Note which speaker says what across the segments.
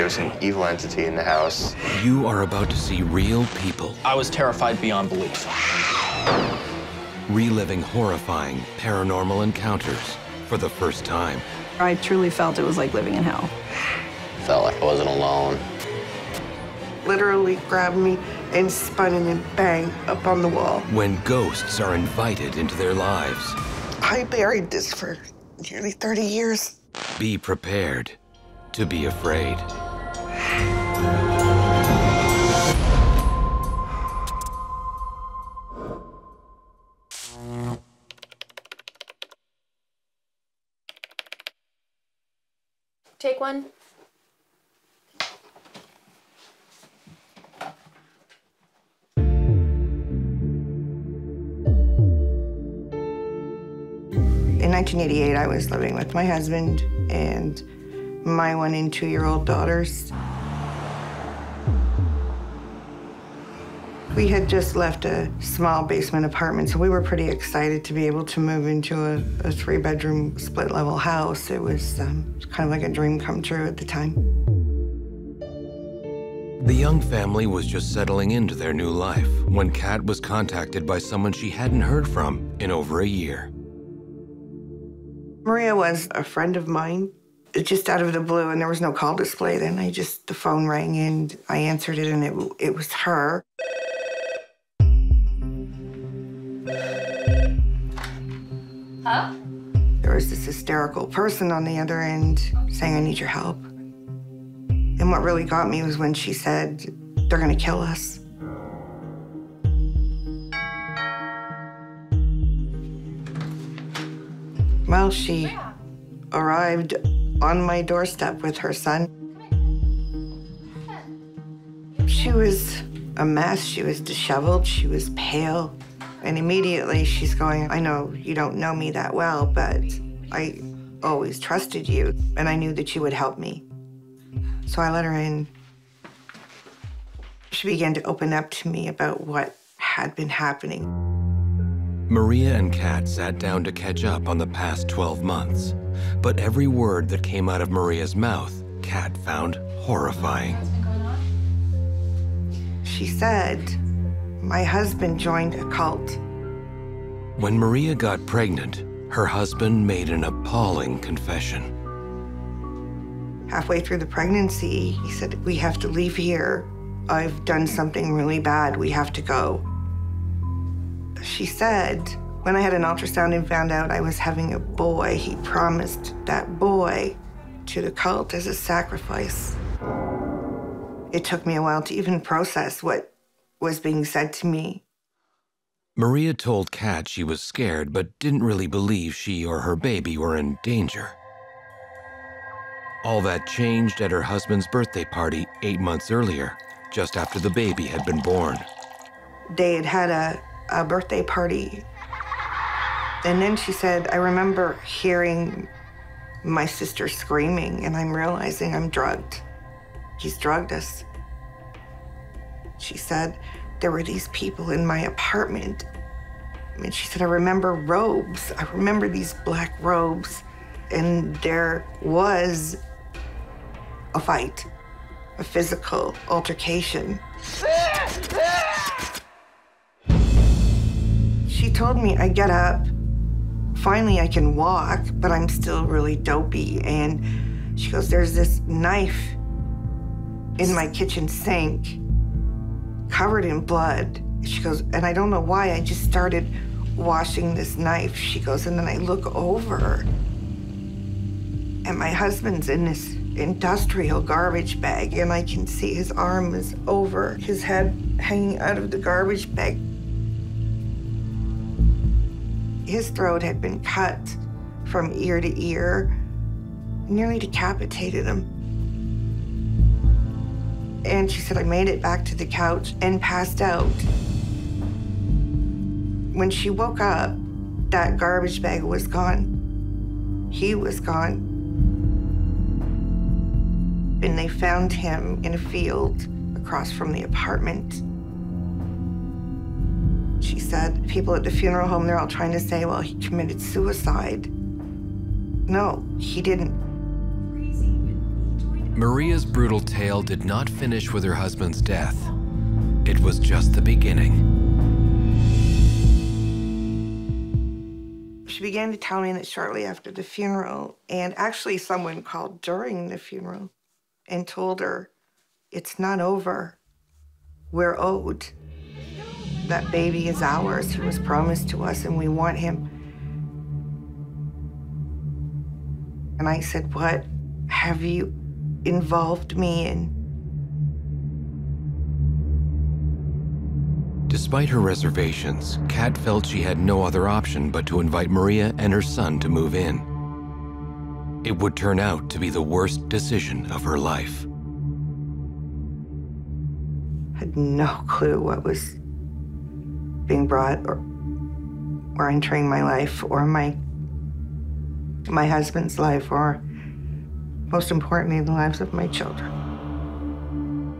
Speaker 1: there was an evil entity in the house.
Speaker 2: You are about to see real people.
Speaker 3: I was terrified beyond belief.
Speaker 2: Reliving horrifying paranormal encounters for the first time.
Speaker 4: I truly felt it was like living in hell.
Speaker 5: Felt like I wasn't alone.
Speaker 6: Literally grabbed me and spun and then bang up on the wall.
Speaker 2: When ghosts are invited into their lives.
Speaker 6: I buried this for nearly 30 years.
Speaker 2: Be prepared to be afraid.
Speaker 7: Take one.
Speaker 6: In 1988, I was living with my husband and my one and two year old daughters. We had just left a small basement apartment, so we were pretty excited to be able to move into a, a three bedroom split level house. It was um, kind of like a dream come true at the time.
Speaker 2: The young family was just settling into their new life when Kat was contacted by someone she hadn't heard from in over a year.
Speaker 6: Maria was a friend of mine, just out of the blue, and there was no call display. Then I just, the phone rang and I answered it, and it, it was her.
Speaker 7: Huh?
Speaker 6: There was this hysterical person on the other end saying, I need your help. And what really got me was when she said, They're gonna kill us. Well, she arrived on my doorstep with her son. She was a mess. She was disheveled. She was pale. And immediately she's going, I know you don't know me that well, but I always trusted you, and I knew that you would help me. So I let her in. She began to open up to me about what had been happening.
Speaker 2: Maria and Kat sat down to catch up on the past 12 months. But every word that came out of Maria's mouth, Kat found horrifying.
Speaker 6: She said, My husband joined a cult.
Speaker 2: When Maria got pregnant, her husband made an appalling confession.
Speaker 6: Halfway through the pregnancy, he said, We have to leave here. I've done something really bad. We have to go. She said, when I had an ultrasound and found out I was having a boy, he promised that boy to the cult as a sacrifice. It took me a while to even process what was being said to me.
Speaker 2: Maria told Kat she was scared but didn't really believe she or her baby were in danger. All that changed at her husband's birthday party eight months earlier, just after the baby had been born.
Speaker 6: They had had a, a birthday party. And then she said, I remember hearing my sister screaming, and I'm realizing I'm drugged. He's drugged us. She said, there were these people in my apartment. And she said, I remember robes. I remember these black robes. And there was a fight, a physical altercation. She told me I get up. Finally, I can walk, but I'm still really dopey. And she goes, There's this knife in my kitchen sink covered in blood. She goes, And I don't know why, I just started washing this knife. She goes, And then I look over, and my husband's in this industrial garbage bag, and I can see his arm is over his head hanging out of the garbage bag. His throat had been cut from ear to ear, nearly decapitated him. And she said, I made it back to the couch and passed out. When she woke up, that garbage bag was gone. He was gone. And they found him in a field across from the apartment. She said, people at the funeral home, they're all trying to say, well, he committed suicide. No, he didn't.
Speaker 2: Maria's brutal tale did not finish with her husband's death. It was just the beginning.
Speaker 6: She began to tell me that shortly after the funeral, and actually someone called during the funeral and told her, it's not over. We're owed. That baby is ours. He was promised to us, and we want him. And I said, What have you involved me in?
Speaker 2: Despite her reservations, Kat felt she had no other option but to invite Maria and her son to move in. It would turn out to be the worst decision of her life.
Speaker 6: Had no clue what was being brought or, or entering my life or my my husband's life or most importantly the lives of my children.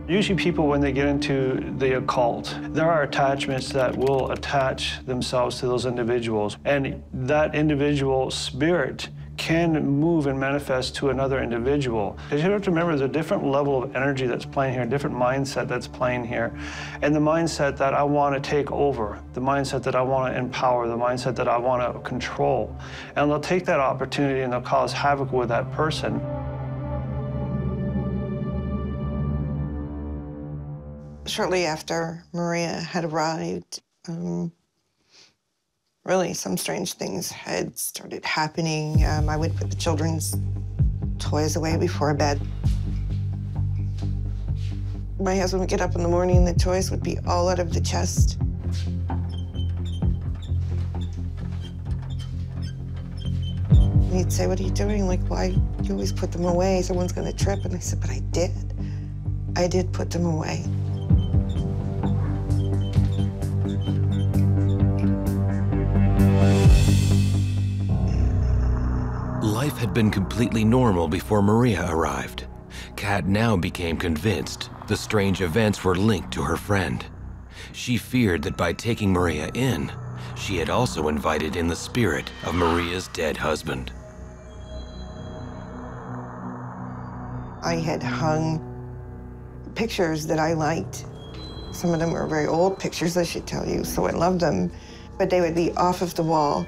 Speaker 8: Usually people, when they get into the occult, there are attachments that will attach themselves to those individuals. And that individual spirit can move and manifest to another individual. Because you have to remember there's a different level of energy that's playing here, a different mindset that's playing here. And the mindset that I want to take over, the mindset that I want to empower, the mindset that I want to control. And they'll take that opportunity and they'll cause havoc with that person.
Speaker 6: Shortly after Maria had arrived, um, really some strange things had started happening. Um, I would put the children's toys away before bed. My husband would get up in the morning the toys would be all out of the chest. He'd say, what are you doing? Like, why you always put them away? Someone's gonna trip. And I said, but I did. I did put them away.
Speaker 2: Life had been completely normal before Maria arrived. Kat now became convinced the strange events were linked to her friend. She feared that by taking Maria in, she had also invited in the spirit of Maria's dead husband.
Speaker 6: I had hung pictures that I liked. Some of them were very old pictures, I should tell you, so I loved them, but they would be off of the wall.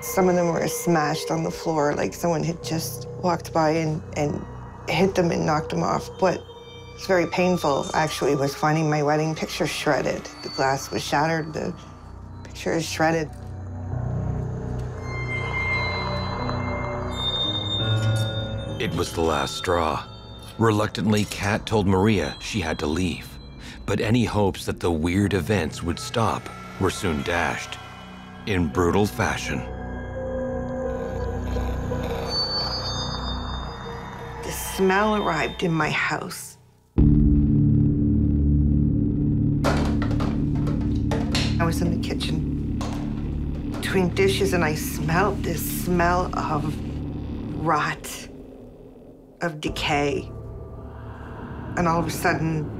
Speaker 6: Some of them were smashed on the floor, like someone had just walked by and, and hit them and knocked them off. But it's very painful, actually, was finding my wedding picture shredded. The glass was shattered, the picture is shredded.
Speaker 2: It was the last straw. Reluctantly, Kat told Maria she had to leave. But any hopes that the weird events would stop were soon dashed. In brutal fashion.
Speaker 6: Smell arrived in my house. I was in the kitchen between dishes and I smelled this smell of rot, of decay. And all of a sudden,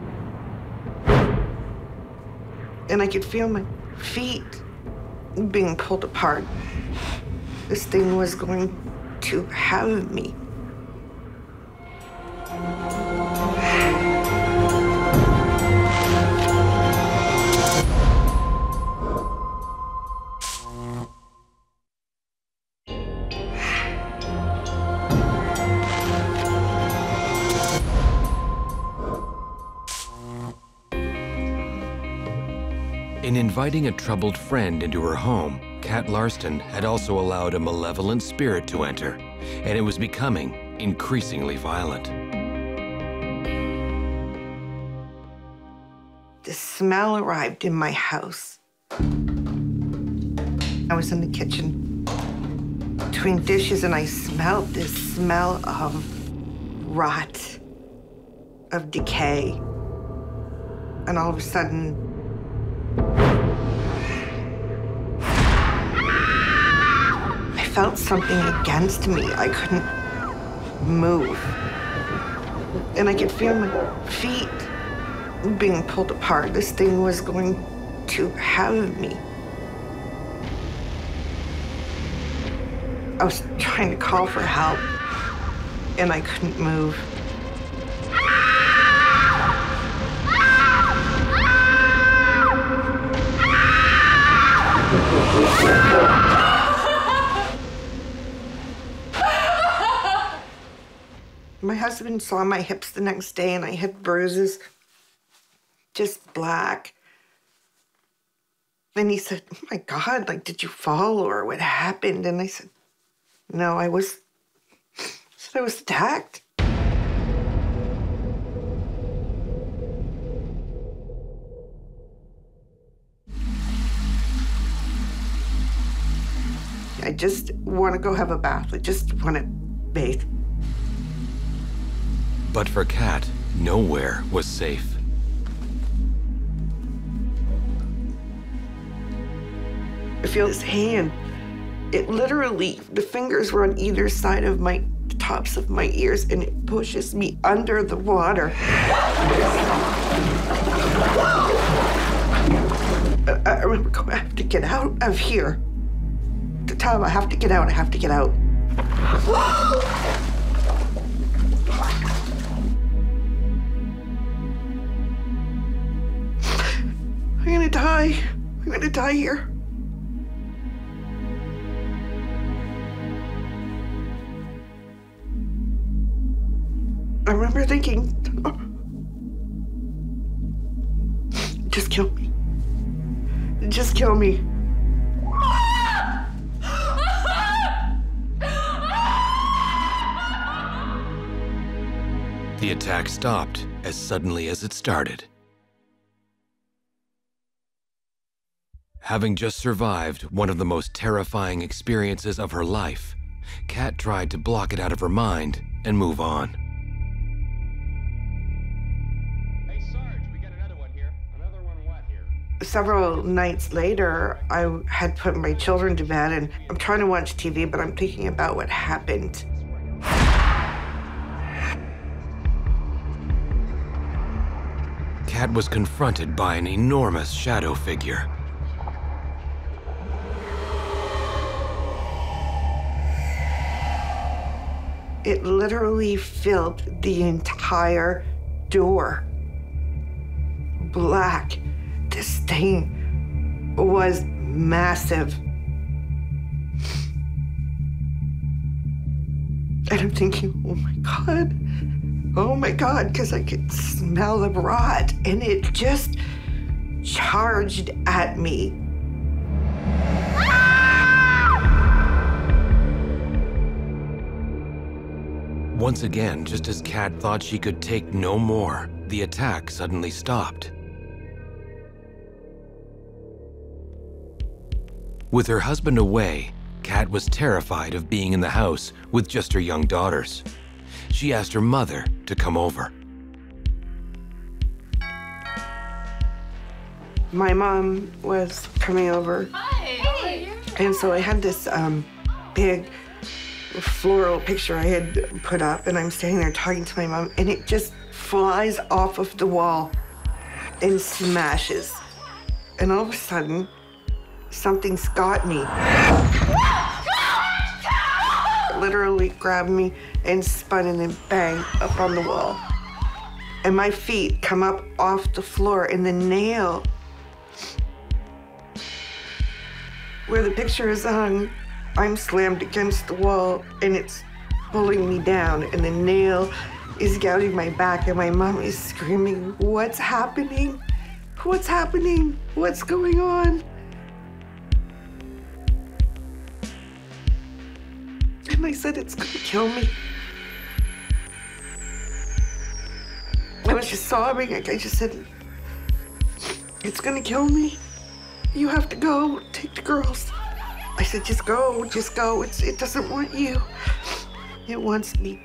Speaker 6: and I could feel my feet being pulled apart. This thing was going to have me.
Speaker 2: In inviting a troubled friend into her home, Kat Larston had also allowed a malevolent spirit to enter, and it was becoming increasingly violent.
Speaker 6: The smell arrived in my house. I was in the kitchen between dishes and I smelled this smell of rot, of decay. And all of a sudden, I felt something against me. I couldn't move. And I could feel my feet being pulled apart. This thing was going to have me. I was trying to call for help. and I couldn't move. My husband saw my hips the next day and I had bruises, just black. And he said, Oh my God, like, did you fall or what happened? And I said, No, I was, I said I was attacked. I just want to go have a bath. I just want to bathe.
Speaker 2: But for Kat, nowhere was safe.
Speaker 6: I feel his hand. It literally, the fingers were on either side of my tops of my ears, and it pushes me under the water. I, remember going, I have to get out of here. The time I have to get out, I have to get out. I'm gonna die. I'm gonna die here. I remember thinking, "Oh, just kill me. Just kill me.
Speaker 2: The attack stopped as suddenly as it started. Having just survived one of the most terrifying experiences of her life, Kat tried to block it out of her mind and move on.
Speaker 6: Several nights later, I had put my children to bed and I'm trying to watch TV, but I'm thinking about what happened.
Speaker 2: Kat was confronted by an enormous shadow figure.
Speaker 6: It literally filled the entire door. Black. This thing was massive. And I'm thinking, oh my God, oh my God, because I could smell the rot. And it just charged at me.
Speaker 2: Once again, just as Kat thought she could take no more, the attack suddenly stopped. With her husband away, Kat was terrified of being in the house with just her young daughters. She asked her mother to come over.
Speaker 6: My mom was coming over.
Speaker 7: Hi, how are you?
Speaker 6: And so I had this um, big floral picture I had put up, and I'm standing there talking to my mom, and it just flies off of the wall and smashes. And all of a sudden, something's got me. Literally grabbed me and spun and then bang up on the wall. And my feet come up off the floor, and the nail where the picture is hung, I'm slammed against the wall and it's pulling me down, and the nail is gouging my back, and my mom is screaming, What's happening? What's happening? What's going on? And I said, It's gonna kill me. I was just sobbing. I I just said, It's gonna kill me. You have to go. Take the girls. I said, just go, just go. It's, it doesn't want you. It wants me.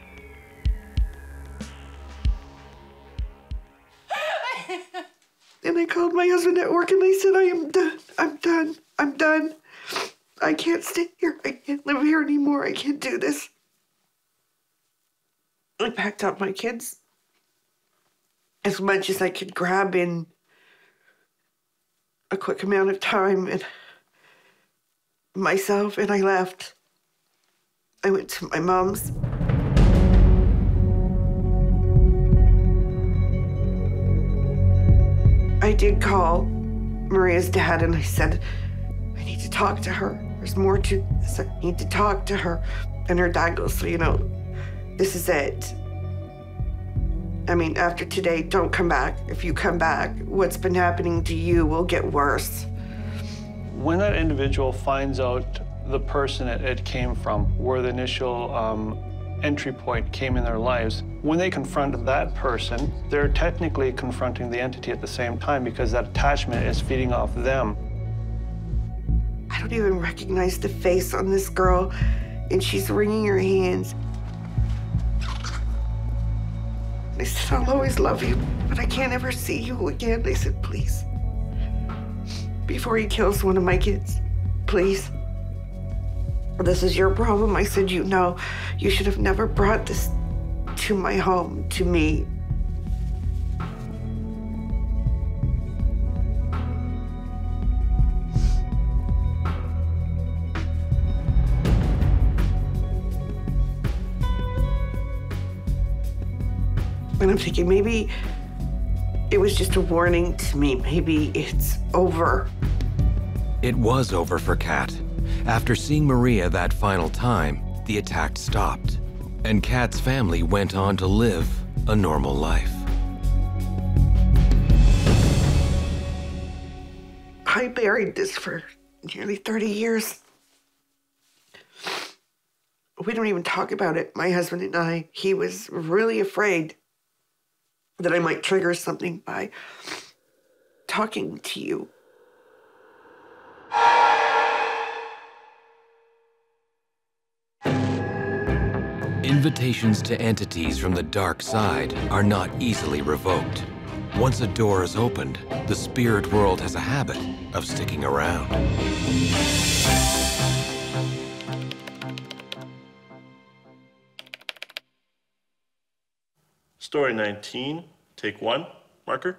Speaker 6: and I called my husband at work and I said, I am done. I'm done. I'm done. I can't stay here. I can't live here anymore. I can't do this. I packed up my kids as much as I could grab in a quick amount of time and myself, and I left. I went to my mom's. I did call Maria's dad and I said, I need to talk to her. There's more to this. I need to talk to her. And her dad goes, So, you know, this is it. I mean, after today, don't come back. If you come back, what's been happening to you will get worse.
Speaker 8: When that individual finds out the person it, it came from, where the initial um, entry point came in their lives, when they confront that person, they're technically confronting the entity at the same time because that attachment is feeding off them.
Speaker 6: I don't even recognize the face on this girl, and she's wringing her hands. I said, I'll always love you, but I can't ever see you again. They said, please. Before he kills one of my kids, please. This is your problem. I said, you know, you should have never brought this to my home, to me. And I'm thinking maybe it was just a warning to me. Maybe it's over.
Speaker 2: It was over for Kat. After seeing Maria that final time, the attack stopped, and Kat's family went on to live a normal life.
Speaker 6: I buried this for nearly 30 years. We don't even talk about it, my husband and I. He was really afraid that I might trigger something by talking to you.
Speaker 2: Invitations to entities from the dark side are not easily revoked. Once a door is opened, the spirit world has a habit of sticking around.
Speaker 9: Story 19, take one, marker.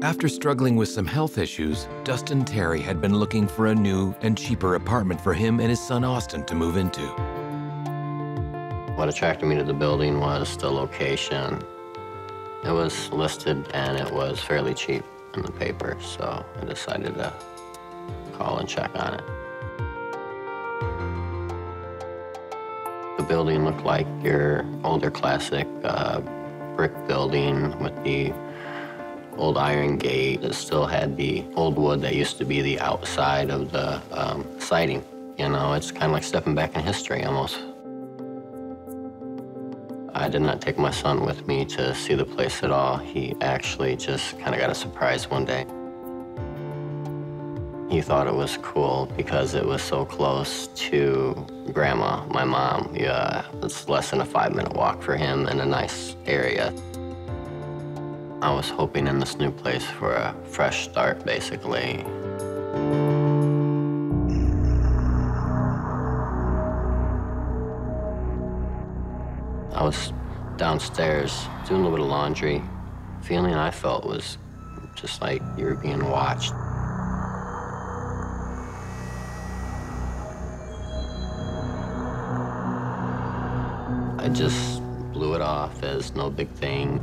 Speaker 2: After struggling with some health issues, Dustin Terry had been looking for a new and cheaper apartment for him and his son Austin to move into.
Speaker 5: What attracted me to the building was the location. It was listed and it was fairly cheap in the paper, so I decided to call and check on it. The building looked like your older classic uh, brick building with the old iron gate. It still had the old wood that used to be the outside of the um, siding. You know, it's kind of like stepping back in history almost. I did not take my son with me to see the place at all. He actually just kind of got a surprise one day. He thought it was cool because it was so close to Grandma, my mom. Yeah, it's less than a five-minute walk for him in a nice area. I was hoping in this new place for a fresh start, basically. I was downstairs doing a little bit of laundry. feeling I felt was just like you were being watched. I just blew it off as no big thing.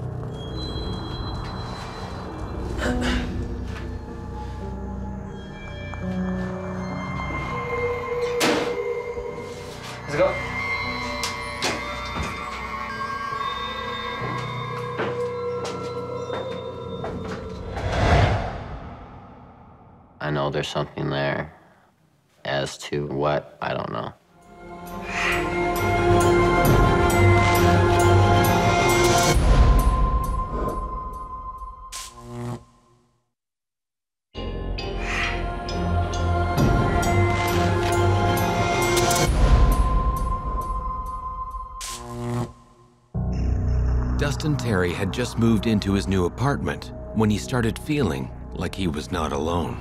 Speaker 2: Just moved into his new apartment when he started feeling like he was not alone.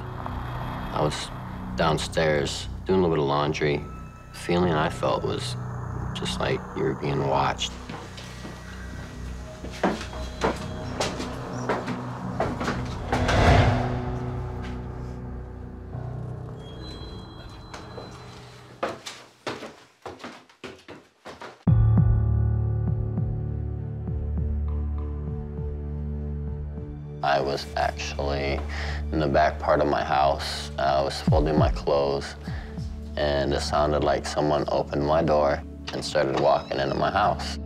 Speaker 5: I was downstairs doing a little bit of laundry. The feeling I felt was just like you were being watched. Part of my house. Uh, I was folding my clothes, and it sounded like someone opened my door and started walking into my house.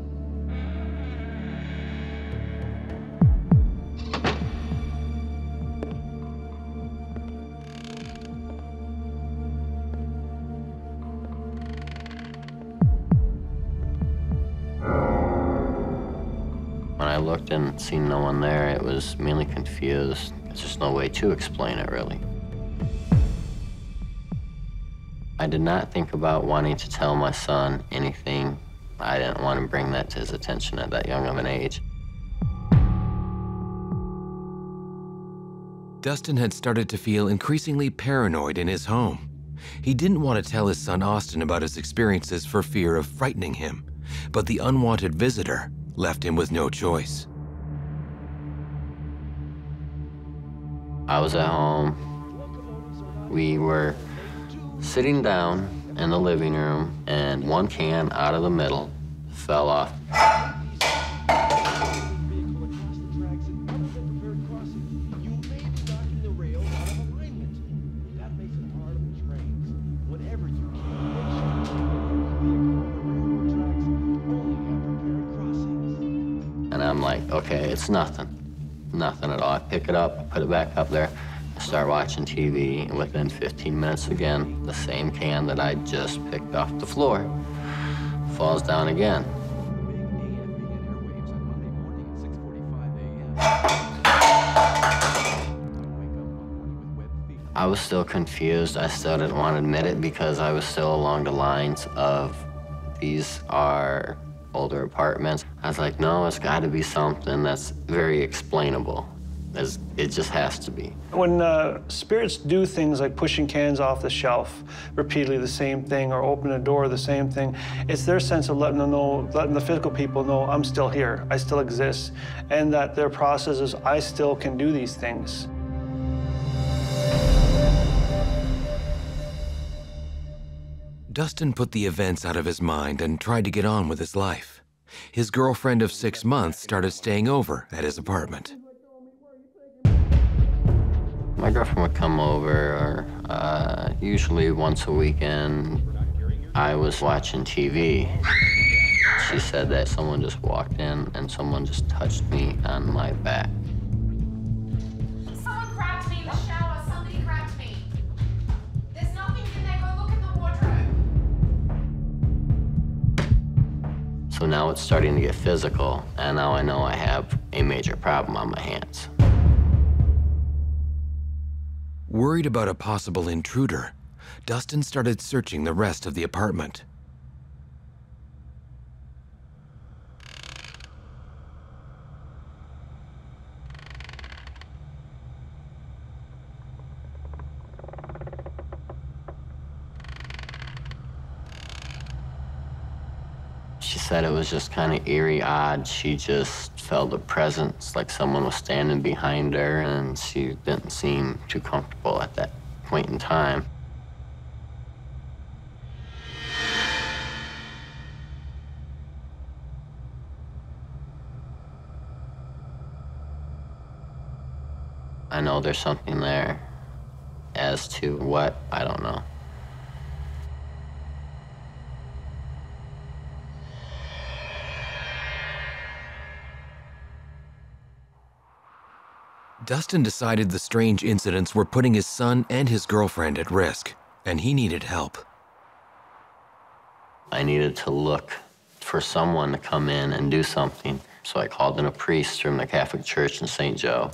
Speaker 5: When I looked and seen no one there, it was mainly confused. There's just no way to explain it, really. I did not think about wanting to tell my son anything. I didn't want to bring that to his attention at that young of an age.
Speaker 2: Dustin had started to feel increasingly paranoid in his home. He didn't want to tell his son Austin about his experiences for fear of frightening him, but the unwanted visitor left him with no choice.
Speaker 5: I was at home. We were sitting down in the living room, and one can out of the middle fell off. And I'm like, okay, it's nothing. Nothing at all. I pick it up, put it back up there, I start watching TV, and within 15 minutes again, the same can that I just picked off the floor falls down again. I was still confused. I still didn't want to admit it because I was still along the lines of these are older apartments. I was like, no, it's got to be something that's very explainable. It's, it just has to be.
Speaker 8: When uh, spirits do things like pushing cans off the shelf repeatedly, the same thing, or open a door, the same thing, it's their sense of letting them know, letting the physical people know, I'm still here, I still exist, and that their process is, I still can do these things.
Speaker 2: Dustin put the events out of his mind and tried to get on with his life. His girlfriend of six months started staying over at his apartment.
Speaker 5: My girlfriend would come over, uh, usually once a weekend. I was watching TV. She said that someone just walked in and someone just touched me on my back. So now it's starting to get physical, and now I know I have a major problem on my hands.
Speaker 2: Worried about a possible intruder, Dustin started searching the rest of the apartment.
Speaker 5: She said it was just kind of eerie, odd. She just felt a presence, like someone was standing behind her, and she didn't seem too comfortable at that point in time. I know there's something there. As to what, I don't know.
Speaker 2: Dustin decided the strange incidents were putting his son and his girlfriend at risk, and he needed help.
Speaker 5: I needed to look for someone to come in and do something. So I called in a priest from the Catholic Church in St. Joe.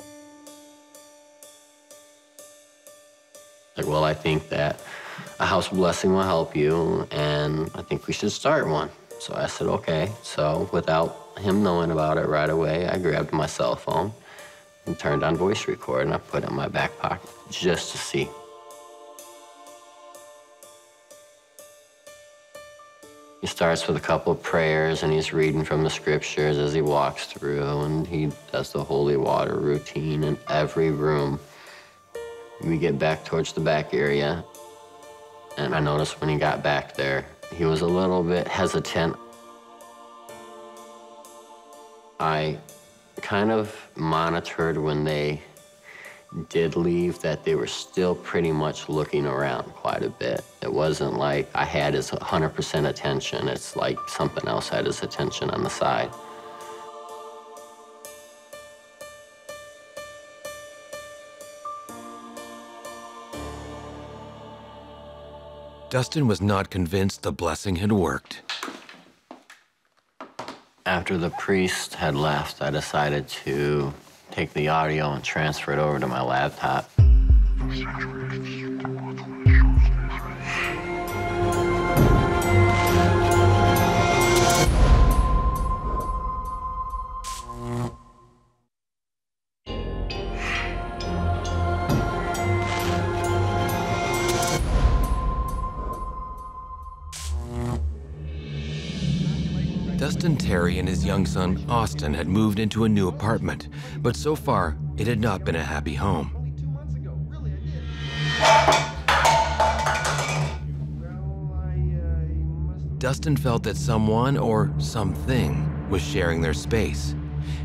Speaker 5: Like, well, I think that a house blessing will help you, and I think we should start one. So I said, okay. So without him knowing about it right away, I grabbed my cell phone and turned on voice record, and I put it in my back pocket just to see. He starts with a couple of prayers and he's reading from the scriptures as he walks through and he does the holy water routine in every room. We get back towards the back area and I noticed when he got back there, he was a little bit hesitant. I kind of monitored when they did leave that they were still pretty much looking around quite a bit. It wasn't like I had his 100% attention. It's like something else had his attention on the side.
Speaker 2: Dustin was not convinced the blessing had worked.
Speaker 5: After the priest had left, I decided to take the audio and transfer it over to my laptop.
Speaker 2: Dustin Terry and his young son, Austin, had moved into a new apartment, but so far, it had not been a happy home. Dustin felt that someone or something was sharing their space,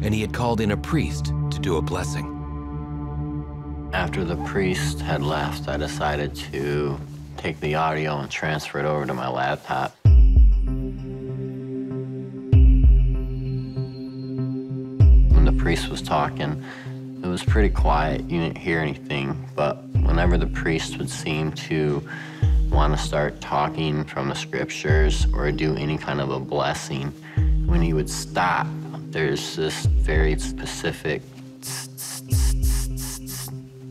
Speaker 2: and he had called in a priest to do a blessing.
Speaker 5: After the priest had left, I decided to take the audio and transfer it over to my laptop. Priest was talking, it was pretty quiet. You didn't hear anything, but whenever the priest would seem to want to start talking from the scriptures or do any kind of a blessing, when he would stop, there's this very specific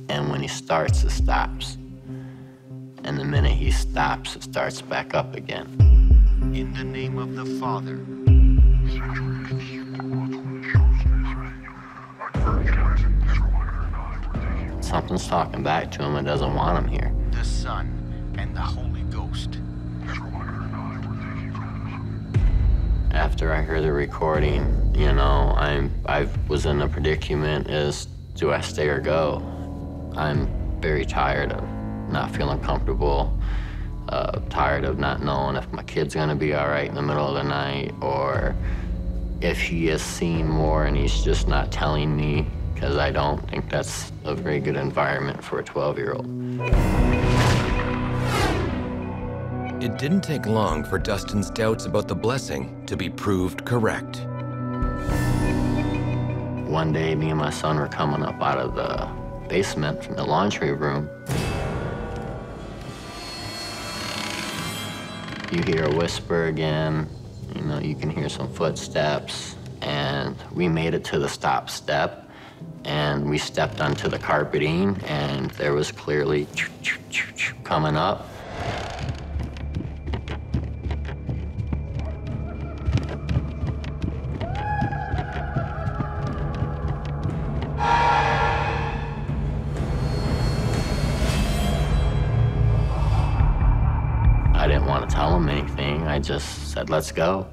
Speaker 5: and when he starts, it stops. And the minute he stops, it starts back up again.
Speaker 10: In the name of the Father,
Speaker 5: Something's talking back to him and doesn't want him here.
Speaker 10: the Son, and the Holy Ghost.
Speaker 5: After I heard the recording, you know, I'm I was in a predicament is do I stay or go? I'm very tired of not feeling comfortable, uh, tired of not knowing if my kid's gonna be all right in the middle of the night or if he has seen more and he's just not telling me because I don't think that's a very good environment for a 12 year old.
Speaker 2: It didn't take long for Dustin's doubts about the blessing to be proved correct.
Speaker 5: One day, me and my son were coming up out of the basement from the laundry room. You hear a whisper again, you know, you can hear some footsteps, and we made it to the stop step, and we stepped onto the carpeting, and there was clearly coming up. I didn't want to tell him anything. I just said, let's go.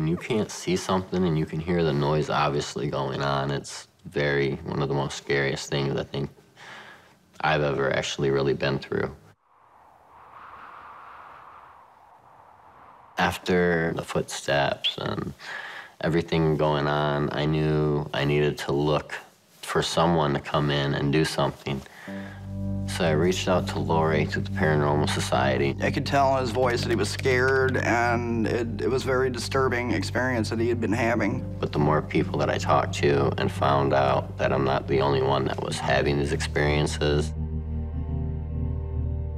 Speaker 5: When you can't see something and you can hear the noise obviously going on, it's very, one of the most scariest things I think I've ever actually really been through. After the footsteps and everything going on, I knew I needed to look for someone to come in and do something. So I reached out to Lori to the Paranormal Society.
Speaker 11: I could tell in his voice that he was scared, and it, it was a very disturbing experience that he had been having.
Speaker 5: But the more people that I talked to and found out that I'm not the only one that was having these experiences,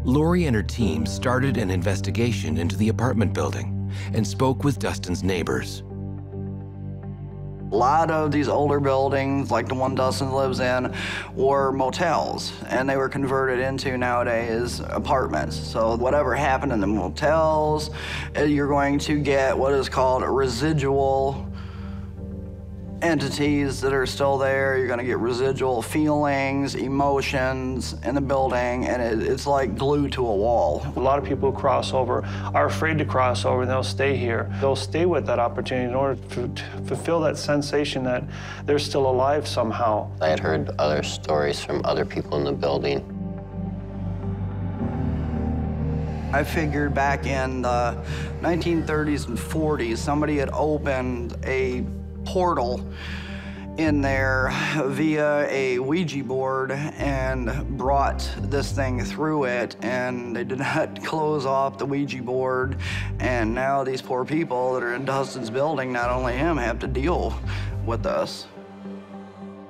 Speaker 2: Lori and her team started an investigation into the apartment building and spoke with Dustin's neighbors.
Speaker 11: A lot of these older buildings, like the one Dustin lives in, were motels, and they were converted into nowadays apartments. So whatever happened in the motels, uh, you're going to get what is called residual entities that are still there. You're going to get residual feelings, emotions in the building, and it, it's like glued to a wall.
Speaker 8: A lot of people who cross over are afraid to cross over and they'll stay here. They'll stay with that opportunity in order to, to fulfill that sensation that they're still alive somehow.
Speaker 5: I had heard other stories from other people in the building.
Speaker 11: I figured back in the 1930s and 40s, somebody had opened a portal in there via a Ouija board and brought this thing through it, and they did not close off the Ouija board. And now these poor people that are in Dustin's building, not only him, have to deal with us.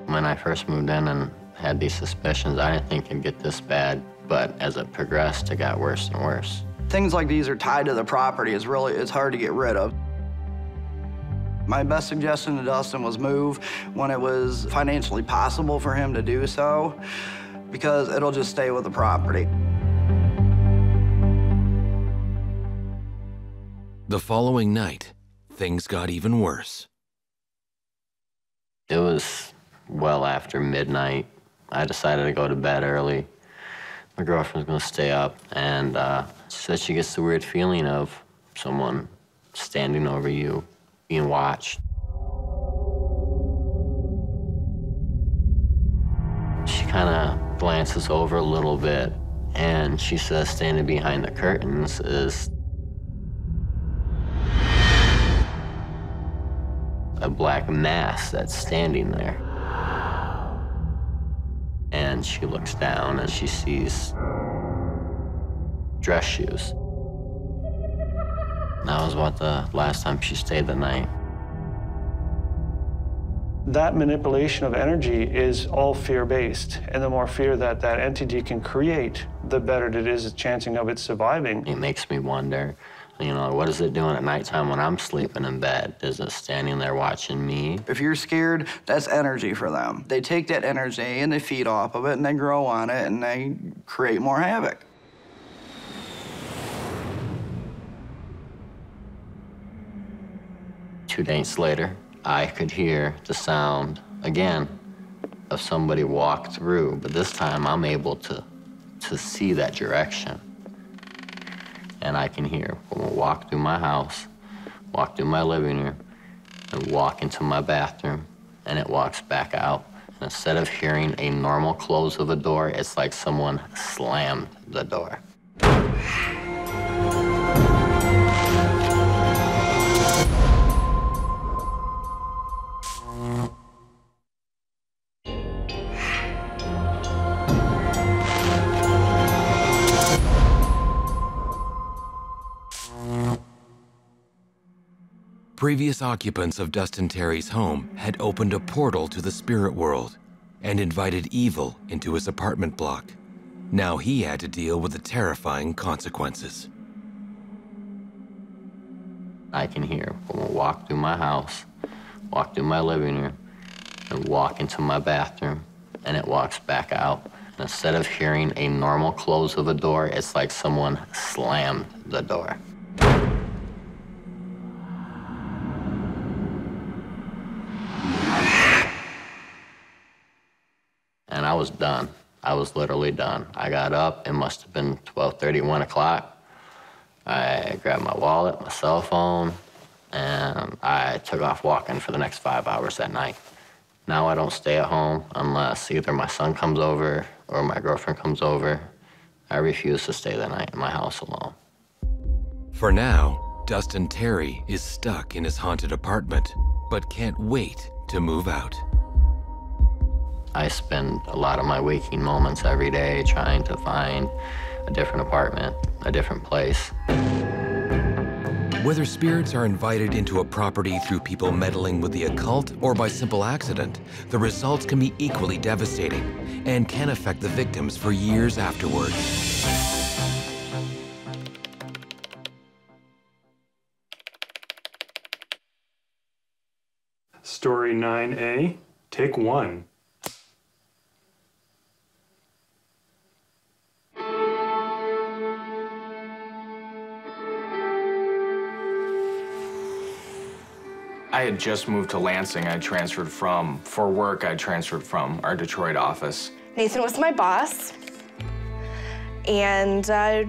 Speaker 5: When I first moved in and had these suspicions, I didn't think it'd get this bad, but as it progressed, it got worse and worse.
Speaker 11: Things like these are tied to the property. It's really, it's hard to get rid of. My best suggestion to Dustin was move when it was financially possible for him to do so, because it'll just stay with the property.
Speaker 2: The following night, things got even worse.
Speaker 5: It was well after midnight. I decided to go to bed early. My girlfriend's gonna stay up, and uh, she said she gets the weird feeling of someone standing over you, being watched. She kind of glances over a little bit, and she says standing behind the curtains is a black mass that's standing there. And she looks down and she sees dress shoes. That was about the last time she stayed the night.
Speaker 8: That manipulation of energy is all fear-based, and the more fear that that entity can create, the better it is at chancing of it surviving.
Speaker 5: It makes me wonder, you know, what is it doing at nighttime when I'm sleeping in bed? Is it standing there watching me?
Speaker 11: If you're scared, that's energy for them. They take that energy and they feed off of it and they grow on it and they create more havoc.
Speaker 5: Two days later, I could hear the sound again of somebody walk through, but this time I'm able to, to see that direction. And I can hear woman walk through my house, walk through my living room, and walk into my bathroom, and it walks back out. And instead of hearing a normal close of a door, it's like someone slammed the door.
Speaker 2: Previous occupants of Dustin Terry's home had opened a portal to the spirit world and invited evil into his apartment block. Now he had to deal with the terrifying consequences.
Speaker 5: I can hear woman walk through my house, walk through my living room, and walk into my bathroom, and it walks back out. Instead of hearing a normal close of a door, it's like someone slammed the door. I was done. I was literally done. I got up, it must have been 12:30, 1 o'clock. I grabbed my wallet, my cell phone, and I took off walking for the next five hours that night. Now I don't stay at home unless either my son comes over or my girlfriend comes over. I refuse to stay the night in my house alone.
Speaker 2: For now, Dustin Terry is stuck in his haunted apartment, but can't wait to move out.
Speaker 5: I spend a lot of my waking moments every day trying to find a different apartment, a different place.
Speaker 2: Whether spirits are invited into a property through people meddling with the occult or by simple accident, the results can be equally devastating and can affect the victims for years afterward.
Speaker 12: Story 9A, take one.
Speaker 13: I had just moved to Lansing. I transferred from, for work, I transferred from our Detroit office.
Speaker 14: Nathan was my boss, and uh,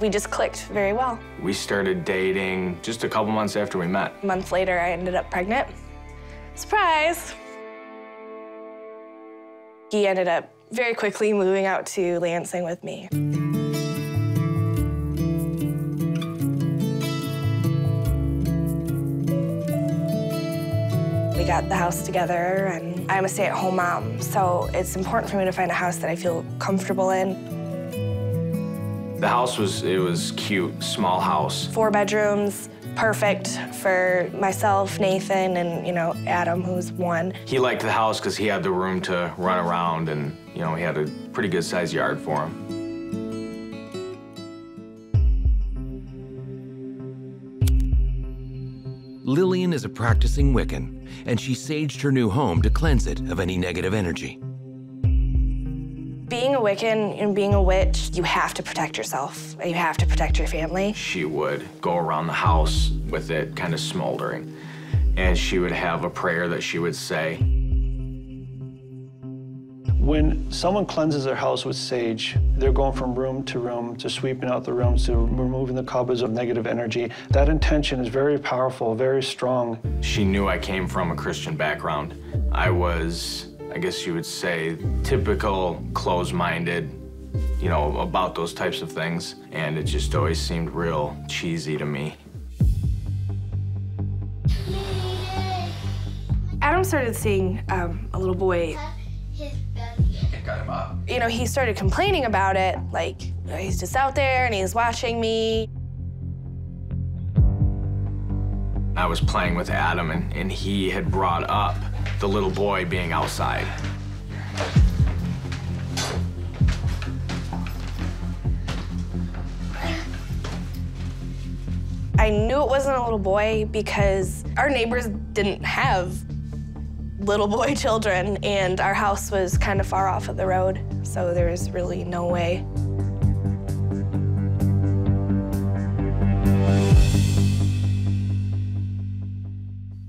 Speaker 14: we just clicked very well.
Speaker 13: We started dating just a couple months after we met.
Speaker 14: A month later, I ended up pregnant. Surprise! He ended up very quickly moving out to Lansing with me. Got the house together, and I'm a stay at home mom, so it's important for me to find a house that I feel comfortable in.
Speaker 13: The house was, it was cute, small house.
Speaker 14: Four bedrooms, perfect for myself, Nathan, and, you know, Adam, who's one.
Speaker 13: He liked the house because he had the room to run around and, you know, he had a pretty good sized yard for him.
Speaker 2: Lillian is a practicing Wiccan, and she saged her new home to cleanse it of any negative energy.
Speaker 14: Being a Wiccan and being a witch, you have to protect yourself. You have to protect your family.
Speaker 13: She would go around the house with it kind of smoldering, and she would have a prayer that she would say.
Speaker 8: When someone cleanses their house with sage, they're going from room to room to sweeping out the rooms to removing the cobwebs of negative energy. That intention is very powerful, very strong.
Speaker 13: She knew I came from a Christian background. I was, I guess you would say, typical close-minded, you know, about those types of things. And it just always seemed real cheesy to me.
Speaker 14: Adam started seeing um, a little boy.
Speaker 13: Got him up.
Speaker 14: You know, he started complaining about it, like, you know, he's just out there and he's watching me.
Speaker 13: I was playing with Adam, and, and he had brought up the little boy being outside.
Speaker 14: I knew it wasn't a little boy because our neighbors didn't have little boy children, and our house was kind of far off of the road, so there was really no way.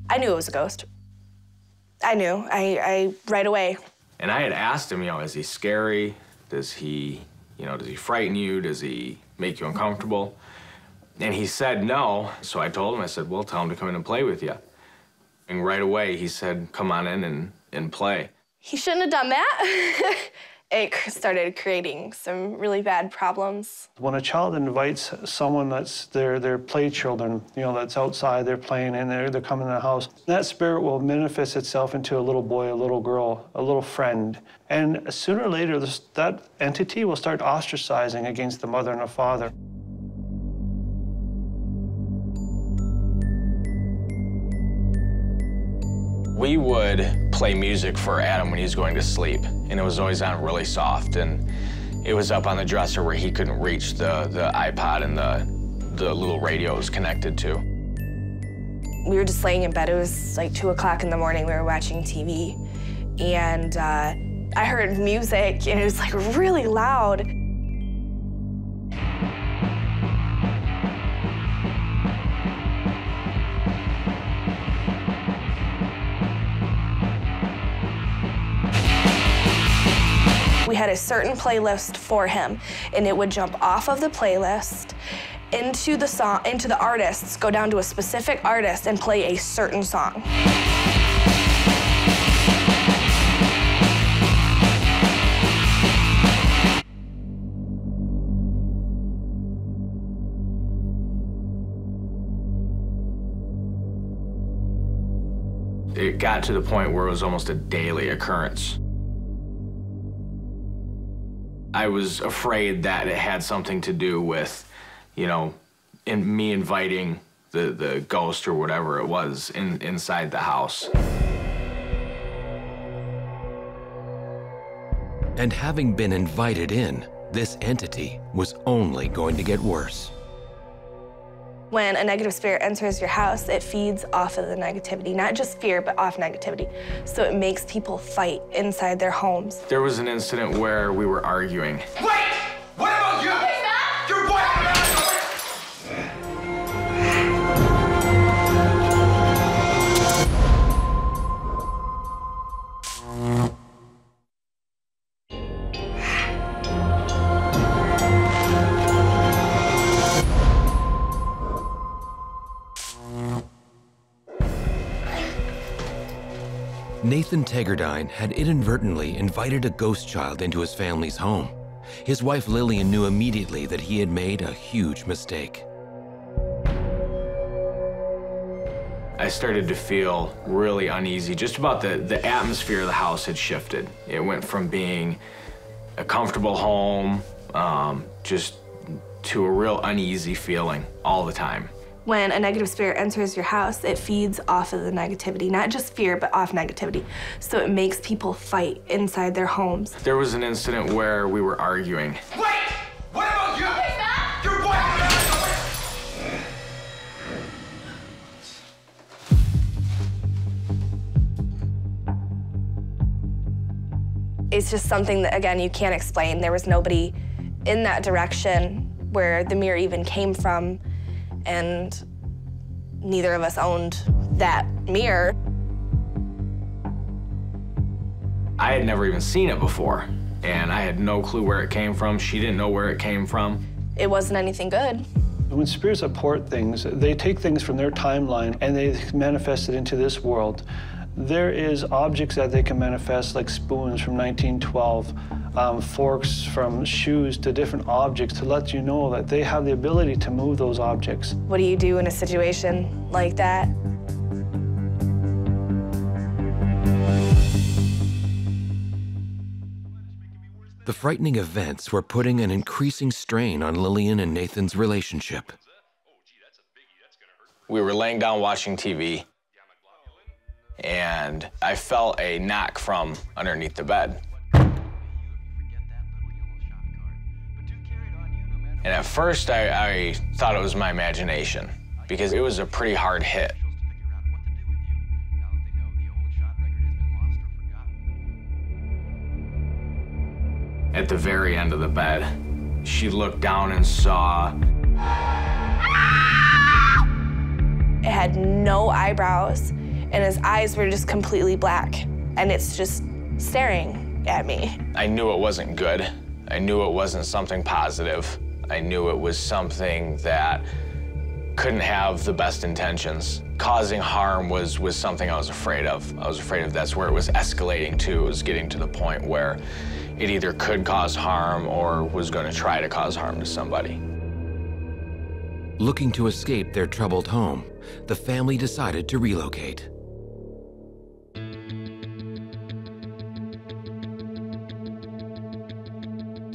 Speaker 14: I knew it was a ghost. I knew. I, I right away.
Speaker 13: And I had asked him, you know, is he scary? Does he, you know, does he frighten you? Does he make you uncomfortable? And he said no. So I told him, I said, well, tell him to come in and play with you. And right away, he said, come on in and, and play.
Speaker 14: He shouldn't have done that. it started creating some really bad problems.
Speaker 8: When a child invites someone that's their, their play children, you know, that's outside, they're playing in there, they're coming in the house, that spirit will manifest itself into a little boy, a little girl, a little friend. And sooner or later, this, that entity will start ostracizing against the mother and the father.
Speaker 13: We would play music for Adam when he was going to sleep, and it was always on really soft, and it was up on the dresser where he couldn't reach the, the iPod and the, the little radio it was connected to.
Speaker 14: We were just laying in bed. It was like 2 o'clock in the morning. We were watching TV, and uh, I heard music, and it was like really loud. We had a certain playlist for him, and it would jump off of the playlist into the song, into the artists, go down to a specific artist and play a certain song.
Speaker 13: It got to the point where it was almost a daily occurrence. I was afraid that it had something to do with, you know, in me inviting the, the ghost or whatever it was in, inside the house.
Speaker 2: And having been invited in, this entity was only going to get worse.
Speaker 14: When a negative spirit enters your house, it feeds off of the negativity, not just fear, but off negativity. So it makes people fight inside their homes.
Speaker 13: There was an incident where we were arguing.
Speaker 15: Wait! What about you?
Speaker 2: Nathan Tegardine had inadvertently invited a ghost child into his family's home. His wife Lillian knew immediately that he had made a huge mistake.
Speaker 13: I started to feel really uneasy. Just about the, the atmosphere of the house had shifted. It went from being a comfortable home, um, just to a real uneasy feeling all the time.
Speaker 14: When a negative spirit enters your house, it feeds off of the negativity, not just fear, but off negativity. So it makes people fight inside their homes.
Speaker 13: There was an incident where we were arguing.
Speaker 15: Wait! What about you? Your boyfriend!
Speaker 14: It's just something that, again, you can't explain. There was nobody in that direction where the mirror even came from, and neither of us owned that mirror.
Speaker 13: I had never even seen it before, and I had no clue where it came from. She didn't know where it came from.
Speaker 14: It wasn't anything good.
Speaker 8: When spirits apport things, they take things from their timeline and they manifest it into this world. There is objects that they can manifest, like spoons from 1912, um, forks from shoes to different objects to let you know that they have the ability to move those objects.
Speaker 14: What do you do in a situation like that?
Speaker 2: The frightening events were putting an increasing strain on Lillian and Nathan's relationship.
Speaker 13: We were laying down watching TV, and I felt a knock from underneath the bed. And at first, I, I thought it was my imagination because it was a pretty hard hit. At the very end of the bed, she looked down and saw
Speaker 14: It had no eyebrows, and his eyes were just completely black. And it's just staring at me.
Speaker 13: I knew it wasn't good. I knew it wasn't something positive. I knew it was something that couldn't have the best intentions. Causing harm was, was something I was afraid of. I was afraid of that's where it was escalating to. It was getting to the point where it either could cause harm or was going to try to cause harm to somebody.
Speaker 2: Looking to escape their troubled home, the family decided to relocate.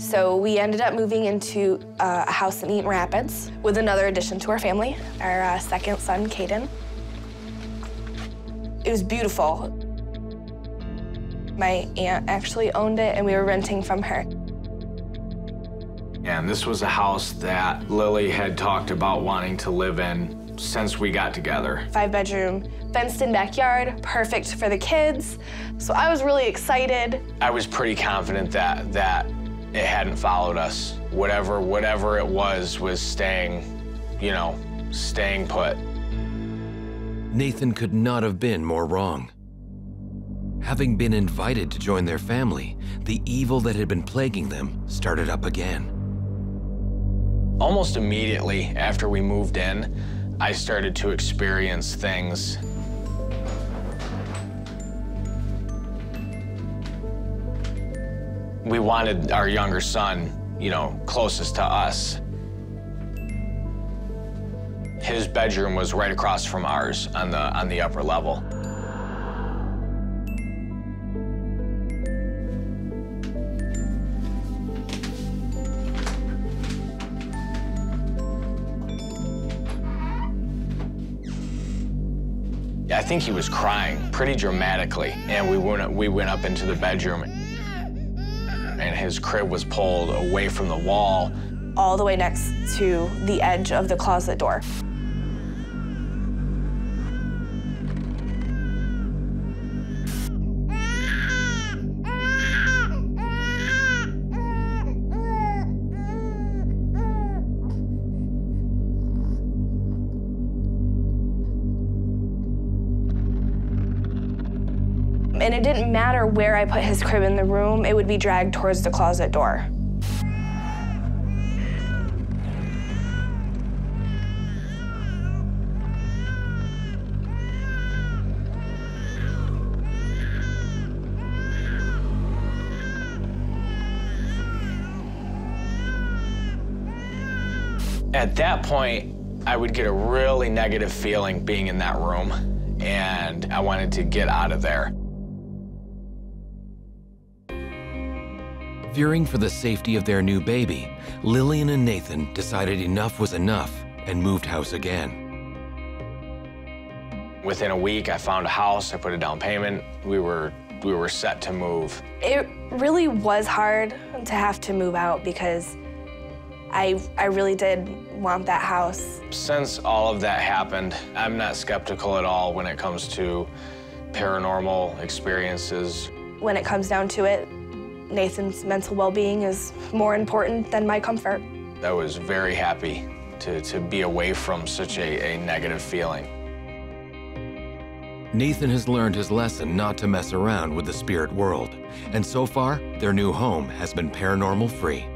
Speaker 14: So we ended up moving into uh, a house in Eaton Rapids with another addition to our family, our uh, second son, Caden. It was beautiful. My aunt actually owned it, and we were renting from her.
Speaker 13: And this was a house that Lily had talked about wanting to live in since we got together.
Speaker 14: Five bedroom, fenced in backyard, perfect for the kids. So I was really excited.
Speaker 13: I was pretty confident that that it hadn't followed us. Whatever whatever it was was staying, you know, staying put.
Speaker 2: Nathan could not have been more wrong. Having been invited to join their family, the evil that had been plaguing them started up again.
Speaker 13: Almost immediately after we moved in, I started to experience things we wanted our younger son, you know, closest to us. His bedroom was right across from ours on the on the upper level. I think he was crying pretty dramatically, and we went we went up into the bedroom, and his crib was pulled away from the wall.
Speaker 14: All the way next to the edge of the closet door. Didn't matter where I put his crib in the room, it would be dragged towards the closet door.
Speaker 13: At that point, I would get a really negative feeling being in that room, and I wanted to get out of there.
Speaker 2: Fearing for the safety of their new baby, Lillian and Nathan decided enough was enough and moved house again.
Speaker 13: Within a week, I found a house, I put a down payment. We were, we were set to move.
Speaker 14: It really was hard to have to move out because I, I really did want that house.
Speaker 13: Since all of that happened, I'm not skeptical at all when it comes to paranormal experiences.
Speaker 14: When it comes down to it, Nathan's mental well-being is more important than my comfort.
Speaker 13: I was very happy to, to be away from such a, a negative feeling.
Speaker 2: Nathan has learned his lesson not to mess around with the spirit world, and so far, their new home has been paranormal free.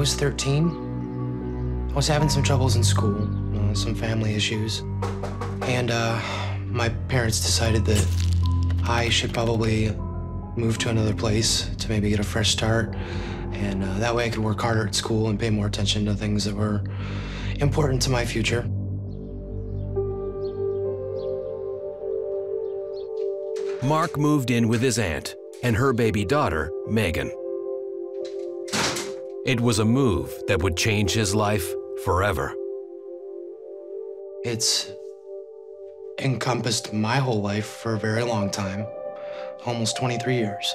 Speaker 16: Was 13. I was having some troubles in school, uh, some family issues. And uh, my parents decided that I should probably move to another place to maybe get a fresh start. And uh, that way I could work harder at school and pay more attention to things that were important to my future.
Speaker 2: Mark moved in with his aunt and her baby daughter, Megan. It was a move that would change his life forever.
Speaker 16: It's encompassed my whole life for a very long time, almost 23 years,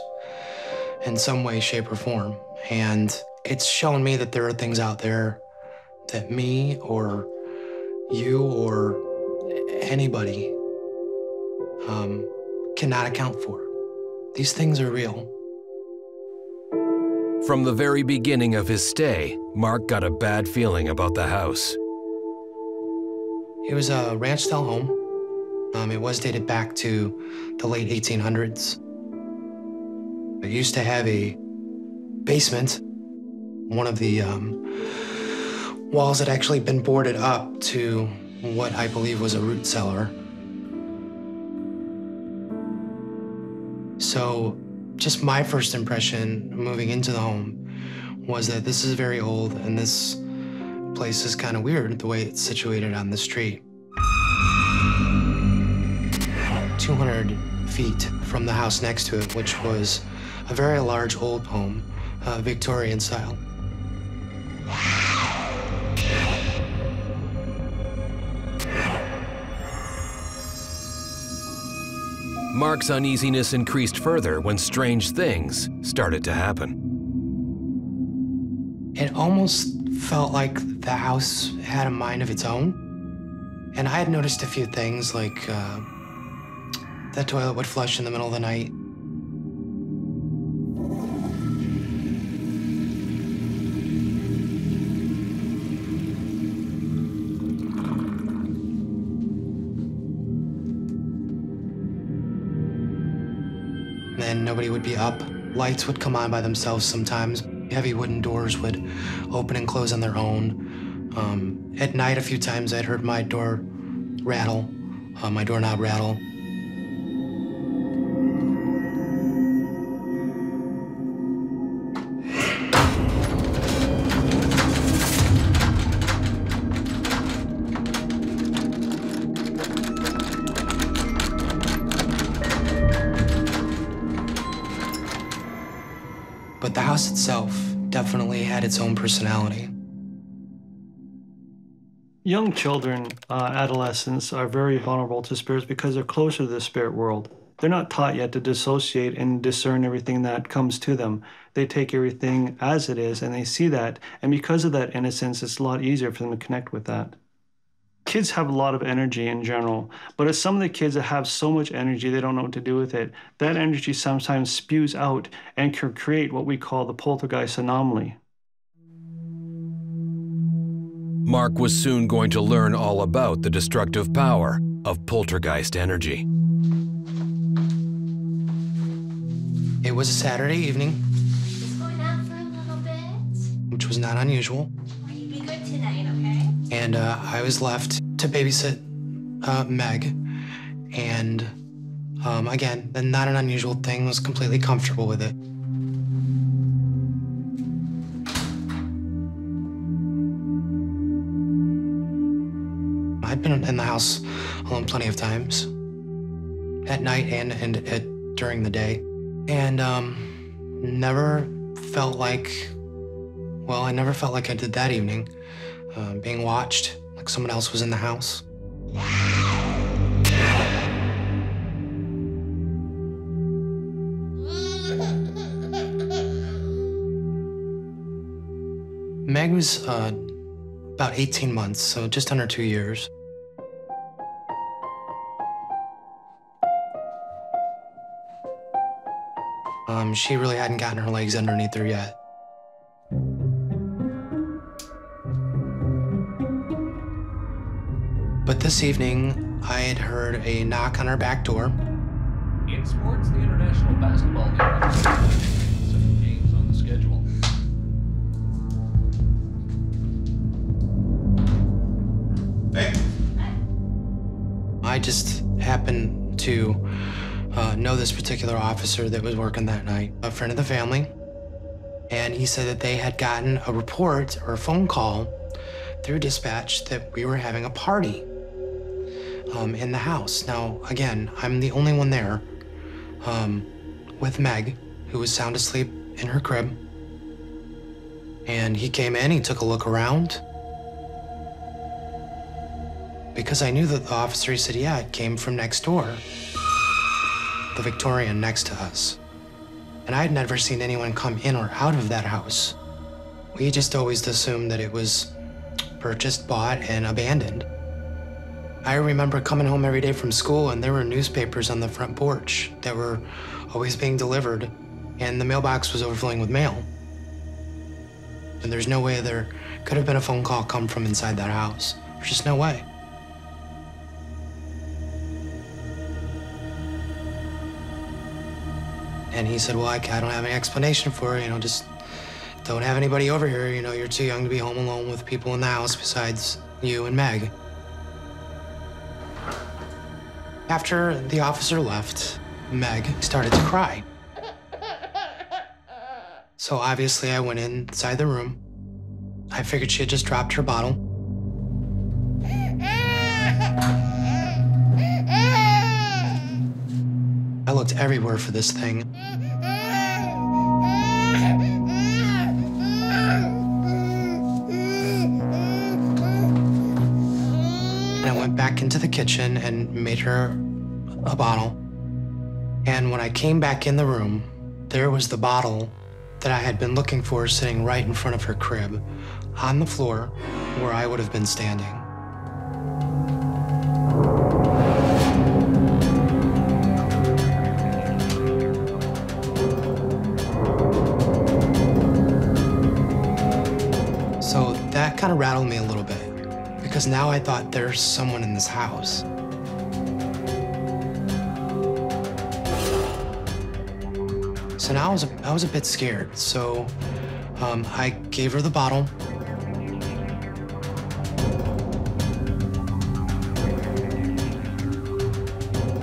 Speaker 16: in some way, shape, or form. And it's shown me that there are things out there that me or you or anybody um, cannot account for. These things are real.
Speaker 2: From the very beginning of his stay, Mark got a bad feeling about the house.
Speaker 16: It was a ranch style home. Um, it was dated back to the late 1800s. It used to have a basement. One of the um, walls had actually been boarded up to what I believe was a root cellar. So, just my first impression moving into the home was that this is very old and this place is kind of weird the way it's situated on the street. 200 feet from the house next to it, which was a very large old home, uh, Victorian style.
Speaker 2: Mark's uneasiness increased further when strange things started to happen.
Speaker 16: It almost felt like the house had a mind of its own. And I had noticed a few things like uh, the toilet would flush in the middle of the night. Be up. Lights would come on by themselves sometimes. Heavy wooden doors would open and close on their own. Um, at night, a few times I'd heard my door rattle, uh, my doorknob rattle. Its own personality.
Speaker 8: Young children, uh, adolescents, are very vulnerable to spirits because they're closer to the spirit world. They're not taught yet to dissociate and discern everything that comes to them. They take everything as it is and they see that. And because of that innocence, it's a lot easier for them to connect with that. kids have a lot of energy in general, but it's some of the kids that have so much energy they don't know what to do with it. That energy sometimes spews out and can create what we call the poltergeist anomaly.
Speaker 2: Mark was soon going to learn all about the destructive power of poltergeist energy.
Speaker 16: It was a Saturday evening,
Speaker 7: Just going out for a little bit.
Speaker 16: which was not unusual,
Speaker 7: You be good tonight, okay?
Speaker 16: and uh, I was left to babysit uh, Meg. And um, again, not an unusual thing, was completely comfortable with it. Been in the house alone plenty of times, at night and, and at, during the day, and um, never felt like, well, I never felt like I did that evening, uh, being watched, like someone else was in the house. Meg was uh, about 18 months, so just under two years. Um, she really hadn't gotten her legs underneath her yet. But this evening, I had heard a knock on her back door.
Speaker 17: In sports, the International Basketball League. Seven games on the schedule. Hey.
Speaker 16: I just happened to uh, know this particular officer that was working that night, a friend of the family. And he said that they had gotten a report or a phone call through dispatch that we were having a party um, in the house. Now, again, I'm the only one there um, with Meg, who was sound asleep in her crib. And he came in, he took a look around. Because I knew that the officer, he said, yeah, it came from next door. The Victorian next to us. And I had never seen anyone come in or out of that house. We just always assumed that it was purchased, bought, and abandoned. I remember coming home every day from school and there were newspapers on the front porch that were always being delivered, and the mailbox was overflowing with mail. And there's no way there could have been a phone call come from inside that house. There's just no way. And he said, Well, I, I don't have any explanation for it. You know, just don't have anybody over here. You know, you're too young to be home alone with people in the house besides you and Meg. After the officer left, Meg started to cry. So obviously, I went inside the room. I figured she had just dropped her bottle. Looked everywhere for this thing. And I went back into the kitchen and made her a bottle. And when I came back in the room, there was the bottle that I had been looking for sitting right in front of her crib on the floor where I would have been standing. Because now I thought there's someone in this house. So now I was a, I was a bit scared. So um, I gave her the bottle.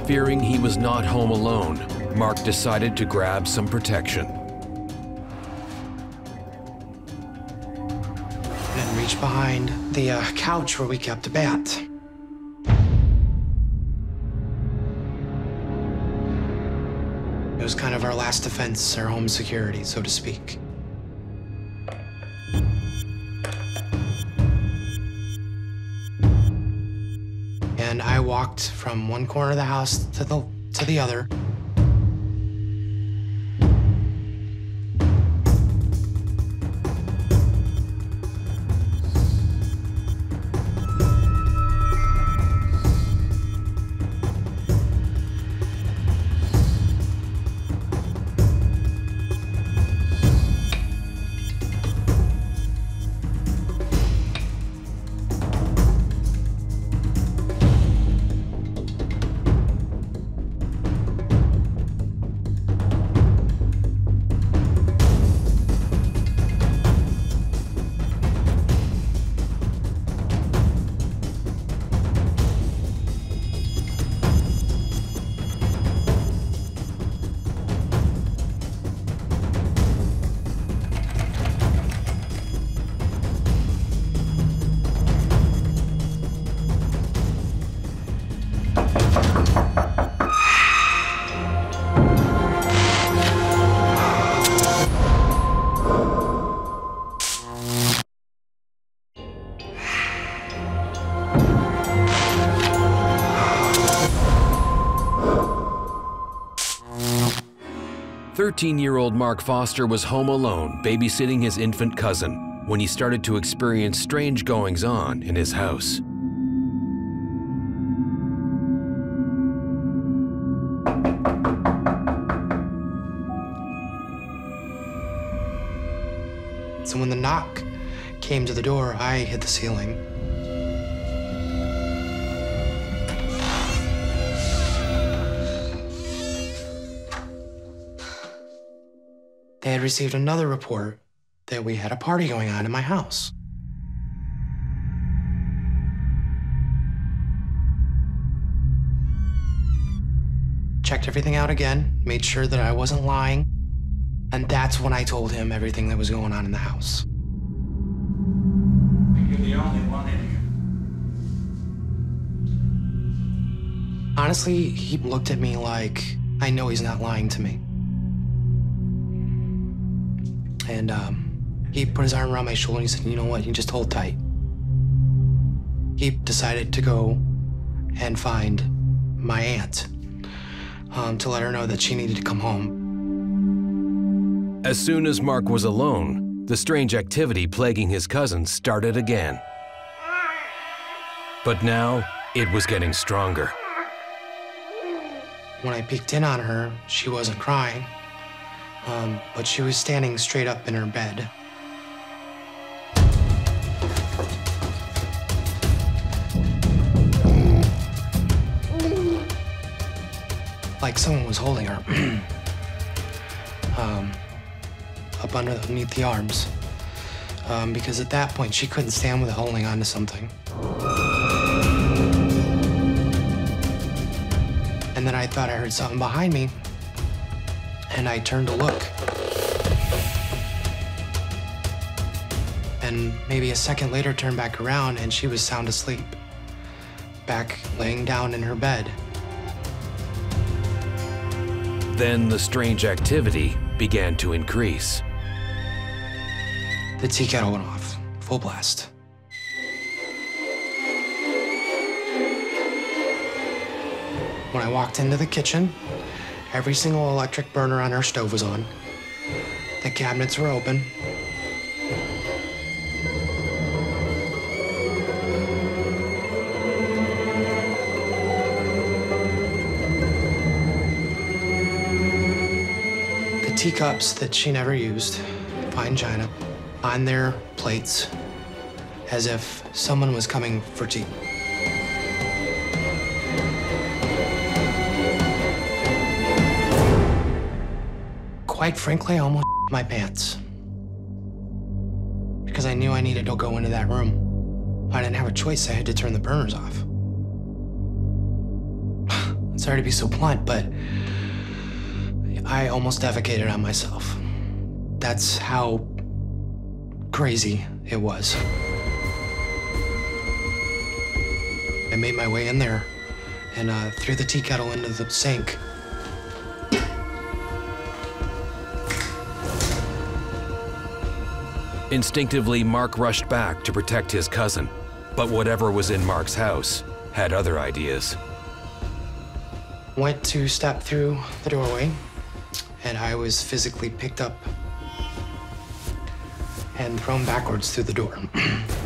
Speaker 2: Fearing he was not home alone, Mark decided to grab some protection.
Speaker 16: and reach behind the uh, couch where we kept a bat. It was kind of our last defense, our home security, so to speak. And I walked from one corner of the house to the to the other.
Speaker 2: 13 year old Mark Foster was home alone babysitting his infant cousin when he started to experience strange goings on in his house.
Speaker 16: So when the knock came to the door, I hit the ceiling. They had received another report that we had a party going on in my house. Checked everything out again, made sure that I wasn't lying, and that's when I told him everything that was going on in the house.
Speaker 18: You're the only one in here.
Speaker 16: Honestly, he looked at me like, I know he's not lying to me. And um, he put his arm around my shoulder and he said, You know what? You just hold tight. He decided to go and find my aunt um, to let her know that she needed to come home.
Speaker 2: As soon as Mark was alone, the strange activity plaguing his cousin started again. But now, it was getting stronger.
Speaker 16: When I peeked in on her, she wasn't crying, um, but she was standing straight up in her bed. Like someone was holding her. um, up underneath the arms. Um, because at that point, she couldn't stand without holding onto something. And then I thought I heard something behind me, and I turned to look. And maybe a second later, turned back around, and she was sound asleep, back laying down in her bed.
Speaker 2: Then the strange activity began to increase.
Speaker 16: The tea kettle went off, full blast. When I walked into the kitchen, every single electric burner on our stove was on. The cabinets were open. The teacups that she never used, fine china, on their plates, as if someone was coming for tea. Quite frankly, I almost my pants. Because I knew I needed to go into that room. I didn't have a choice, I had to turn the burners off. Sorry to be so blunt, but I almost defecated on myself. That's how crazy it was. I made my way in there and uh, threw the tea kettle into the sink.
Speaker 2: Instinctively, Mark rushed back to protect his cousin. But whatever was in Mark's house had other ideas.
Speaker 16: Went to step through the doorway, and I was physically picked up and thrown backwards through the door.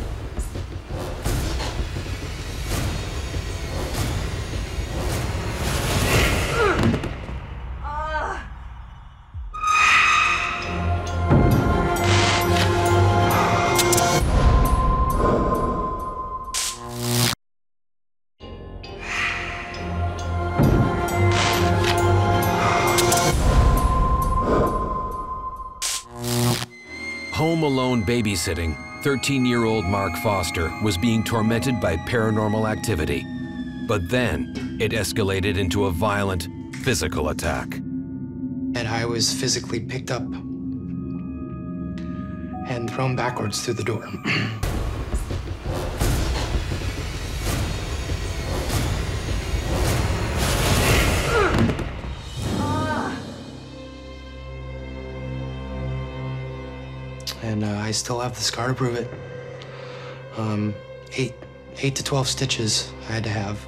Speaker 2: babysitting, 13 year old Mark Foster was being tormented by paranormal activity. But then it escalated into a violent physical attack.
Speaker 16: and I was physically picked up and thrown backwards through the door. and uh, I still have the scar to prove it. Um, eight, eight to 12 stitches I had to have.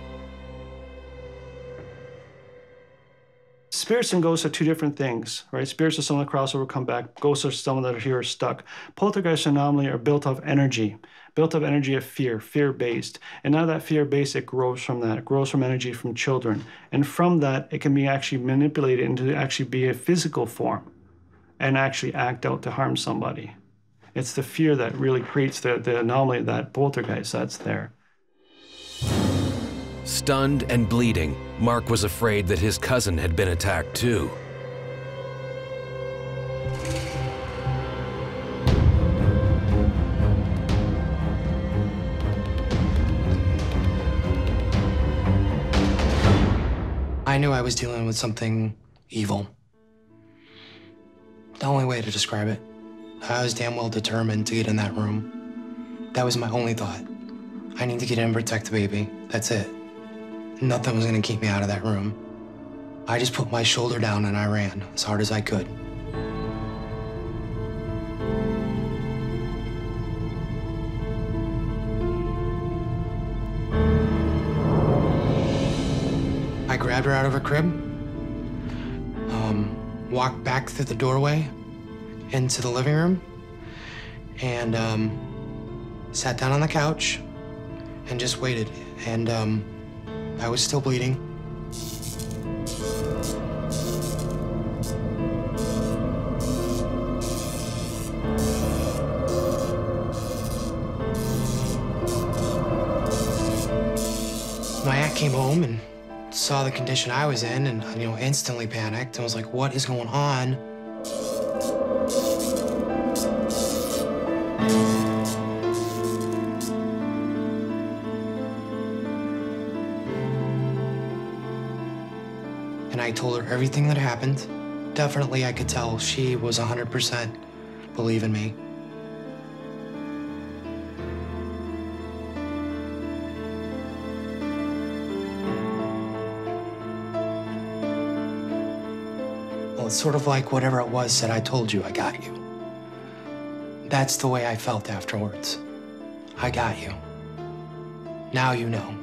Speaker 8: spirits and ghosts are two different things, right? Spirits are someone that cross over, come back. Ghosts are someone that are here stuck. Poltergeist anomaly are built of energy, built of energy of fear, fear based. And now that fear based, it grows from that. It grows from energy from children. And from that, it can be actually manipulated into actually be a physical form and actually act out to harm somebody. It's the fear that really creates the, the anomaly, that poltergeist that's there.
Speaker 2: Stunned and bleeding, Mark was afraid that his cousin had been attacked too.
Speaker 16: I knew I was dealing with something evil. The only way to describe it. I was damn well determined to get in that room. That was my only thought. I need to get in and protect the baby. That's it. Nothing was gonna keep me out of that room. I just put my shoulder down and I ran as hard as I could. I grabbed her out of her crib, um, walked back through the doorway into the living room, and um, sat down on the couch and just waited. And um, I was still bleeding. My aunt came home and saw the condition I was in and, you know, instantly panicked and was like, what is going on? And I told her everything that happened. Definitely, I could tell she was 100% believing me. Well, it's sort of like whatever it was that I told you, I got you. That's the way I felt afterwards. I got you. Now you know.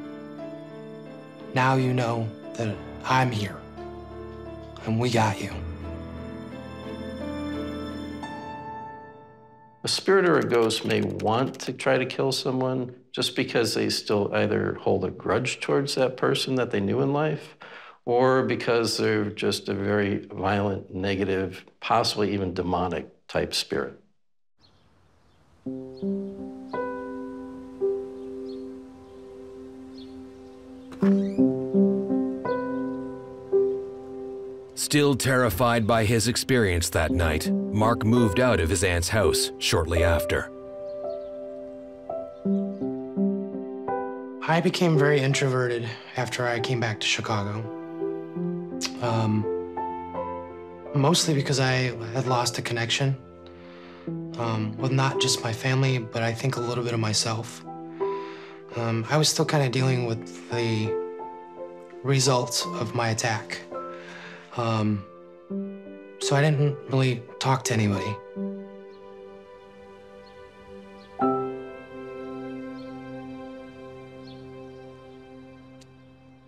Speaker 16: Now you know that I'm here. And we got you.
Speaker 19: A spirit or a ghost may want to try to kill someone just because they still either hold a grudge towards that person that they knew in life, or because they're just a very violent, negative, possibly even demonic type spirit.
Speaker 2: Still terrified by his experience that night, Mark moved out of his aunt's house shortly after.
Speaker 16: I became very introverted after I came back to Chicago. Um, mostly because I had lost a connection um, with not just my family, but I think a little bit of myself. Um, I was still kind of dealing with the results of my attack. Um, so I didn't really talk to anybody.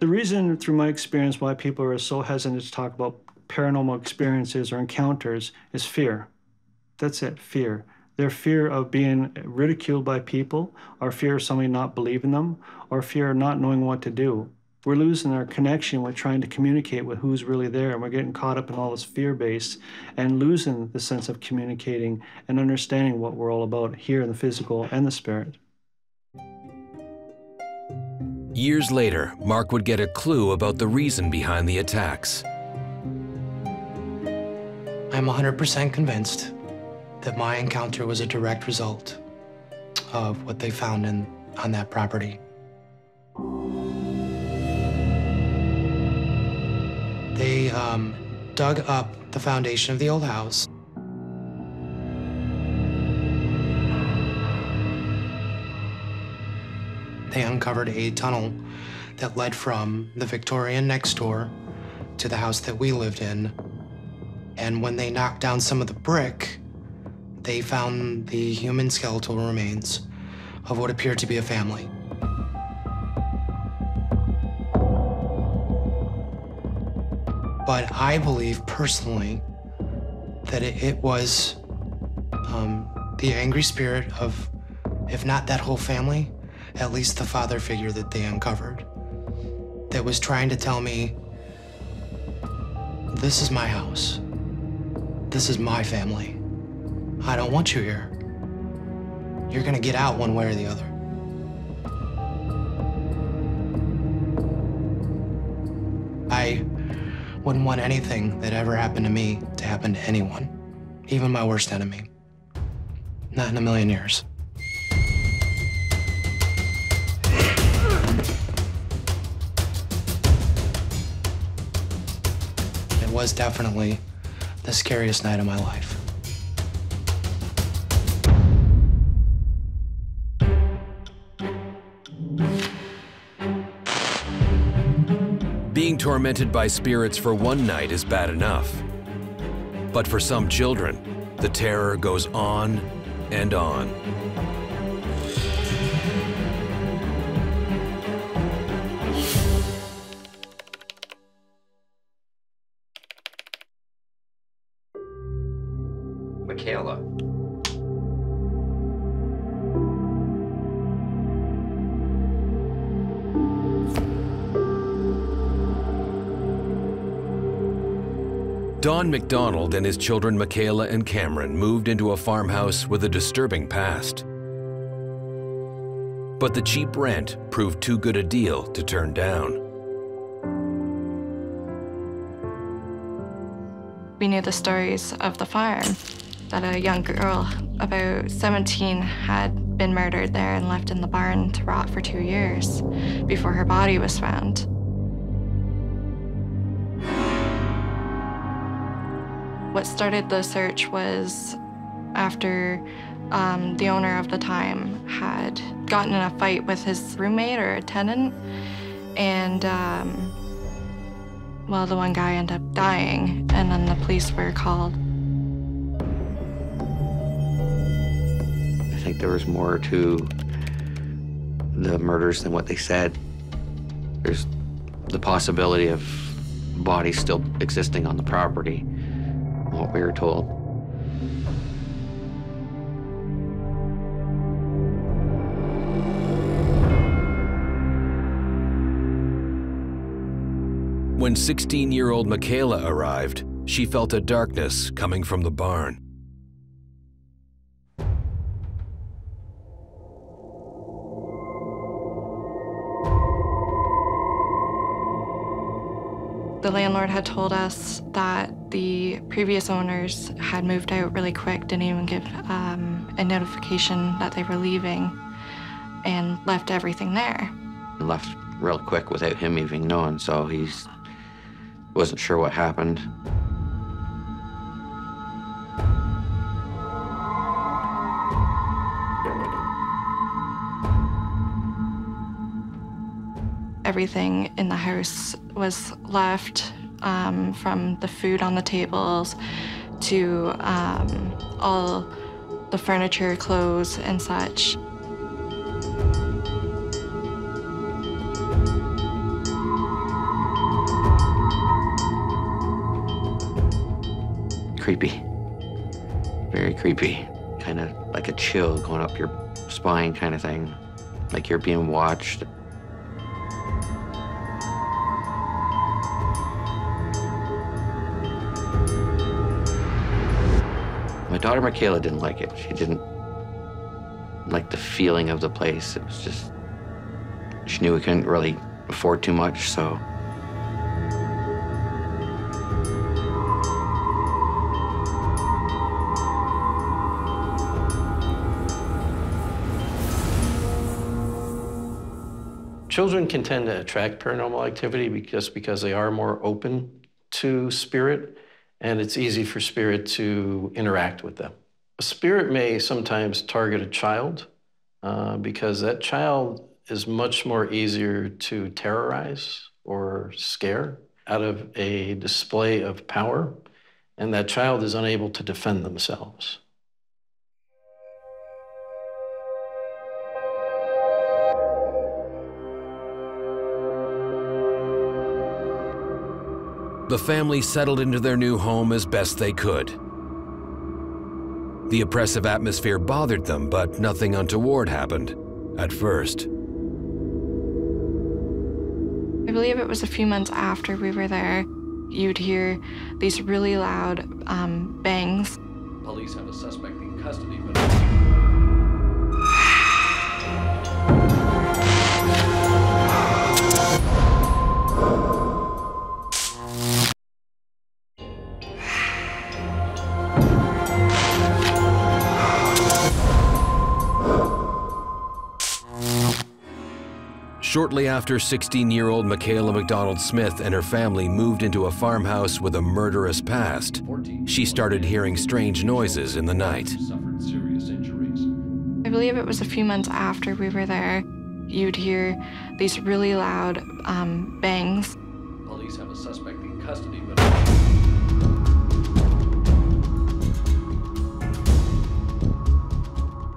Speaker 8: The reason, through my experience, why people are so hesitant to talk about paranormal experiences or encounters is fear. That's it, fear. Their fear of being ridiculed by people, or fear of somebody not believing them, or fear of not knowing what to do. We're losing our connection with trying to communicate with who's really there, and we're getting caught up in all this fear based and losing the sense of communicating and understanding what we're all about here in the physical and the spirit.
Speaker 2: Years later, Mark would get a clue about the reason behind the attacks.
Speaker 16: I'm 100% convinced that my encounter was a direct result of what they found in, on that property. They um, dug up the foundation of the old house. They uncovered a tunnel that led from the Victorian next door to the house that we lived in. And when they knocked down some of the brick, they found the human skeletal remains of what appeared to be a family. But I believe personally that it, it was um, the angry spirit of, if not that whole family, at least the father figure that they uncovered, that was trying to tell me, this is my house. This is my family. I don't want you here. You're gonna get out one way or the other. I wouldn't want anything that ever happened to me to happen to anyone, even my worst enemy. Not in a million years. It was definitely the scariest night of my life.
Speaker 2: Tormented by spirits for one night is bad enough. But for some children, the terror goes on and on. Don McDonald and his children Michaela and Cameron moved into a farmhouse with a disturbing past. But the cheap rent proved too good a deal to turn down.
Speaker 20: We knew the stories of the farm, that a young girl, about 17, had been murdered there and left in the barn to rot for two years before her body was found. What started the search was after um, the owner of the time had gotten in a fight with his roommate or a tenant, and um, well, the one guy ended up dying, and then the police were called.
Speaker 21: I think there was more to the murders than what they said. There's the possibility of bodies still existing on the property, what we were told.
Speaker 2: When 16 year old Michaela arrived, she felt a darkness coming from the barn.
Speaker 20: Landlord had told us that the previous owners had moved out really quick, didn't even give um, a notification that they were leaving, and left everything there.
Speaker 21: Left real quick without him even knowing, so he's wasn't sure what happened.
Speaker 20: Everything in the house was left, um, from the food on the tables to um, all the furniture, clothes, and such.
Speaker 21: Creepy. Very creepy. Kind of like a chill going up your spine kind of thing. Like you're being watched. Daughter Michaela didn't like it. She didn't like the feeling of the place. It was just, she knew we couldn't really afford too much, so.
Speaker 19: Children can tend to attract paranormal activity just because they are more open to spirit, and it's easy for spirit to interact with them. A spirit may sometimes target a child uh, because that child is much more easier to terrorize or scare out of a display of power, and that child is unable to defend themselves.
Speaker 2: The family settled into their new home as best they could. The oppressive atmosphere bothered them, but nothing untoward happened at first.
Speaker 20: I believe it was a few months after we were there, you'd hear these really loud um, bangs.
Speaker 17: Police have a suspect in custody, but
Speaker 2: Shortly after 16 year old Michaela McDonald Smith and her family moved into a farmhouse with a murderous past, she started hearing strange noises in the night.
Speaker 17: suffered serious injuries.
Speaker 20: I believe it was a few months after we were there, you'd hear these really loud um, bangs.
Speaker 17: Police have a suspect in custody,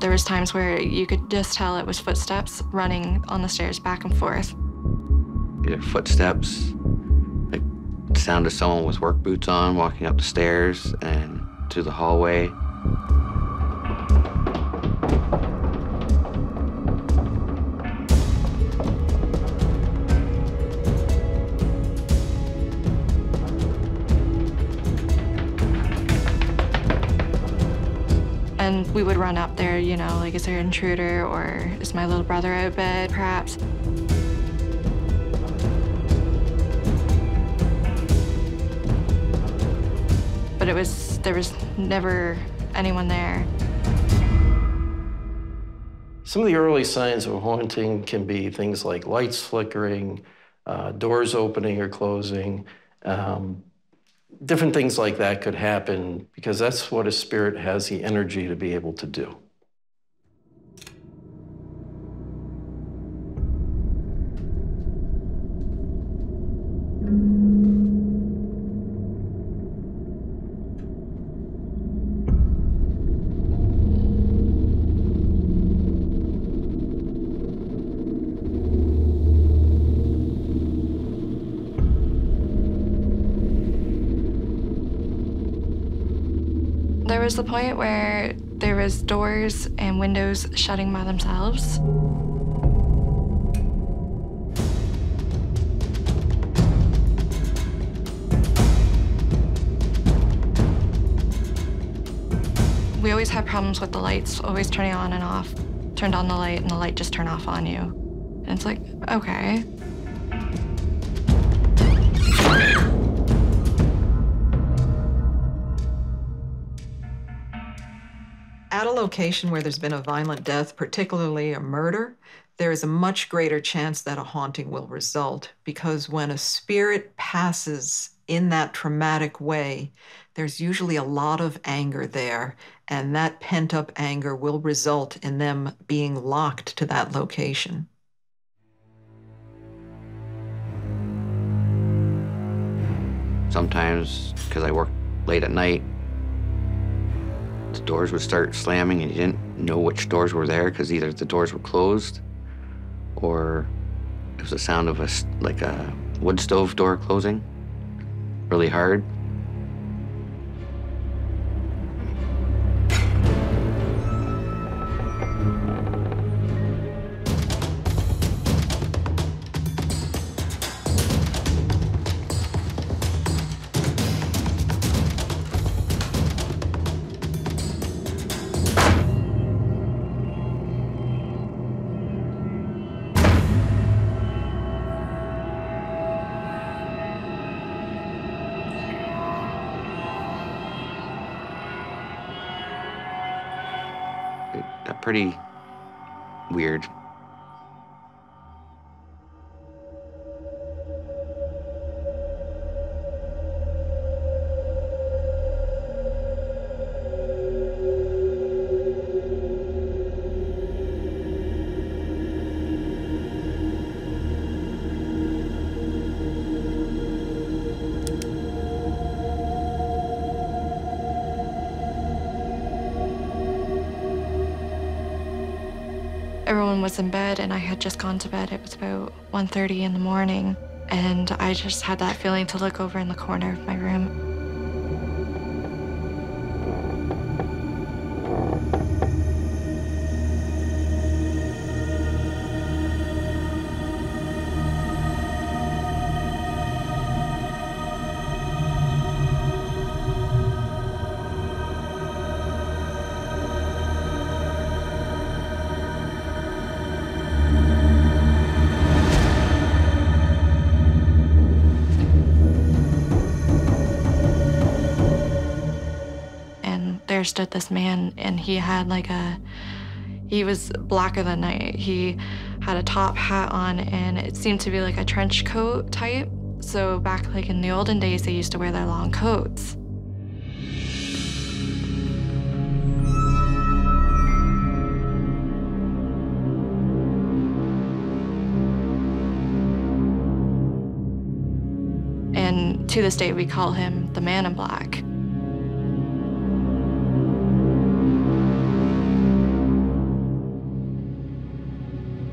Speaker 20: There was times where you could just tell it was footsteps running on the stairs back and forth.
Speaker 21: Footsteps, like the sound of someone with work boots on walking up the stairs and to the hallway.
Speaker 20: And we would run up there, you know, like, is there an intruder or is my little brother out of bed, perhaps? But it was, there was never anyone there.
Speaker 19: Some of the early signs of haunting can be things like lights flickering, uh, doors opening or closing. Um, different things like that could happen because that's what a spirit has the energy to be able to do.
Speaker 20: There was the point where there was doors and windows shutting by themselves. We always had problems with the lights always turning on and off. Turned on the light and the light just turned off on you. And it's like, okay.
Speaker 22: At a location where there's been a violent death, particularly a murder, there is a much greater chance that a haunting will result because when a spirit passes in that traumatic way, there's usually a lot of anger there, and that pent up anger will result in them being locked to that location.
Speaker 21: Sometimes, because I work late at night, doors would start slamming and you didn't know which doors were there because either the doors were closed or it was the sound of a, like a wood stove door closing really hard.
Speaker 20: Just gone to bed. It was about 1.30 in the morning. And I just had that feeling to look over in the corner of my room. There stood this man and he had like a he was blacker than night. He had a top hat on and it seemed to be like a trench coat type. So back like in the olden days they used to wear their long coats. And to this day we call him the man in black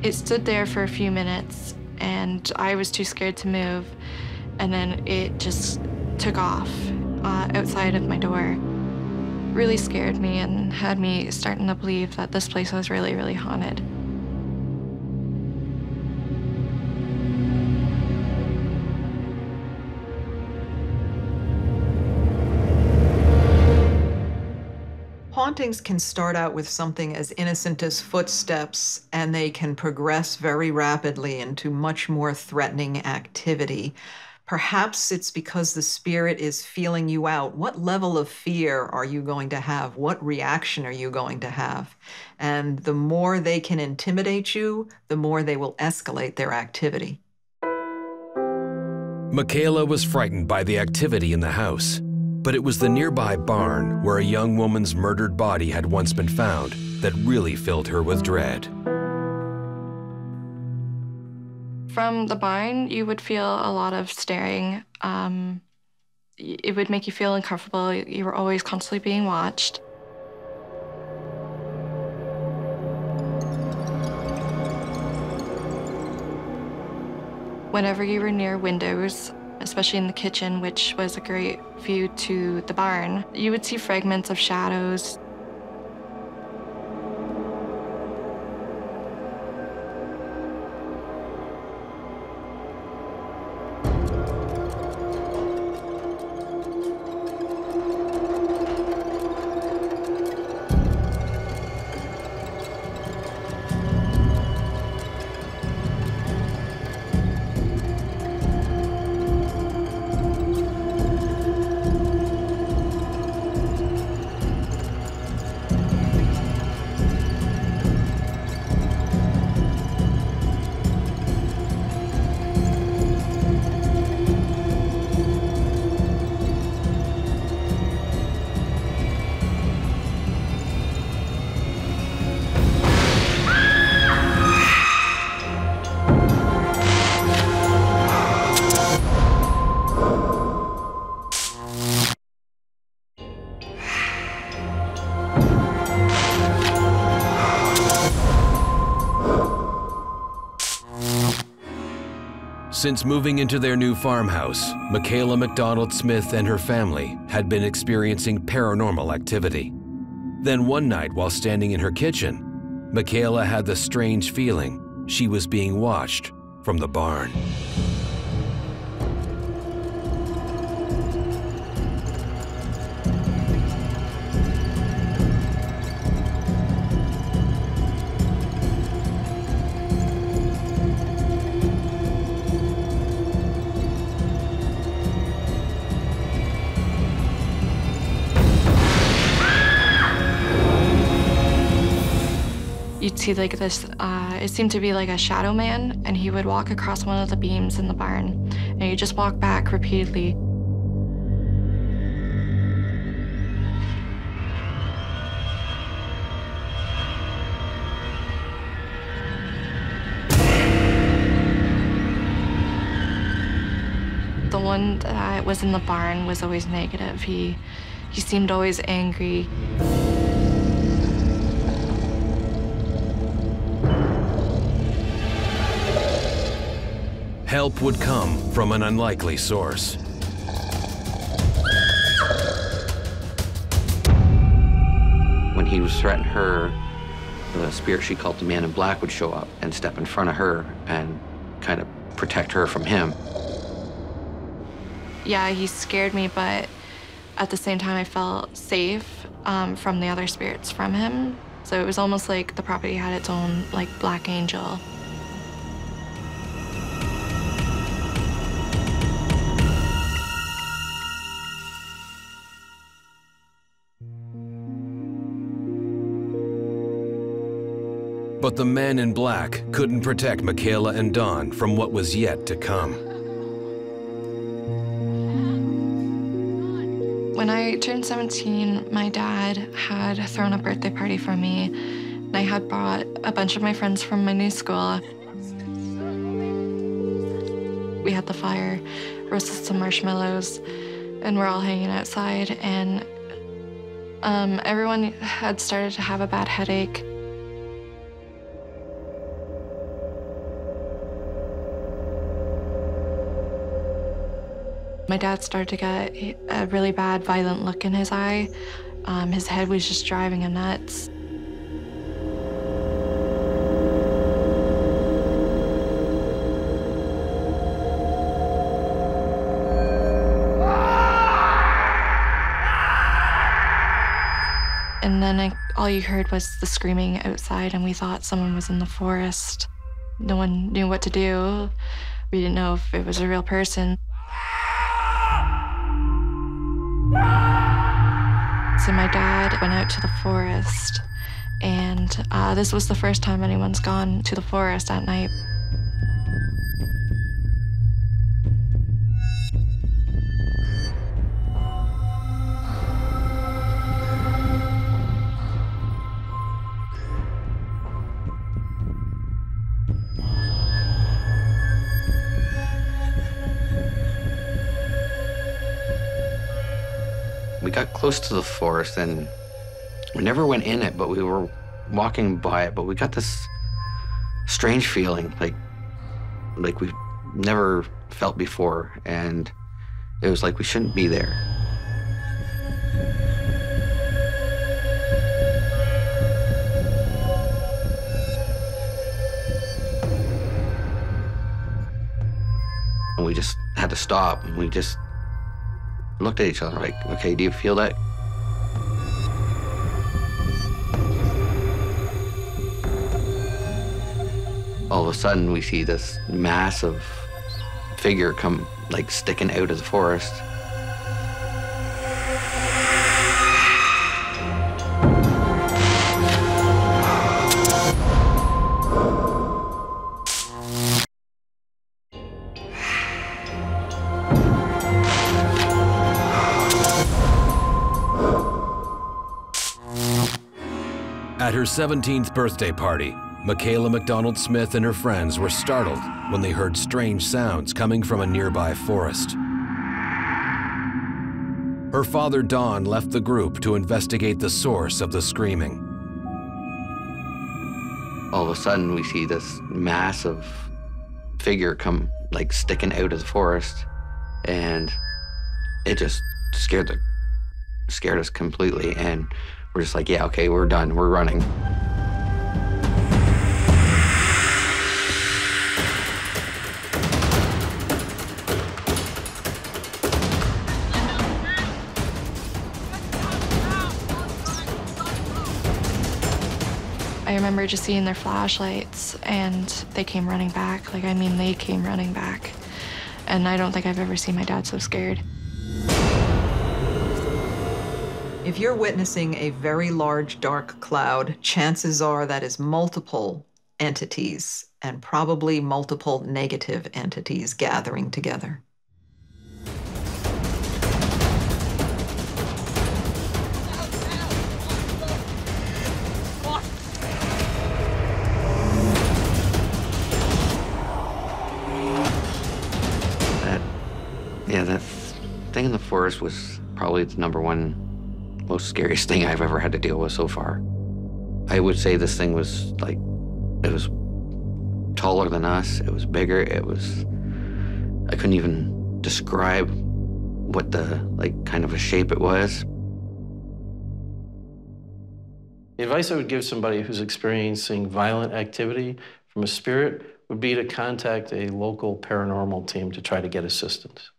Speaker 20: It stood there for a few minutes, and I was too scared to move. And then it just took off uh, outside of my door. Really scared me and had me starting to believe that this place was really, really haunted.
Speaker 22: Hauntings can start out with something as innocent as footsteps, and they can progress very rapidly into much more threatening activity. Perhaps it's because the spirit is feeling you out. What level of fear are you going to have? What reaction are you going to have? And the more they can intimidate you, the more they will escalate their activity.
Speaker 2: Michaela was frightened by the activity in the house, but it was the nearby barn where a young woman's murdered body had once been found that really filled her with dread.
Speaker 20: From the barn, you would feel a lot of staring. Um, it would make you feel uncomfortable. You were always constantly being watched. Whenever you were near windows, especially in the kitchen, which was a great view to the barn, you would see fragments of shadows.
Speaker 2: Since moving into their new farmhouse, Michaela McDonald Smith and her family had been experiencing paranormal activity. Then one night while standing in her kitchen, Michaela had the strange feeling she was being watched from the barn.
Speaker 20: See like this, uh, it seemed to be like a shadow man, and he would walk across one of the beams in the barn, and you just walk back repeatedly. The one that was in the barn was always negative. He, he seemed always angry.
Speaker 2: Help would come from an unlikely source.
Speaker 21: When he was threatening her, the spirit she called the man in black would show up and step in front of her and kind of protect her from him.
Speaker 20: Yeah, he scared me, but at the same time, I felt safe um, from the other spirits from him. So it was almost like the property had its own, like, black angel.
Speaker 2: But the man in black couldn't protect Michaela and Don from what was yet to come.
Speaker 20: When I turned 17, my dad had thrown a birthday party for me. And I had brought a bunch of my friends from my new school. We had the fire, roasted some marshmallows, and we're all hanging outside. And um, everyone had started to have a bad headache. My dad started to get a really bad, violent look in his eye. Um, his head was just driving him nuts. And then I, all you heard was the screaming outside, and we thought someone was in the forest. No one knew what to do. We didn't know if it was a real person. So my dad went out to the forest, and uh, this was the first time anyone's gone to the forest at night.
Speaker 21: Got close to the forest and we never went in it, but we were walking by it, but we got this strange feeling like like we've never felt before and it was like we shouldn't be there. And we just had to stop and we just looked at each other like, okay, do you feel that? All of a sudden, we see this massive figure come, like, sticking out of the forest.
Speaker 2: Her 17th birthday party, Michaela McDonald Smith and her friends were startled when they heard strange sounds coming from a nearby forest. Her father, Don, left the group to investigate the source of the screaming.
Speaker 21: All of a sudden, we see this massive figure come, like, sticking out of the forest, and it just scared the scared us completely. And we're just like, yeah, okay, we're done. We're running.
Speaker 20: I remember just seeing their flashlights and they came running back. Like, I mean, they came running back. And I don't think I've ever seen my dad so scared.
Speaker 22: If you're witnessing a very large dark cloud, chances are that is multiple entities and probably multiple negative entities gathering together.
Speaker 21: That, yeah, that thing in the forest was probably the number one most scariest thing I've ever had to deal with so far. I would say this thing was like, it was taller than us, it was bigger, it was I couldn't even describe what the, like, kind of a shape it was.
Speaker 19: The advice I would give somebody who's experiencing violent activity from a spirit would be to contact a local paranormal team to try to get assistance.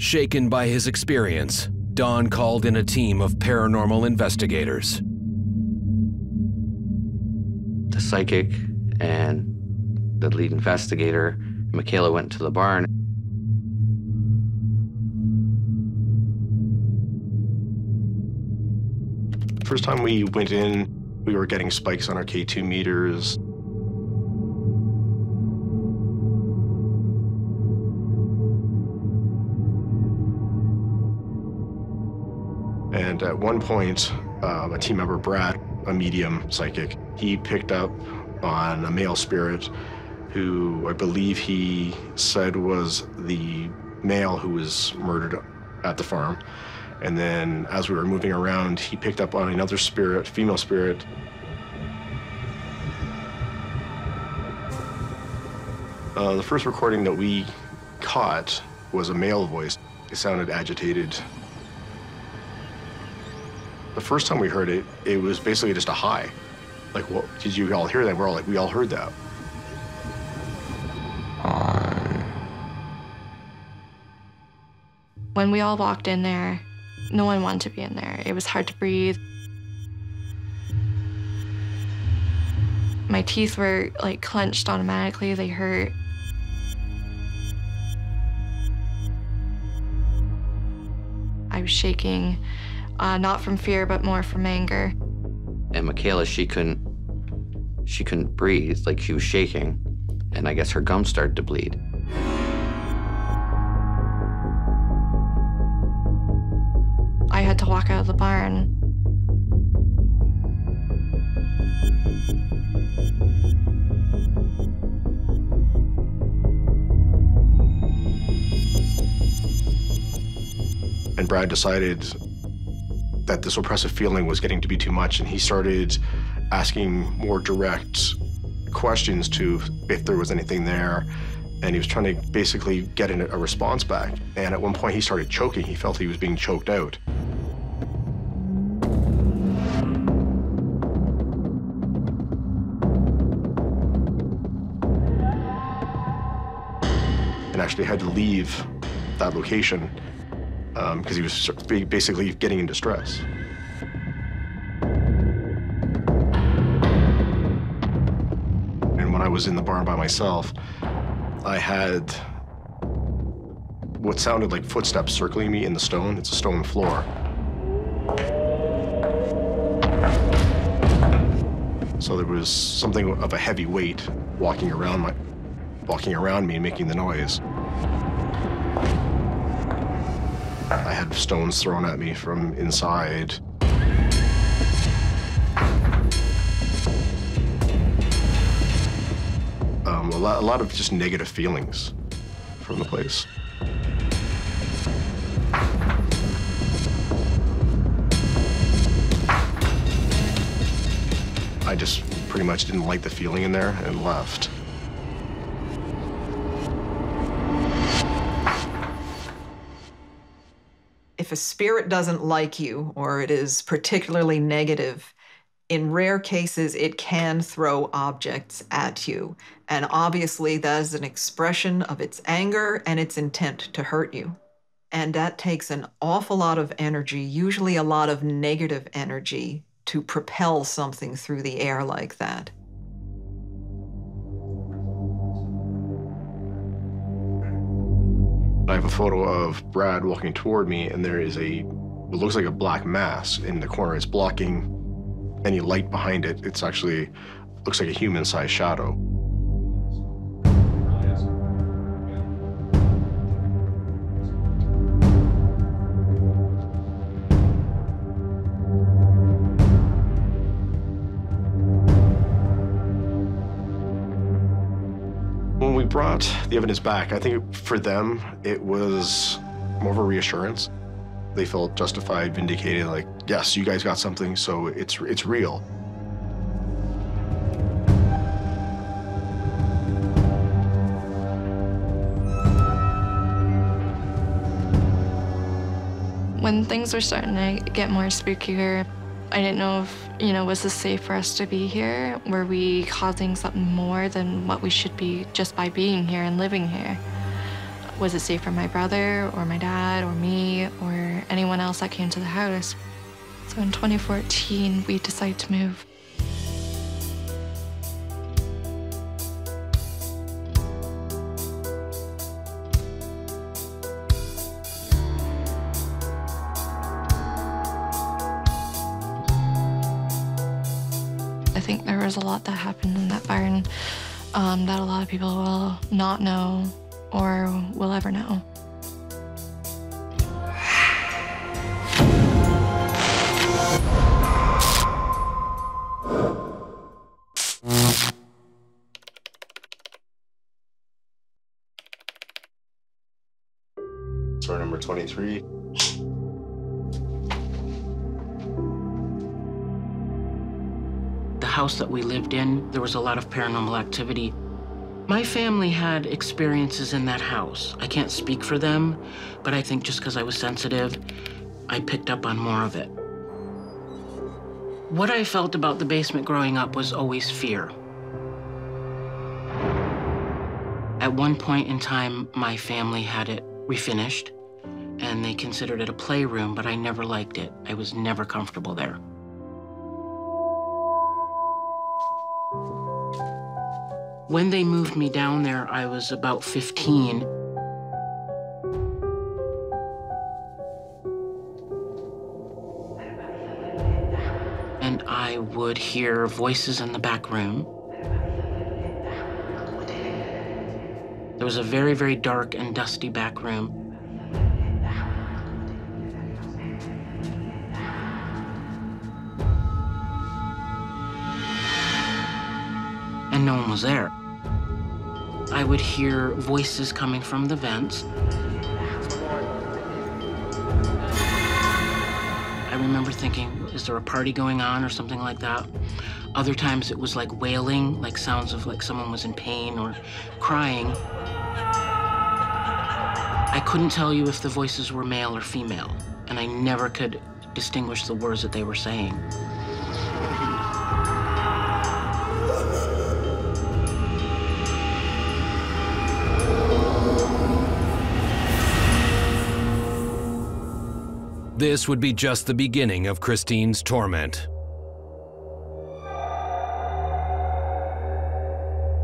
Speaker 2: Shaken by his experience, Don called in a team of paranormal investigators.
Speaker 21: The psychic and the lead investigator, Michaela, went to the barn.
Speaker 23: First time we went in, we were getting spikes on our K2 meters. At one point, um, a team member, Brad, a medium psychic, he picked up on a male spirit who I believe he said was the male who was murdered at the farm. And then as we were moving around, he picked up on another spirit, female spirit. Uh, the first recording that we caught was a male voice. It sounded agitated. The first time we heard it, it was basically just a hi. Like, what, did you all hear that? We're all like, we all heard that.
Speaker 20: When we all walked in there, no one wanted to be in there. It was hard to breathe. My teeth were like clenched automatically, they hurt. I was shaking, uh, not from fear, but more from anger.
Speaker 21: And Michaela, she couldn't, she couldn't breathe, like she was shaking. And I guess her gums started to bleed.
Speaker 20: I had to walk out of the barn.
Speaker 23: And Brad decided that this oppressive feeling was getting to be too much, and he started asking more direct questions to if there was anything there. And he was trying to basically get a response back. And at one point, he started choking. He felt he was being choked out. And actually had to leave that location because um, he was basically getting in distress. And when I was in the barn by myself, I had what sounded like footsteps circling me in the stone. It's a stone floor. So there was something of a heavy weight walking around my, walking around me and making the noise. I had stones thrown at me from inside. Um, a, lot, a lot of just negative feelings from the place. I just pretty much didn't like the feeling in there and left.
Speaker 22: If a spirit doesn't like you or it is particularly negative, in rare cases, it can throw objects at you. And obviously, that is an expression of its anger and its intent to hurt you. And that takes an awful lot of energy, usually a lot of negative energy, to propel something through the air like that.
Speaker 23: I have a photo of Brad walking toward me, and there is a what looks like a black mass in the corner. It's blocking any light behind it. It's actually looks like a human-sized shadow. brought the evidence back, I think for them, it was more of a reassurance. They felt justified, vindicated, like, yes, you guys got something, so it's, it's real.
Speaker 20: When things were starting to get more spookier, I didn't know if, you know, was this safe for us to be here? Were we causing something more than what we should be just by being here and living here? Was it safe for my brother or my dad or me or anyone else that came to the house? So in 2014, we decided to move. I think there was a lot that happened in that barn um, that a lot of people will not know or will ever know.
Speaker 23: Story number 23.
Speaker 24: House that we lived in, there was a lot of paranormal activity. My family had experiences in that house. I can't speak for them, but I think just because I was sensitive, I picked up on more of it. What I felt about the basement growing up was always fear. At one point in time, my family had it refinished, and they considered it a playroom, but I never liked it. I was never comfortable there. When they moved me down there, I was about 15. And I would hear voices in the back room. There was a very, very dark and dusty back room. And no one was there. I would hear voices coming from the vents. I remember thinking, is there a party going on or something like that? Other times it was like wailing, like sounds of like someone was in pain or crying. I couldn't tell you if the voices were male or female, and I never could distinguish the words that they were saying.
Speaker 2: This would be just the beginning of Christine's torment.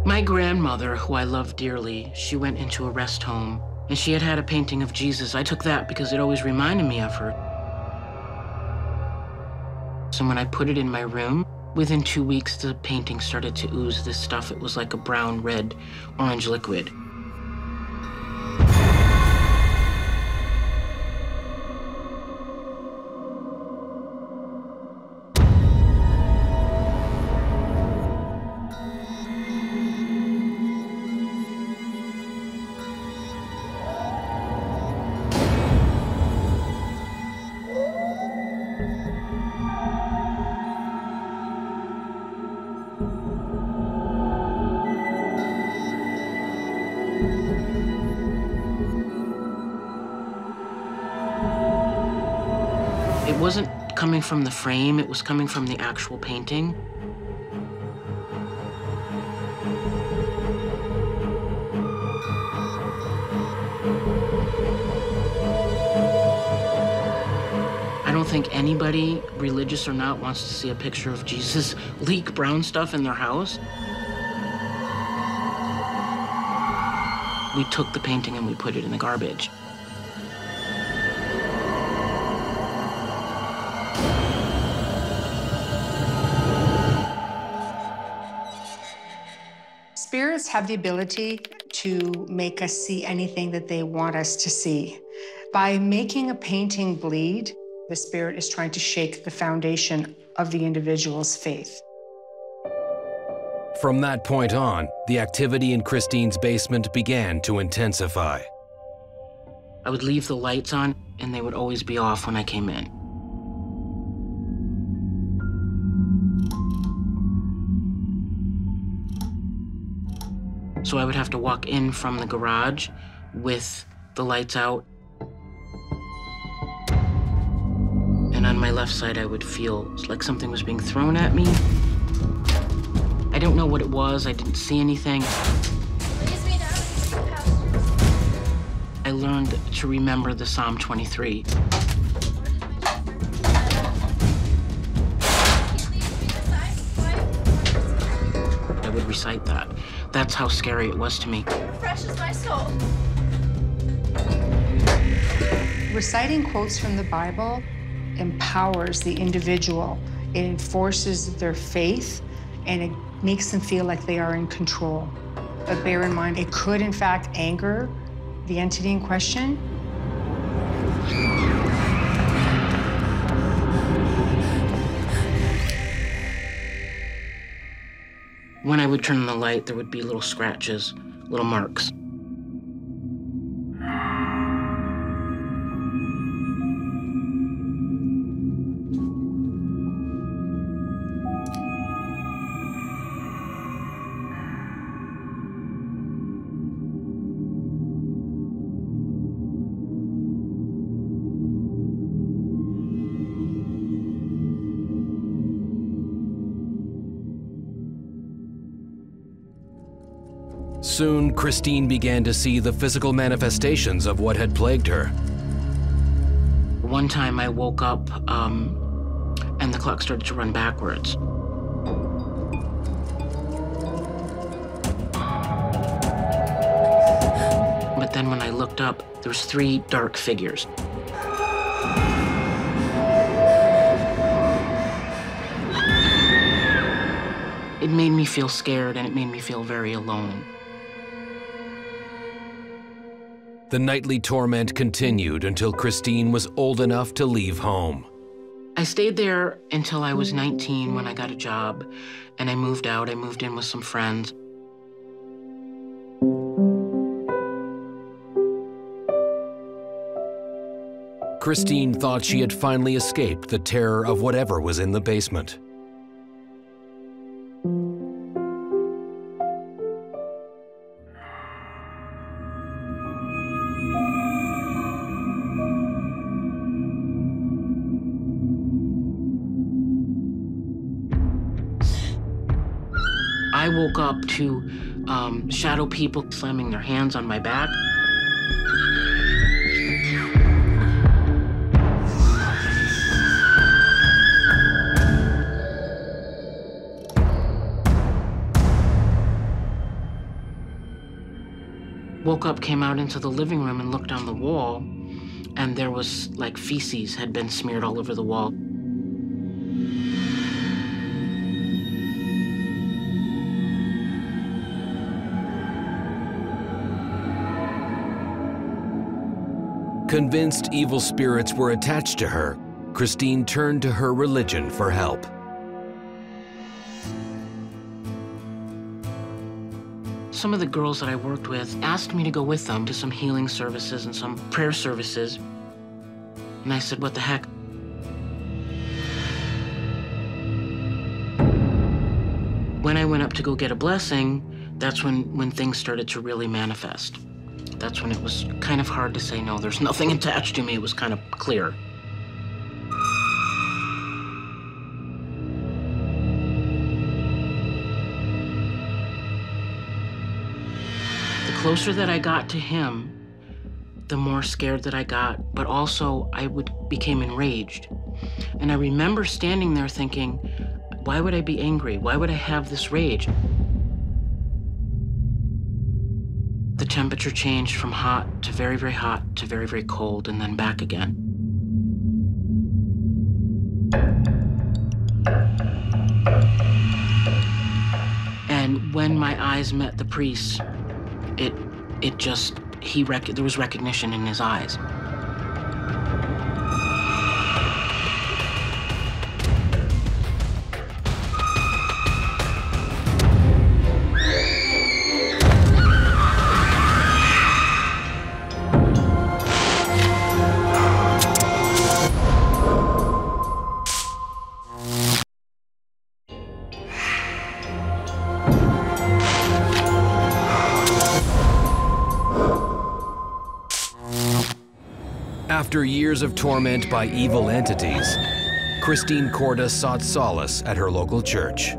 Speaker 24: My grandmother, who I love dearly, she went into a rest home, and she had had a painting of Jesus. I took that because it always reminded me of her. So when I put it in my room, within two weeks, the painting started to ooze this stuff. It was like a brown, red, orange liquid. From the frame, it was coming from the actual painting. I don't think anybody, religious or not, wants to see a picture of Jesus leak brown stuff in their house. We took the painting and we put it in the garbage.
Speaker 25: Have the ability to make us see anything that they want us to see. By making a painting bleed, the spirit is trying to shake the foundation of the individual's faith.
Speaker 2: From that point on, the activity in Christine's basement began to intensify.
Speaker 24: I would leave the lights on, and they would always be off when I came in. So I would have to walk in from the garage with the lights out. And on my left side, I would feel like something was being thrown at me. I don't know what it was. I didn't see anything. I learned to remember the Psalm 23. I would recite that. That's how scary it was to me.
Speaker 7: Refreshes my soul.
Speaker 25: Reciting quotes from the Bible empowers the individual. It enforces their faith and it makes them feel like they are in control. But bear in mind, it could in fact anger the entity in question.
Speaker 24: When I would turn on the light, there would be little scratches, little marks.
Speaker 2: Soon, Christine began to see the physical manifestations of what had plagued her.
Speaker 24: One time I woke up um, and the clock started to run backwards. But then when I looked up, there was three dark figures. It made me feel scared and it made me feel very alone.
Speaker 2: The nightly torment continued until Christine was old enough to leave home.
Speaker 24: I stayed there until I was 19 when I got a job and I moved out. I moved in with some friends.
Speaker 2: Christine thought she had finally escaped the terror of whatever was in the basement.
Speaker 24: Woke up to um, shadow people slamming their hands on my back. Woke up, came out into the living room and looked on the wall, and there was like feces had been smeared all over the wall.
Speaker 2: Convinced evil spirits were attached to her, Christine turned to her religion for help.
Speaker 24: Some of the girls that I worked with asked me to go with them to some healing services and some prayer services. And I said, what the heck? When I went up to go get a blessing, that's when, when things started to really manifest. That's when it was kind of hard to say no. There's nothing attached to me. It was kind of clear. The closer that I got to him, the more scared that I got, but also I would became enraged. And I remember standing there thinking, why would I be angry? Why would I have this rage? The temperature changed from hot to very, very hot to very, very cold and then back again. And when my eyes met the priest, it, it just, he rec- there was recognition in his eyes.
Speaker 2: Torment by evil entities, Christine Corda sought solace at her local church.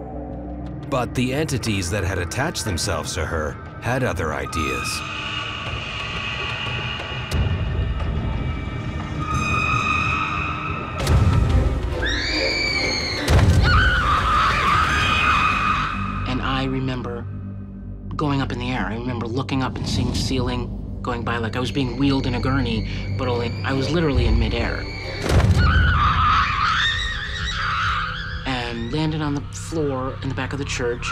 Speaker 2: But the entities that had attached themselves to her had other ideas.
Speaker 24: Going by like I was being wheeled in a gurney, but only I was literally in midair. And landed on the floor in the back of the church.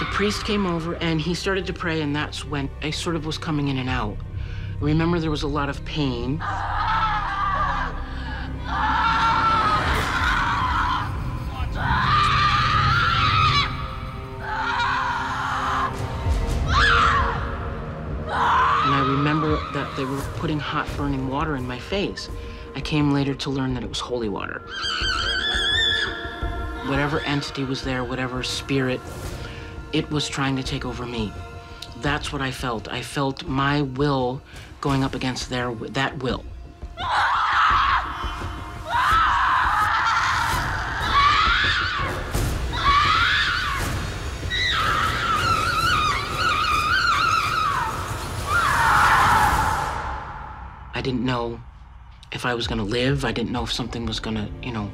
Speaker 24: The priest came over and he started to pray, and that's when I sort of was coming in and out. I remember there was a lot of pain. Putting hot burning water in my face. I came later to learn that it was holy water. Whatever entity was there, whatever spirit, it was trying to take over me. That's what I felt. I felt my will going up against their that will. Didn't know if I was gonna live. I didn't know if something was gonna, you know,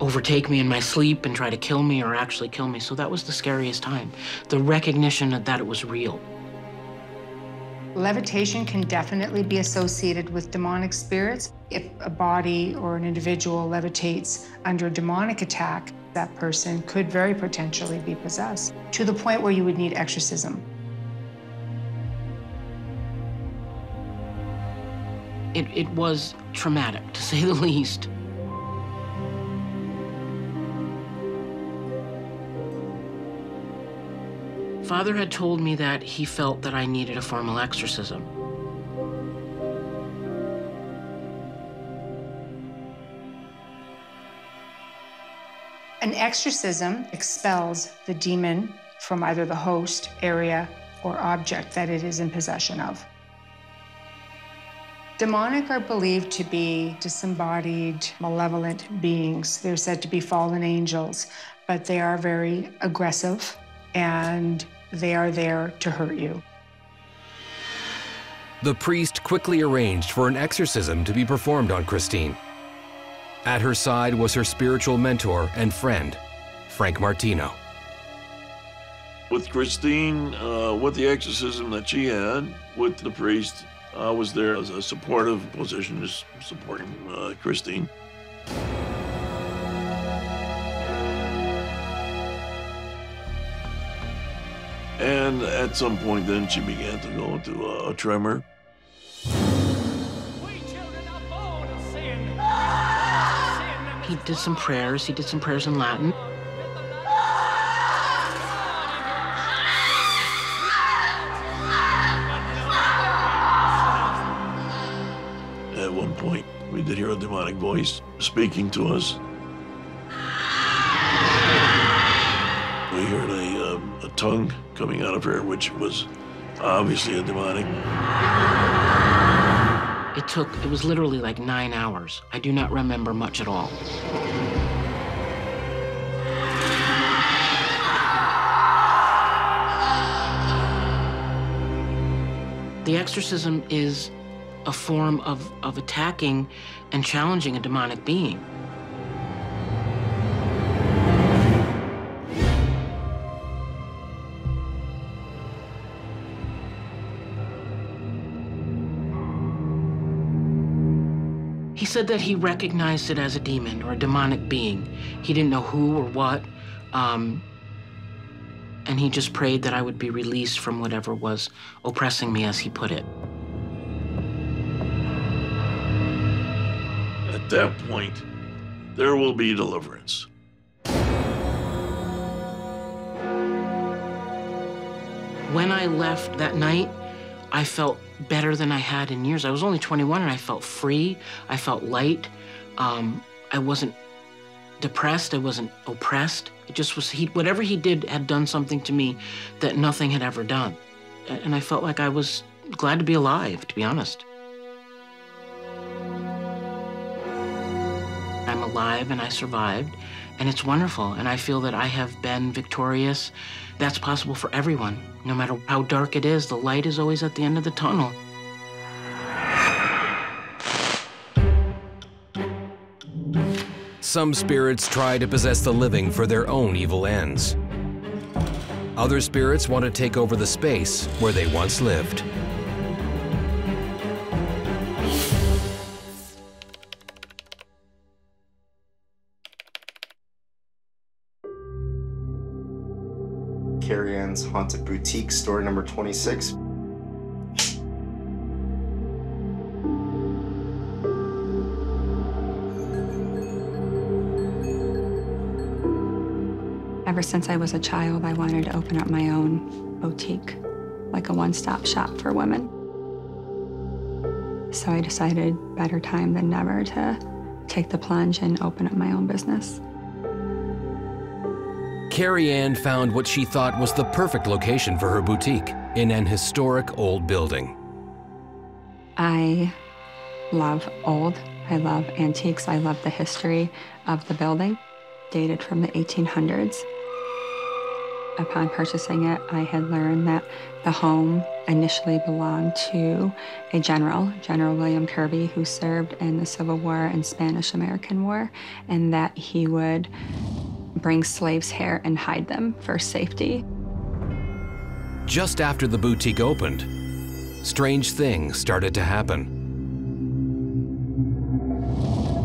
Speaker 24: overtake me in my sleep and try to kill me or actually kill me. So that was the scariest time. The recognition that it was real.
Speaker 25: Levitation can definitely be associated with demonic spirits. If a body or an individual levitates under a demonic attack, that person could very potentially be possessed to the point where you would need exorcism.
Speaker 24: It, it was traumatic, to say the least. Father had told me that he felt that I needed a formal exorcism.
Speaker 25: An exorcism expels the demon from either the host, area, or object that it is in possession of. Demonic are believed to be disembodied, malevolent beings. They're said to be fallen angels, but they are very aggressive and they are there to hurt you.
Speaker 2: The priest quickly arranged for an exorcism to be performed on Christine. At her side was her spiritual mentor and friend, Frank Martino.
Speaker 26: With Christine, uh, with the exorcism that she had, with the priest, I was there as a supportive position, just supporting uh, Christine. And at some point, then she began to go into a, a tremor.
Speaker 24: He did some prayers. He did some prayers in Latin.
Speaker 26: Speaking to us. We heard a, um, a tongue coming out of her, which was obviously a demonic.
Speaker 24: It took, it was literally like nine hours. I do not remember much at all. The exorcism is a form of, of attacking and challenging a demonic being. He said that he recognized it as a demon or a demonic being. He didn't know who or what. Um, and he just prayed that I would be released from whatever was oppressing me, as he put it.
Speaker 26: At that point, there will be deliverance.
Speaker 24: When I left that night, I felt better than I had in years. I was only 21 and I felt free. I felt light. Um, I wasn't depressed. I wasn't oppressed. It just was, he, whatever he did had done something to me that nothing had ever done. And I felt like I was glad to be alive, to be honest. I'm alive and I survived, and it's wonderful. And I feel that I have been victorious. That's possible for everyone. No matter how dark it is, the light is always at the end of the tunnel.
Speaker 2: Some spirits try to possess the living for their own evil ends. Other spirits want to take over the space where they once lived.
Speaker 27: Haunted Boutique, story number 26.
Speaker 28: Ever since I was a child, I wanted to open up my own boutique, like a one stop shop for women. So I decided better time than never to take the plunge and open up my own business.
Speaker 2: Carrie Ann found what she thought was the perfect location for her boutique in an historic old building.
Speaker 28: I love old. I love antiques. I love the history of the building, dated from the 1800s. Upon purchasing it, I had learned that the home initially belonged to a general, General William Kirby, who served in the Civil War and Spanish American War, and that he would bring slaves here and hide them for safety.
Speaker 2: Just after the boutique opened, strange things started to happen.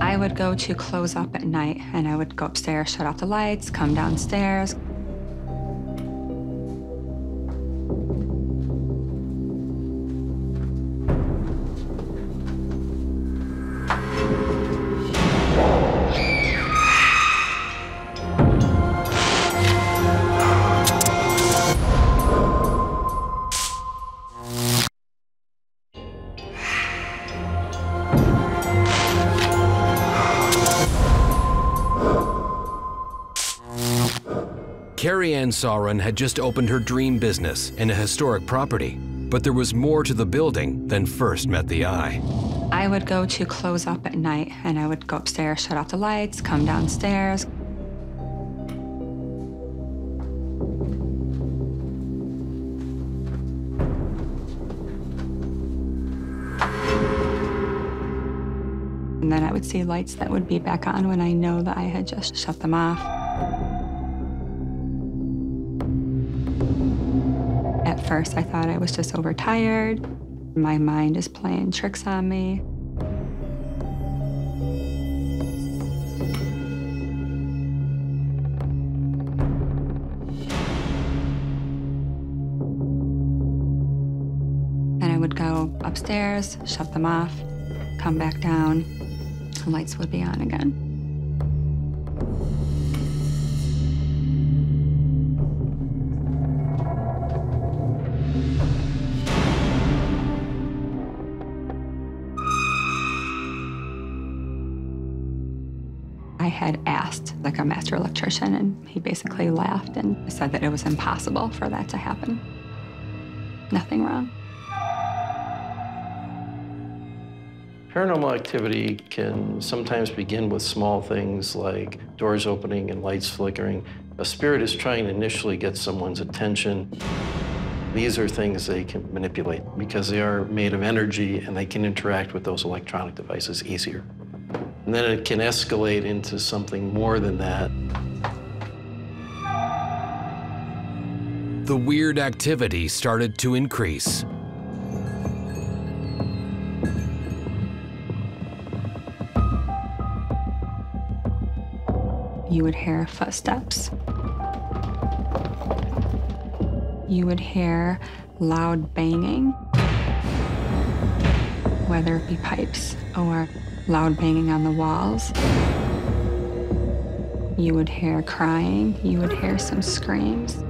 Speaker 28: I would go to close up at night and I would go upstairs, shut off the lights, come downstairs.
Speaker 2: Sauron had just opened her dream business in a historic property, but there was more to the building than first met the eye.
Speaker 28: I would go to close up at night and I would go upstairs, shut off the lights, come downstairs. And then I would see lights that would be back on when I know that I had just shut them off. At first, I thought I was just overtired. My mind is playing tricks on me. And I would go upstairs, shut them off, come back down, the lights would be on again. Like a master electrician, and he basically laughed and said that it was impossible for that to happen. Nothing wrong.
Speaker 19: Paranormal activity can sometimes begin with small things like doors opening and lights flickering. A spirit is trying to initially get someone's attention. These are things they can manipulate because they are made of energy and they can interact with those electronic devices easier. And then it can escalate into something more than that.
Speaker 2: The weird activity started to increase.
Speaker 28: You would hear footsteps. You would hear loud banging, whether it be pipes or loud banging on the walls. You would hear crying. You would hear some screams.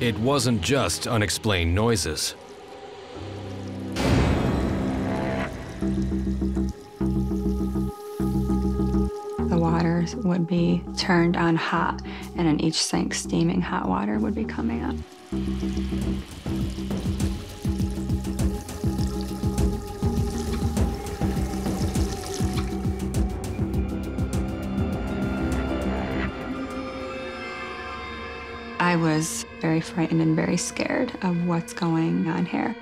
Speaker 2: It wasn't just unexplained noises.
Speaker 28: Would be turned on hot, and in each sink, steaming hot water would be coming up. I was very frightened and very scared of what's going on here.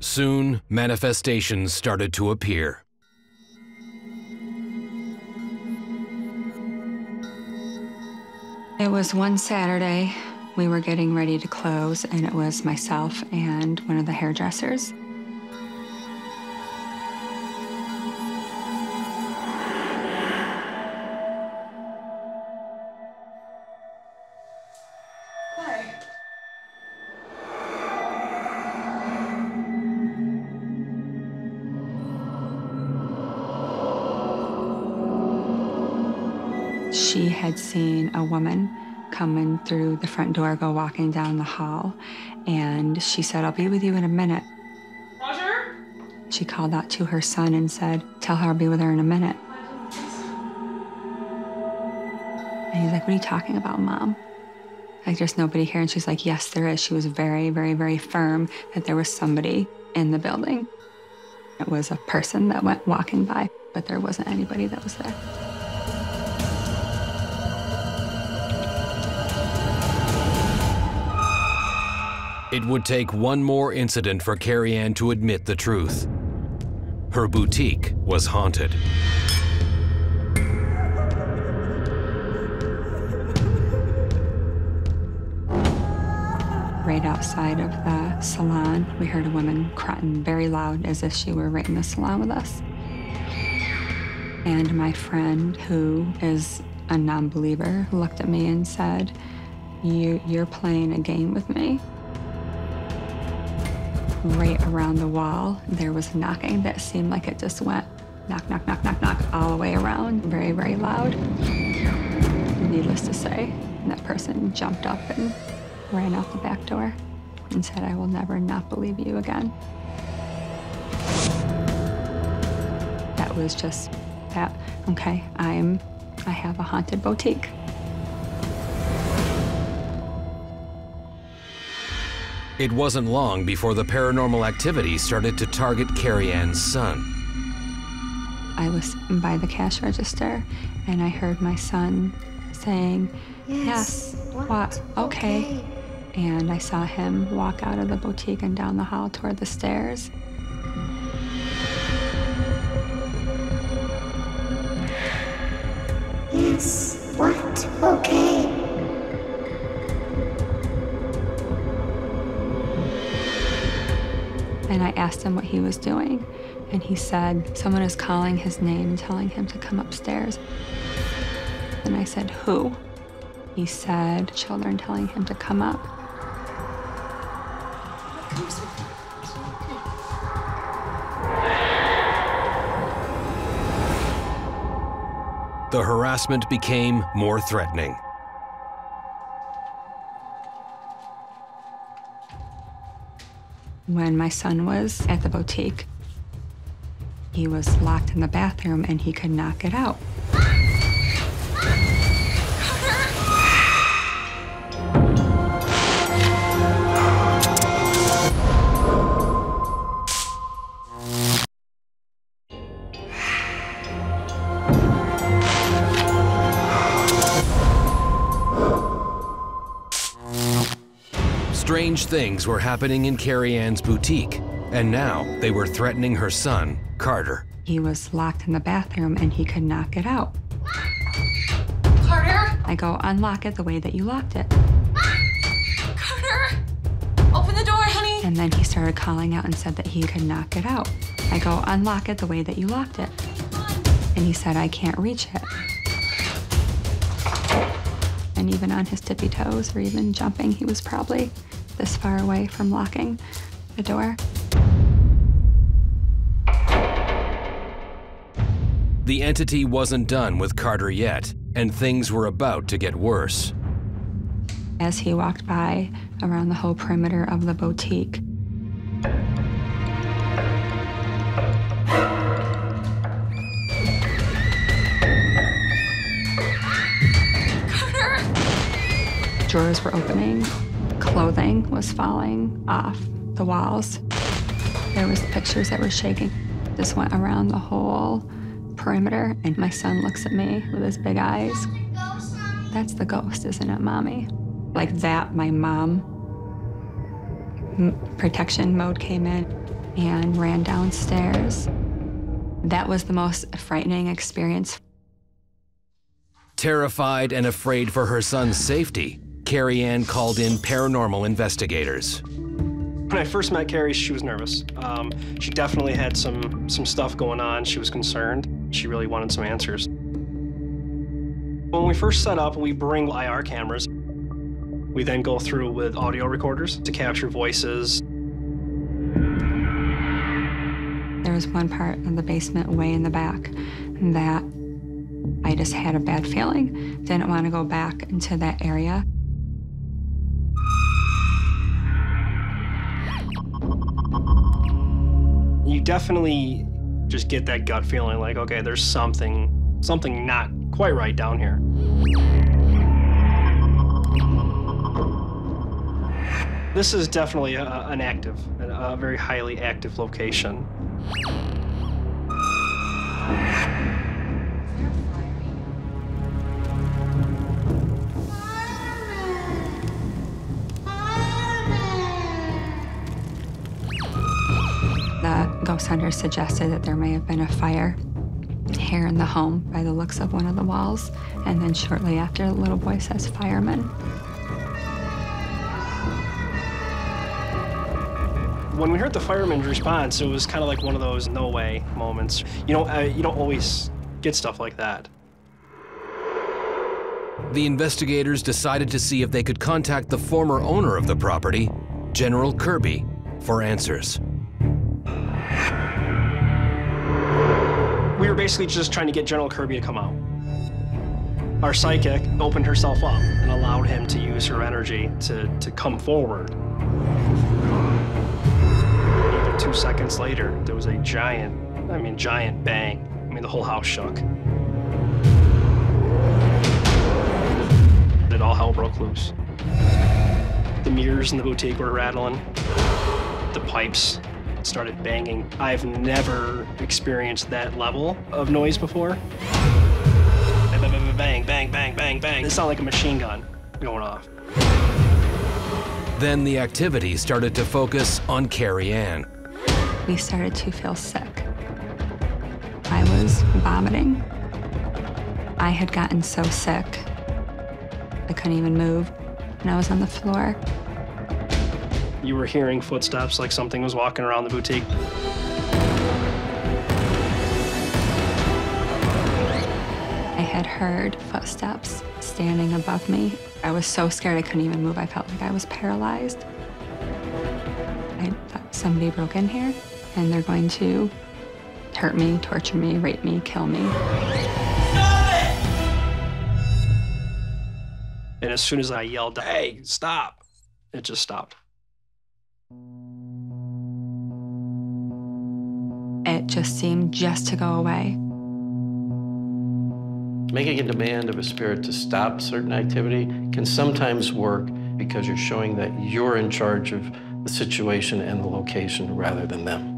Speaker 2: Soon, manifestations started to appear.
Speaker 28: It was one Saturday. We were getting ready to close, and it was myself and one of the hairdressers. Woman coming through the front door, go walking down the hall, and she said, I'll be with you in a minute.
Speaker 7: Roger?
Speaker 28: She called out to her son and said, Tell her I'll be with her in a minute. And he's like, What are you talking about, mom? Like, there's nobody here. And she's like, Yes, there is. She was very, very, very firm that there was somebody in the building. It was a person that went walking by, but there wasn't anybody that was there.
Speaker 2: It would take one more incident for Carrie Ann to admit the truth. Her boutique was haunted.
Speaker 28: Right outside of the salon, we heard a woman crying very loud as if she were right in the salon with us. And my friend, who is a non believer, looked at me and said, you, You're playing a game with me. Right around the wall, there was knocking that seemed like it just went knock, knock, knock, knock, knock all the way around, very, very loud. Needless to say, that person jumped up and ran out the back door and said, I will never not believe you again. That was just that, okay, I'm, I have a haunted boutique.
Speaker 2: It wasn't long before the paranormal activity started to target Carrie Ann's son.
Speaker 28: I was by the cash register and I heard my son saying, Yes, what? Okay. And I saw him walk out of the boutique and down the hall toward the stairs.
Speaker 29: Yes, what? Okay.
Speaker 28: And I asked him what he was doing. And he said, Someone is calling his name and telling him to come upstairs. And I said, Who? He said, Children telling him to come up.
Speaker 2: The harassment became more threatening.
Speaker 28: When my son was at the boutique, he was locked in the bathroom and he could not get out.
Speaker 2: Things were happening in Carrie Ann's boutique, and now they were threatening her son, Carter.
Speaker 28: He was locked in the bathroom and he could not get out.
Speaker 7: Carter?
Speaker 28: I go, unlock it the way that you locked it.
Speaker 7: Carter? Open the door, honey.
Speaker 28: And then he started calling out and said that he could not get out. I go, unlock it the way that you locked it. And he said, I can't reach it. And even on his tippy toes or even jumping, he was probably this far away from locking the door.
Speaker 2: The entity wasn't done with Carter yet, and things were about to get worse.
Speaker 28: As he walked by around the whole perimeter of the boutique, Carter! Drawers were opening, Clothing was falling off the walls. There was pictures that were shaking. This went around the whole perimeter, and my son looks at me with his big eyes. That's the ghost, isn't it, Mommy? Like that, my mom, protection mode came in and ran downstairs. That was the most frightening experience.
Speaker 2: Terrified and afraid for her son's safety, Carrie Ann called in paranormal investigators.
Speaker 30: When I first met Carrie, she was nervous. Um, she definitely had some, some stuff going on. She was concerned. She really wanted some answers. When we first set up, we bring IR cameras. We then go through with audio recorders to capture voices.
Speaker 28: There was one part in the basement way in the back that I just had a bad feeling. Didn't want to go back into that area.
Speaker 30: You definitely just get that gut feeling like, okay, there's something, something not quite right down here. This is definitely a, an active, a, a very highly active location.
Speaker 28: The ghost hunter suggested that there may have been a fire here in the home by the looks of one of the walls. And then shortly after, the little boy says, fireman.
Speaker 30: When we heard the fireman's response, it was kind of like one of those no way moments. You know, uh, you don't always get stuff like that.
Speaker 2: The investigators decided to see if they could contact the former owner of the property, General Kirby, for answers.
Speaker 30: We were basically just trying to get General Kirby to come out. Our psychic opened herself up and allowed him to use her energy to, to come forward. Even two seconds later, there was a giant, I mean, giant bang. I mean, the whole house shook. It all hell broke loose. The mirrors in the boutique were rattling. The pipes started banging. I've never experienced that level of noise before. Bang, bang, bang, bang, bang. It sounded like a machine gun going off.
Speaker 2: Then the activity started to focus on Carrie Ann.
Speaker 28: We started to feel sick. I was vomiting. I had gotten so sick, I couldn't even move, and I was on the floor.
Speaker 30: You were hearing footsteps like something was walking around the boutique.
Speaker 28: I had heard footsteps standing above me. I was so scared I couldn't even move. I felt like I was paralyzed. I thought somebody broke in here and they're going to hurt me, torture me, rape me, kill me.
Speaker 30: And as soon as I yelled, hey, stop, it just stopped.
Speaker 28: It just seemed just to go away.
Speaker 19: Making a demand of a spirit to stop certain activity can sometimes work because you're showing that you're in charge of the situation and the location rather than them.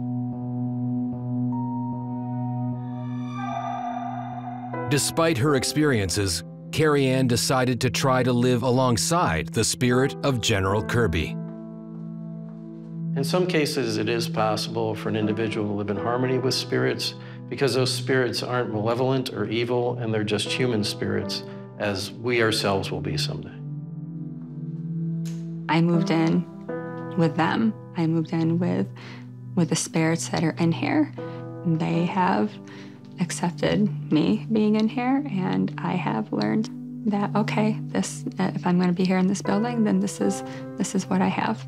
Speaker 2: Despite her experiences, Carrie Ann decided to try to live alongside the spirit of General Kirby.
Speaker 19: In some cases, it is possible for an individual to live in harmony with spirits because those spirits aren't malevolent or evil and they're just human spirits, as we ourselves will be someday.
Speaker 28: I moved in with them. I moved in with with the spirits that are in here. They have accepted me being in here, and I have learned that okay, this if I'm going to be here in this building, then this is this is what I have.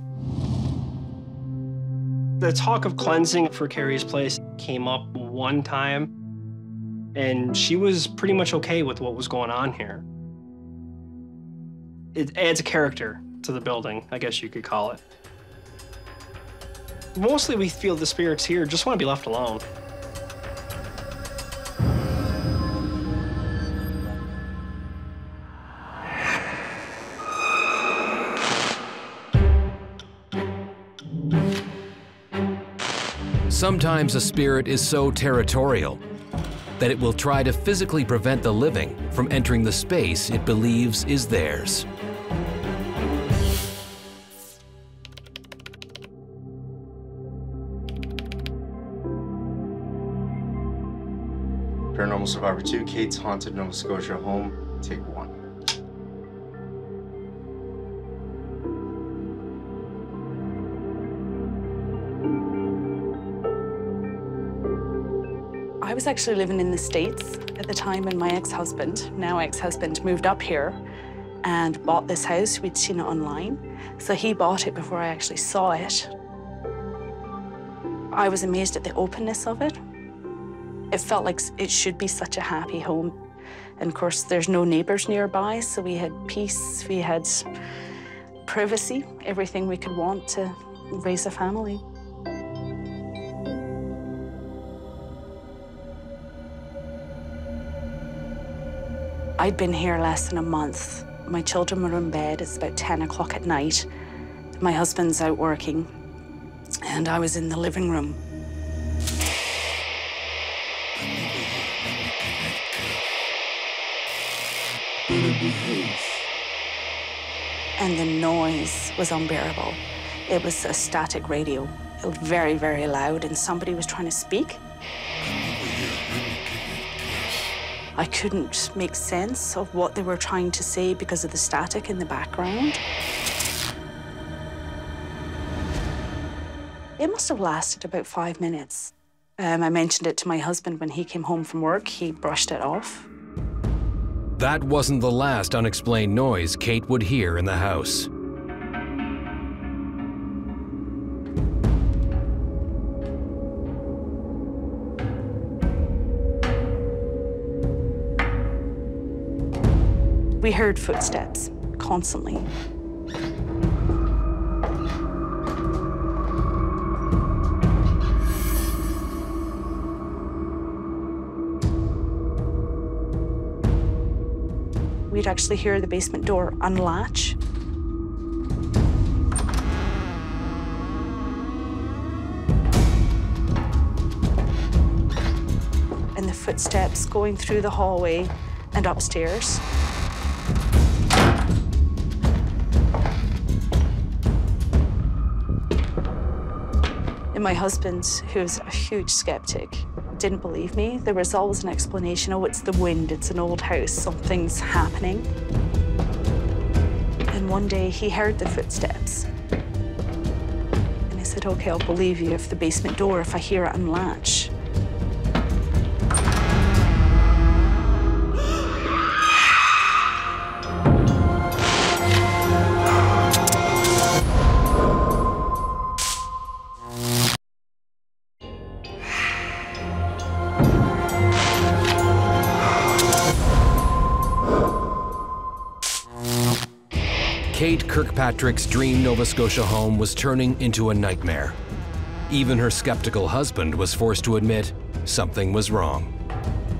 Speaker 30: The talk of cleansing for Carrie's place came up one time, and she was pretty much okay with what was going on here. It adds a character to the building, I guess you could call it. Mostly we feel the spirits here just want to be left alone.
Speaker 2: Sometimes a spirit is so territorial that it will try to physically prevent the living from entering the space it believes is theirs.
Speaker 27: Paranormal Survivor 2, Kate's Haunted Nova Scotia Home, take one.
Speaker 31: I was actually living in the States at the time when my ex-husband, now ex-husband, moved up here and bought this house. We'd seen it online. So he bought it before I actually saw it. I was amazed at the openness of it. It felt like it should be such a happy home. And of course, there's no neighbors nearby, so we had peace, we had privacy, everything we could want to raise a family. I'd been here less than a month. My children were in bed. It's about 10 o'clock at night. My husband's out working, and I was in the living room. And the noise was unbearable. It was a static radio. Very, very loud, and somebody was trying to speak. I couldn't make sense of what they were trying to say because of the static in the background. It must have lasted about five minutes. Um, I mentioned it to my husband when he came home from work. He brushed it off.
Speaker 2: That wasn't the last unexplained noise Kate would hear in the house.
Speaker 31: We heard footsteps constantly. We'd actually hear the basement door unlatch. And the footsteps going through the hallway and upstairs. And my husband, who's a huge skeptic, didn't believe me. There was always an explanation. Oh, it's the wind, it's an old house, something's happening. And one day he heard the footsteps. And he said, okay, I'll believe you if the basement door, if I hear it unlatch.
Speaker 2: Kate Kirkpatrick's dream Nova Scotia home was turning into a nightmare. Even her skeptical husband was forced to admit something was wrong.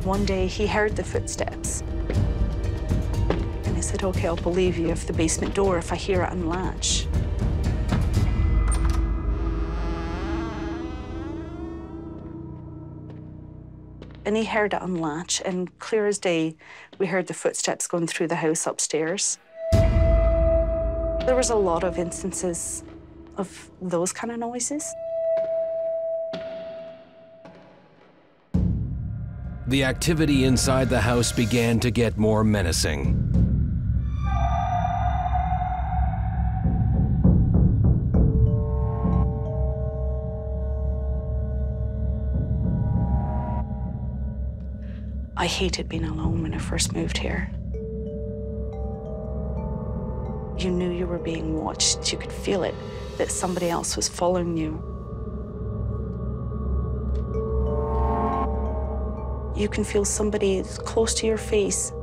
Speaker 31: One day he heard the footsteps. And he said, okay, I'll believe you if the basement door, if I hear it unlatch. And he heard it unlatch, and clear as day, we heard the footsteps going through the house upstairs. There was a lot of instances of those kind of noises.
Speaker 2: The activity inside the house began to get more menacing.
Speaker 31: I hated being alone when I first moved here. You knew you were being watched. You could feel it, that somebody else was following you. You can feel somebody close to your face,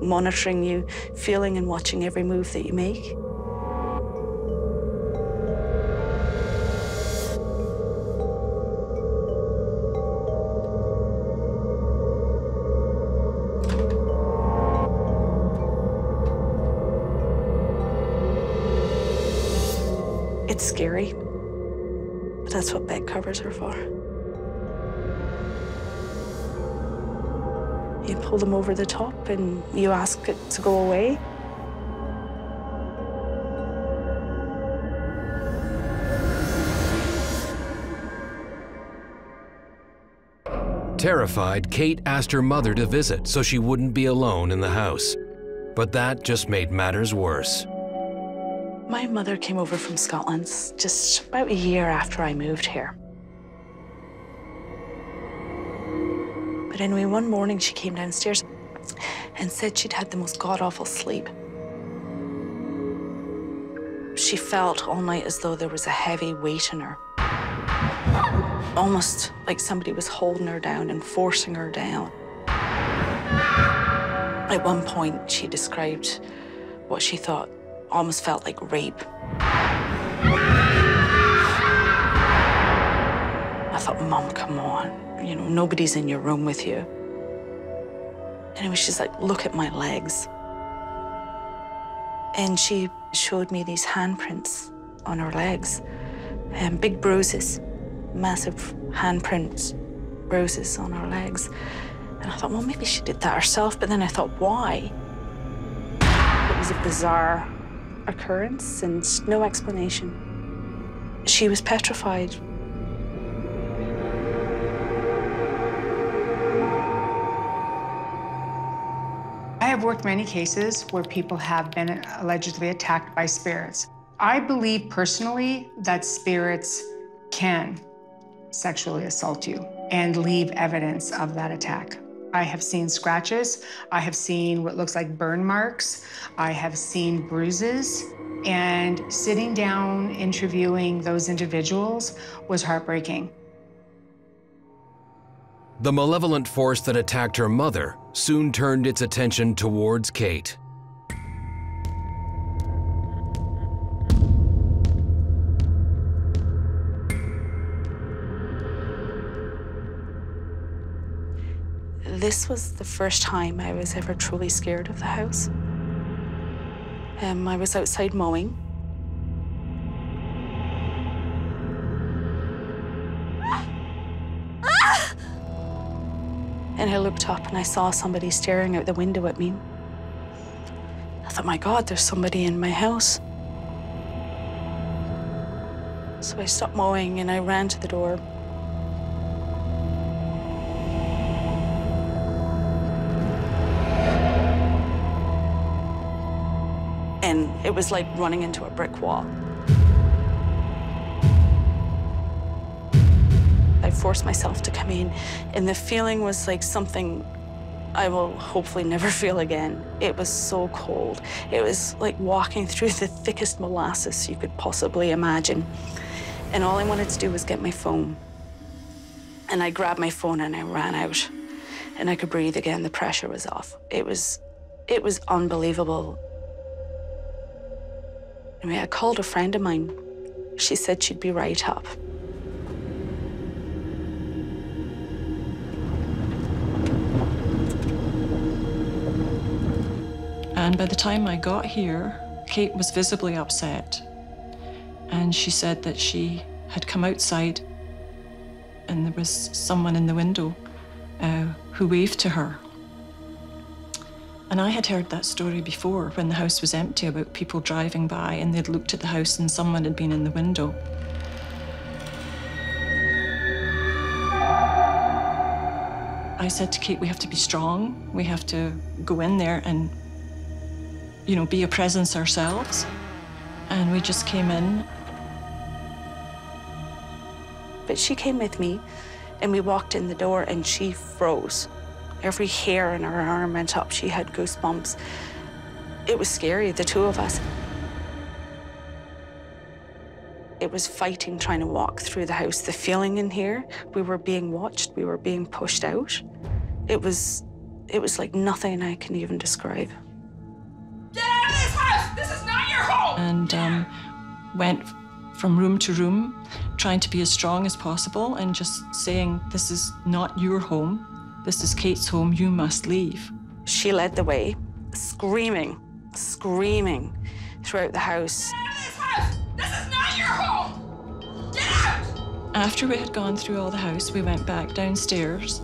Speaker 31: monitoring you, feeling and watching every move that you make. It's scary, but That's what bed covers are for. You pull them over the top and you ask it to go away.
Speaker 2: Terrified, Kate asked her mother to visit so she wouldn't be alone in the house. But that just made matters worse.
Speaker 31: My mother came over from Scotland just about a year after I moved here. But anyway, one morning she came downstairs and said she'd had the most god-awful sleep. She felt all night as though there was a heavy weight in her. Almost like somebody was holding her down and forcing her down. At one point, she described what she thought almost felt like rape. I thought, Mom, come on. You know, nobody's in your room with you. Anyway, she's like, look at my legs. And she showed me these handprints on her legs, and big bruises, massive handprints, bruises on her legs. And I thought, well, maybe she did that herself. But then I thought, why? It was a bizarre occurrence and no explanation. She was petrified.
Speaker 25: I have worked many cases where people have been allegedly attacked by spirits. I believe personally that spirits can sexually assault you and leave evidence of that attack. I have seen scratches. I have seen what looks like burn marks. I have seen bruises. And sitting down interviewing those individuals was heartbreaking.
Speaker 2: The malevolent force that attacked her mother soon turned its attention towards Kate.
Speaker 31: This was the first time I was ever truly scared of the house. Um, I was outside mowing. And I looked up and I saw somebody staring out the window at me. I thought, my God, there's somebody in my house. So I stopped mowing and I ran to the door. It was like running into a brick wall. I forced myself to come in, and the feeling was like something I will hopefully never feel again. It was so cold. It was like walking through the thickest molasses you could possibly imagine. And all I wanted to do was get my phone. And I grabbed my phone and I ran out. And I could breathe again. The pressure was off. It was, it was unbelievable. Anyway, I called a friend of mine. She said she'd be right up.
Speaker 32: And by the time I got here, Kate was visibly upset. And she said that she had come outside and there was someone in the window uh, who waved to her. And I had heard that story before when the house was empty about people driving by and they'd looked at the house and someone had been in the window. I said to Kate, we have to be strong. We have to go in there and, you know, be a presence ourselves. And we just came in.
Speaker 31: But she came with me and we walked in the door and she froze. Every hair in her arm went up. She had goosebumps. It was scary, the two of us. It was fighting trying to walk through the house. The feeling in here, we were being watched, we were being pushed out. It was, it was like nothing I can even describe.
Speaker 7: Get out of this house! This is not your home!
Speaker 32: and um, went from room to room, trying to be as strong as possible and just saying, This is not your home. This is Kate's home. You must leave.
Speaker 31: She led the way, screaming, screaming throughout the house.
Speaker 7: Get out of this house! This is not your home! Get out!
Speaker 32: After we had gone through all the house, we went back downstairs.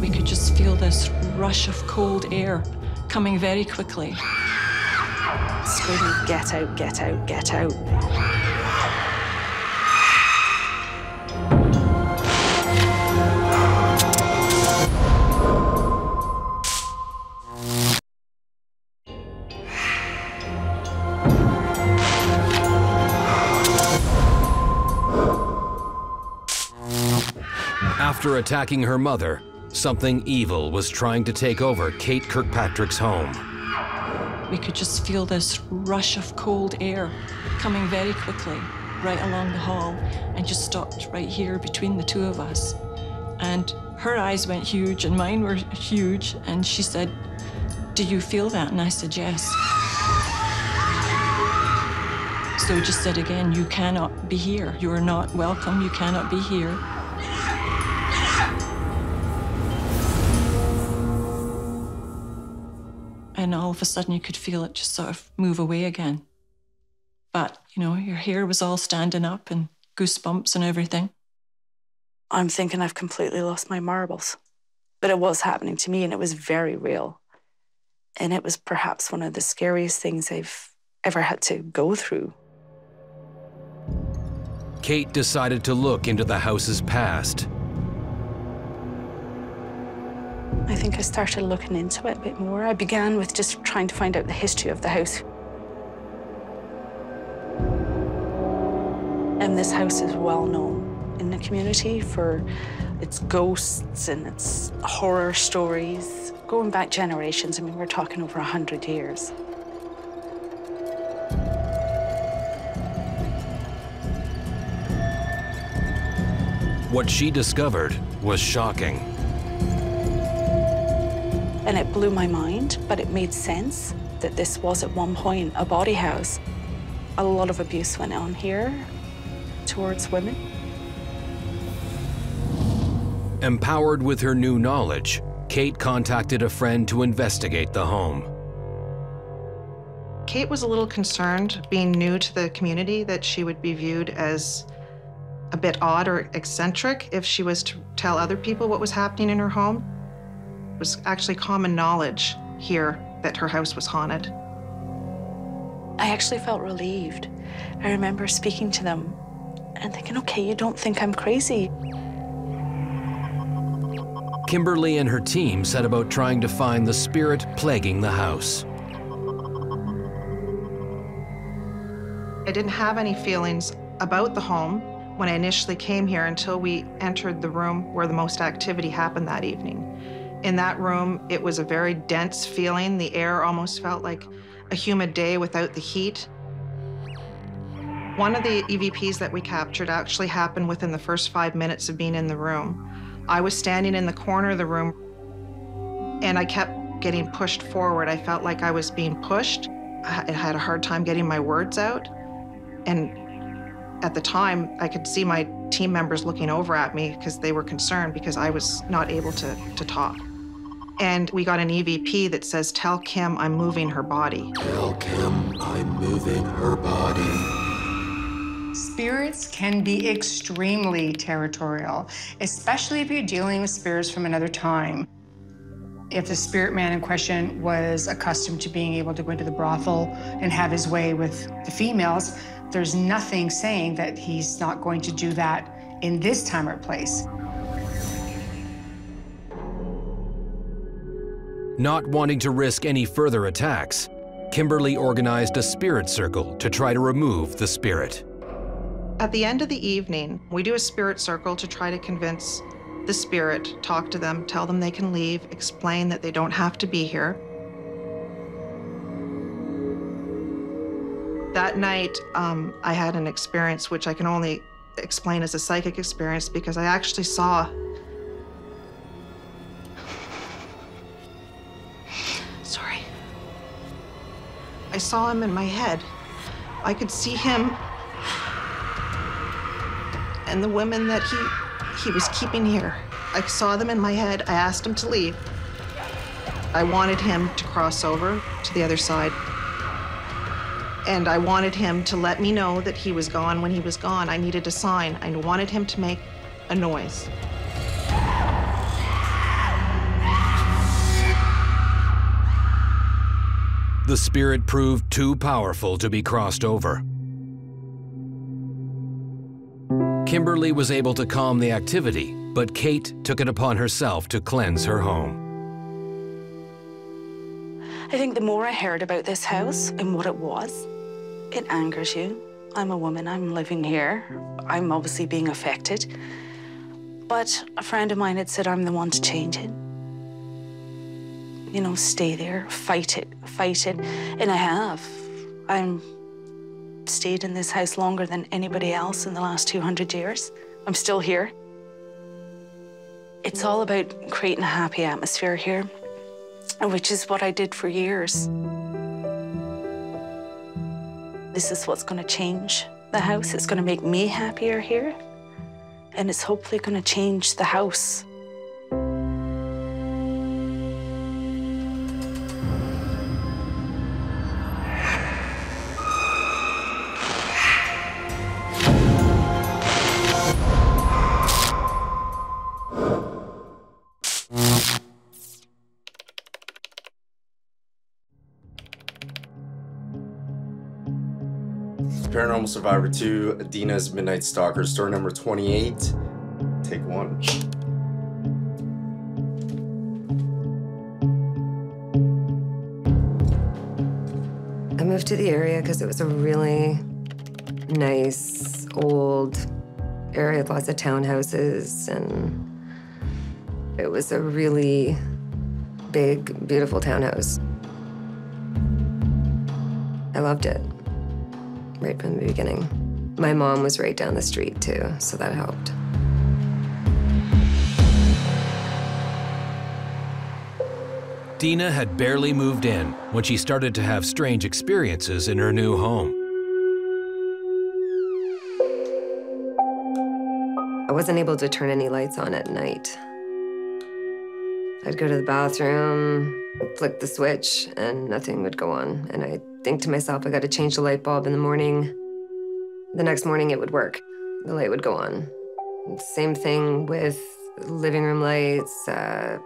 Speaker 32: We could just feel this rush of cold air coming very quickly.
Speaker 31: Screaming, get out, get out, get out.
Speaker 2: After attacking her mother, something evil was trying to take over Kate Kirkpatrick's home.
Speaker 32: We could just feel this rush of cold air coming very quickly right along the hall and just stopped right here between the two of us. And her eyes went huge and mine were huge. And she said, Do you feel that? And I said, Yes. So just said again, You cannot be here. You are not welcome. You cannot be here. And all of a sudden, you could feel it just sort of move away again. But, you know, your hair was all standing up and goosebumps and everything.
Speaker 31: I'm thinking I've completely lost my marbles. But it was happening to me and it was very real. And it was perhaps one of the scariest things I've ever had to go through.
Speaker 2: Kate decided to look into the house's past.
Speaker 31: I think I started looking into it a bit more. I began with just trying to find out the history of the house. And this house is well known in the community for its ghosts and its horror stories. Going back generations, I mean, we're talking over 100 years.
Speaker 2: What she discovered was shocking.
Speaker 31: And it blew my mind, but it made sense that this was at one point a bawdy house. A lot of abuse went on here towards women.
Speaker 2: Empowered with her new knowledge, Kate contacted a friend to investigate the home.
Speaker 33: Kate was a little concerned, being new to the community, that she would be viewed as a bit odd or eccentric if she was to tell other people what was happening in her home. It was actually common knowledge here that her house was haunted.
Speaker 31: I actually felt relieved. I remember speaking to them and thinking, okay, you don't think I'm crazy.
Speaker 2: Kimberly and her team set about trying to find the spirit plaguing the house.
Speaker 33: I didn't have any feelings about the home when I initially came here until we entered the room where the most activity happened that evening. In that room, it was a very dense feeling. The air almost felt like a humid day without the heat. One of the EVPs that we captured actually happened within the first five minutes of being in the room. I was standing in the corner of the room and I kept getting pushed forward. I felt like I was being pushed. I had a hard time getting my words out. And at the time, I could see my team members looking over at me because they were concerned because I was not able to, to talk. And we got an EVP that says, Tell Kim I'm moving her body.
Speaker 34: Tell Kim I'm moving her body.
Speaker 25: Spirits can be extremely territorial, especially if you're dealing with spirits from another time. If the spirit man in question was accustomed to being able to go into the brothel and have his way with the females, there's nothing saying that he's not going to do that in this time or place.
Speaker 2: Not wanting to risk any further attacks, Kimberly organized a spirit circle to try to remove the spirit.
Speaker 33: At the end of the evening, we do a spirit circle to try to convince the spirit, talk to them, tell them they can leave, explain that they don't have to be here. That night, um, I had an experience which I can only explain as a psychic experience because I actually saw. I saw him in my head. I could see him and the women that he he was keeping here. I saw them in my head. I asked him to leave. I wanted him to cross over to the other side. And I wanted him to let me know that he was gone when he was gone. I needed a sign. I wanted him to make a noise.
Speaker 2: The spirit proved too powerful to be crossed over. Kimberly was able to calm the activity, but Kate took it upon herself to cleanse her home.
Speaker 31: I think the more I heard about this house and what it was, it angers you. I'm a woman, I'm living here. I'm obviously being affected. But a friend of mine had said I'm the one to change it. You know, stay there, fight it, fight it. And I have. I'm stayed in this house longer than anybody else in the last 200 years. I'm still here. It's all about creating a happy atmosphere here, which is what I did for years. This is what's going to change the house. It's going to make me happier here, and it's hopefully going to change the house.
Speaker 27: Paranormal Survivor 2, Adina's Midnight Stalker, story number 28. Take one.
Speaker 35: I moved to the area because it was a really nice, old area with lots of townhouses, and it was a really big, beautiful townhouse. I loved it right from the beginning. My mom was right down the street, too, so that helped.
Speaker 2: Dina had barely moved in when she started to have strange experiences in her new home.
Speaker 35: I wasn't able to turn any lights on at night. I'd go to the bathroom, flick the switch, and nothing would go on. And I'd think to myself, I got to change the light bulb in the morning. The next morning, it would work. The light would go on. Same thing with living room lights, uh,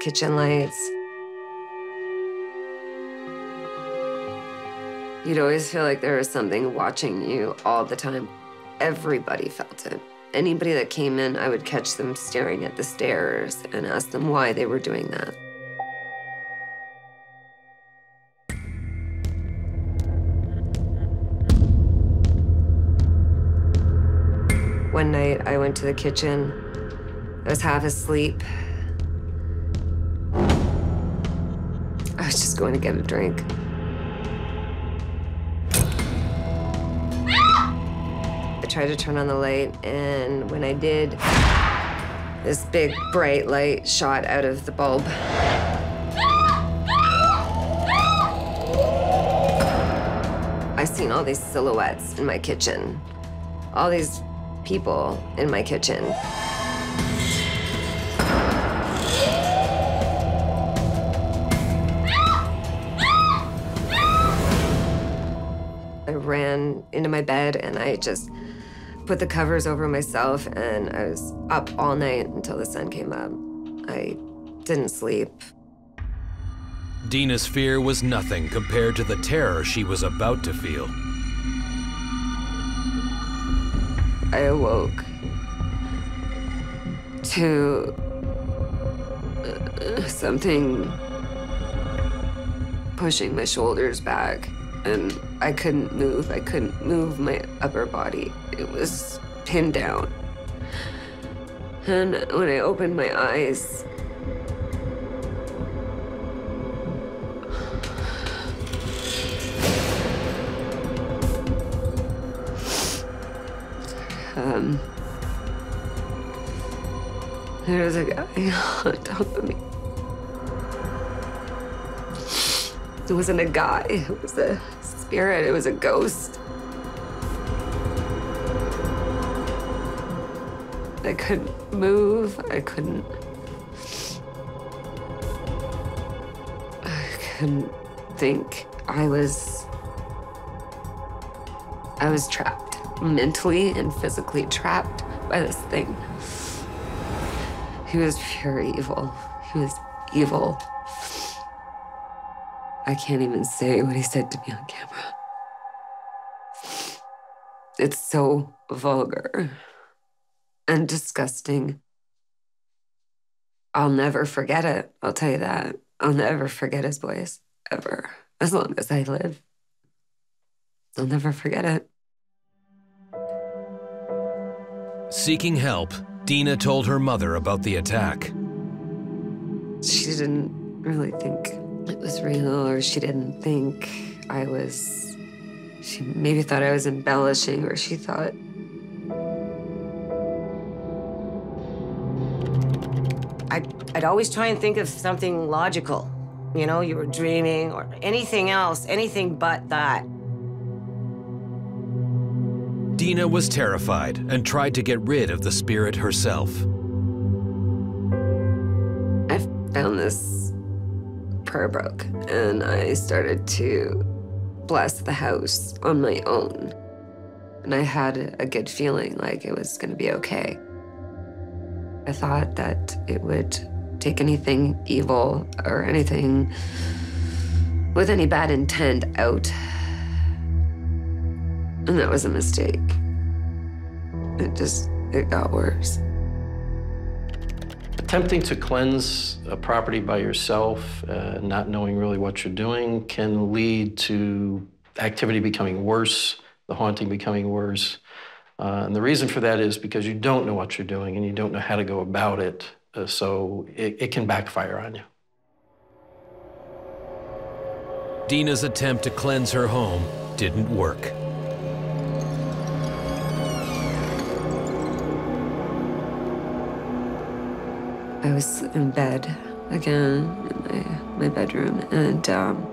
Speaker 35: kitchen lights. You'd always feel like there was something watching you all the time. Everybody felt it. Anybody that came in, I would catch them staring at the stairs and ask them why they were doing that. One night, I went to the kitchen. I was half asleep. I was just going to get a drink. I tried to turn on the light, and when I did, this big bright light shot out of the bulb. I've seen all these silhouettes in my kitchen, all these people in my kitchen. I ran into my bed and I just put the covers over myself and I was up all night until the sun came up. I didn't sleep.
Speaker 2: Dina's fear was nothing compared to the terror she was about to feel.
Speaker 35: I awoke to uh, something pushing my shoulders back and I couldn't move. I couldn't move my upper body. It was pinned down. And when I opened my eyes, um, there was a guy on top of me. It wasn't a guy, it was a spirit, it was a ghost. I couldn't move, I couldn't. I couldn't think. I was I was trapped, mentally and physically trapped by this thing. He was pure evil. He was evil. I can't even say what he said to me on camera. It's so vulgar and disgusting. I'll never forget it. I'll tell you that. I'll never forget his voice, ever, as long as I live. I'll never forget it.
Speaker 2: Seeking help, Dina told her mother about the attack.
Speaker 35: She didn't really think it was real, or she didn't think I was. She maybe thought I was embellishing, or she thought.
Speaker 36: I'd, I'd always try and think of something logical. You know, you were dreaming or anything else, anything but that.
Speaker 2: Dina was terrified and tried to get rid of the spirit herself.
Speaker 35: I found this prayer book and I started to bless the house on my own. And I had a good feeling like it was going to be okay. I thought that it would take anything evil or anything with any bad intent out. And that was a mistake. It just, it got worse.
Speaker 19: Attempting to cleanse a property by yourself, uh, not knowing really what you're doing, can lead to activity becoming worse, the haunting becoming worse. Uh, and the reason for that is because you don't know what you're doing and you don't know how to go about it. Uh, so it, it can backfire on you.
Speaker 2: Dina's attempt to cleanse her home didn't work.
Speaker 35: I was in bed again in my, my bedroom, and um,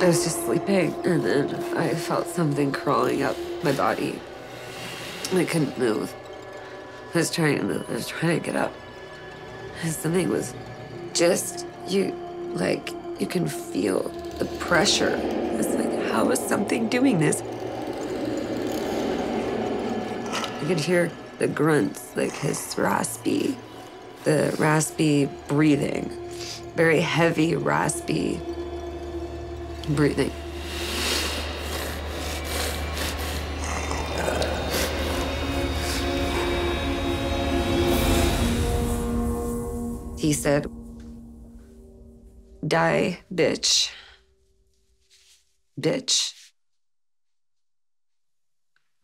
Speaker 35: I was just sleeping, and then I felt something crawling up my body. I couldn't move. I was trying to move. I was trying to get up. And something was just you, like you can feel the pressure. It's like, how is something doing this? I could hear the grunts, like his raspy, the raspy breathing, very heavy, raspy breathing. He said, Die, bitch. Bitch.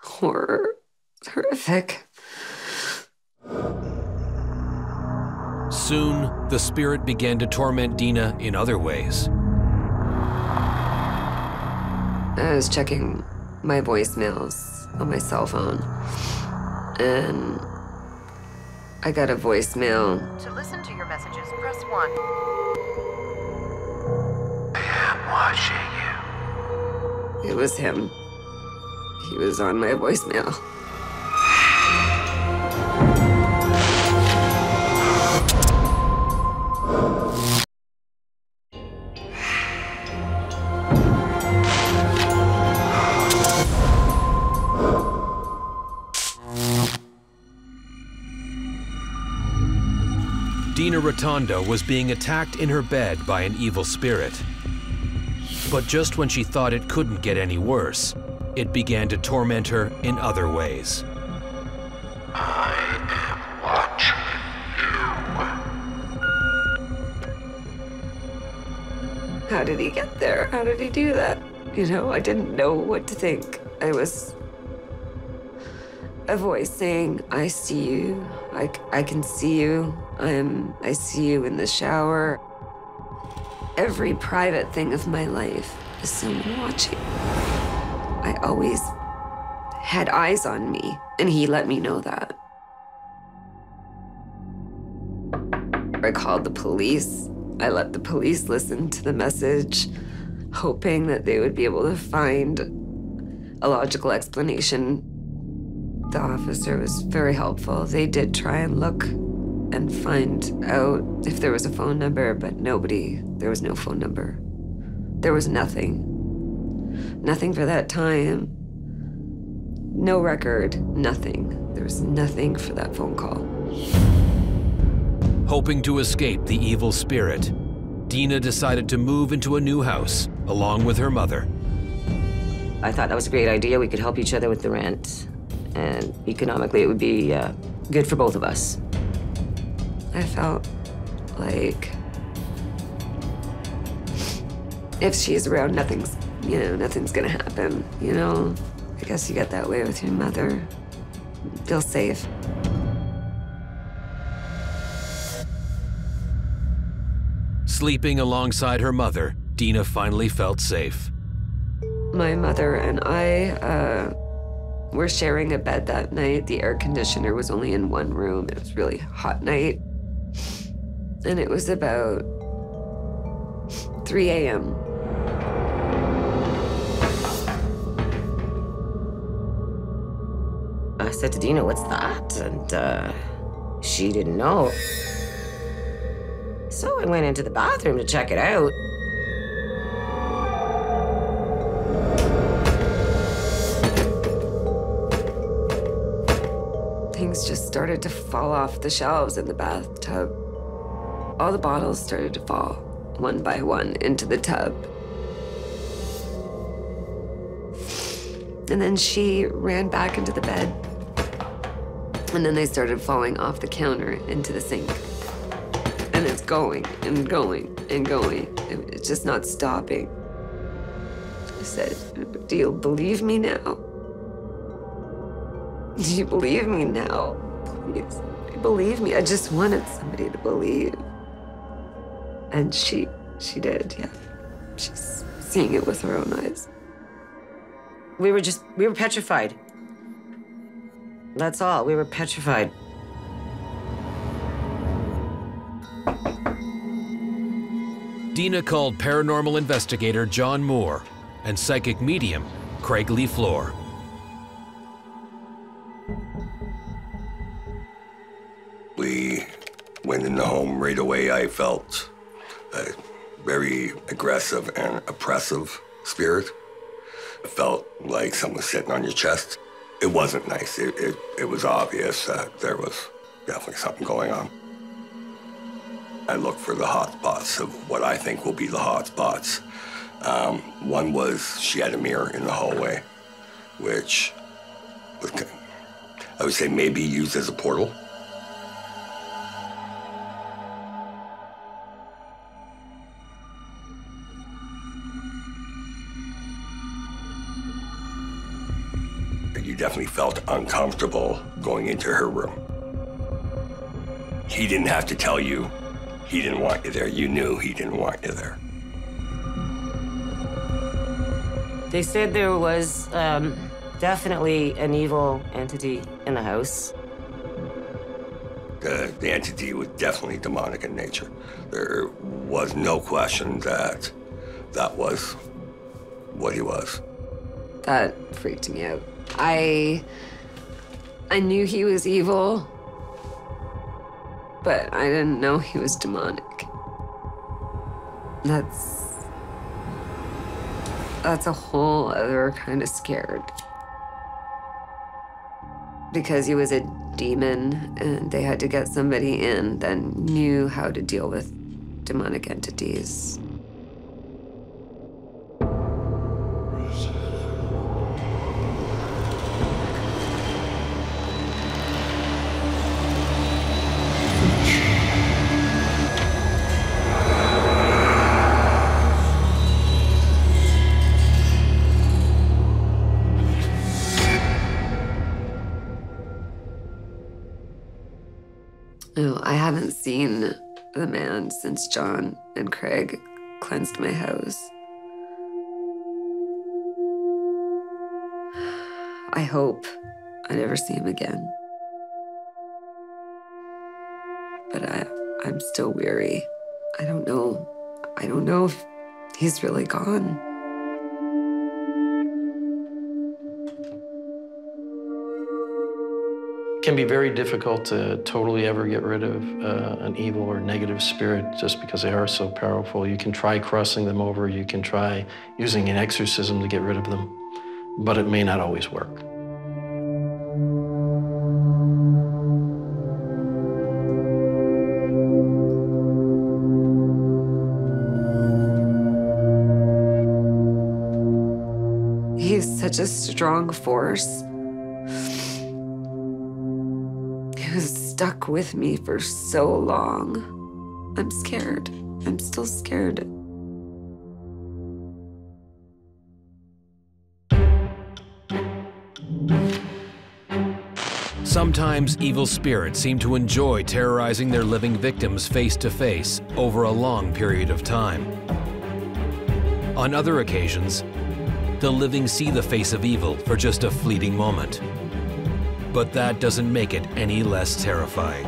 Speaker 35: Horror. Horrific.
Speaker 2: Soon, the spirit began to torment Dina in other ways.
Speaker 35: I was checking my voicemails on my cell phone, and I got a voicemail.
Speaker 37: To listen to your messages, press 1.
Speaker 34: I'm watching
Speaker 35: It was him. He was on my voicemail.
Speaker 2: Dina Rotondo was being attacked in her bed by an evil spirit. But just when she thought it couldn't get any worse, it began to torment her in other ways. I am watching you.
Speaker 35: How did he get there? How did he do that? You know, I didn't know what to think. I was a voice saying, I see you. I, I can see you. I'm, I see you in the shower. Every private thing of my life is someone watching. I always had eyes on me, and he let me know that. I called the police. I let the police listen to the message, hoping that they would be able to find a logical explanation The officer was very helpful. They did try and look and find out if there was a phone number, but nobody, there was no phone number. There was nothing. Nothing for that time. No record, nothing. There was nothing for that phone call.
Speaker 2: Hoping to escape the evil spirit, Dina decided to move into a new house along with her mother.
Speaker 36: I thought that was a great idea. We could help each other with the rent. And economically, it would be uh, good for both of us.
Speaker 35: I felt like if she's around, nothing's, you know, nothing's gonna happen, you know? I guess you get that way with your mother. Feel safe.
Speaker 2: Sleeping alongside her mother, Dina finally felt safe.
Speaker 35: My mother and I uh, were sharing a bed that night. The air conditioner was only in one room. It was a really hot night. And it was about 3 a.m.
Speaker 36: I said to Dina, what's that? And uh, she didn't know. So I went into the bathroom to check it out.
Speaker 35: Things just started to fall off the shelves in the bathtub. All the bottles started to fall, one by one, into the tub. And then she ran back into the bed. And then they started falling off the counter into the sink. And it's going and going and going. It's just not stopping. I said, Do you believe me now? Do you believe me now? Please, believe me. I just wanted somebody to believe. And she, she did, yeah. She's seeing it with her own eyes.
Speaker 36: We were just, we were petrified. That's all. We were petrified.
Speaker 2: Dina called paranormal investigator John Moore and psychic medium Craig Lee Floor.
Speaker 38: We went in the home right away. I felt a very aggressive and oppressive spirit. It felt like someone was sitting on your chest. It wasn't nice. It, it, it was obvious that there was definitely something going on. I looked for the hot spots of what I think will be the hot spots. Um, one was she had a mirror in the hallway, which was, I would say maybe used as a portal. Definitely felt uncomfortable going into her room. He didn't have to tell you he didn't want you there. You knew he didn't want you there.
Speaker 36: They said there was um, definitely an evil entity in the house.
Speaker 38: The, the entity was definitely demonic in nature. There was no question that that was what he was.
Speaker 35: That freaked me out. I I knew he was evil, but I didn't know he was demonic. That's that's a whole other kind of scared. Because he was a demon and they had to get somebody in that knew how to deal with demonic entities. No, I haven't seen the man since John and Craig cleansed my house. I hope I never see him again. But I, I'm still weary. I don't know. I don't know if he's really gone.
Speaker 19: Can be very difficult to totally ever get rid of uh, an evil or negative spirit just because they are so powerful. You can try crossing them over, you can try using an exorcism to get rid of them, but it may not always work.
Speaker 35: He's such a strong force. Stuck with me for so long. I'm scared. I'm still scared.
Speaker 2: Sometimes evil spirits seem to enjoy terrorizing their living victims face to face over a long period of time. On other occasions, the living see the face of evil for just a fleeting moment. But that doesn't make it any less terrifying.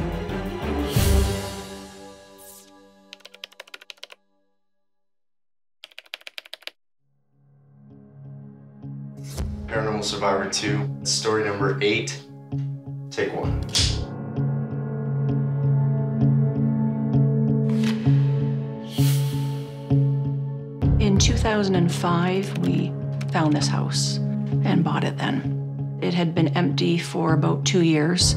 Speaker 27: Paranormal Survivor 2, story number 8. Take one.
Speaker 32: In 2005, we found this house and bought it then. It had been empty for about two years.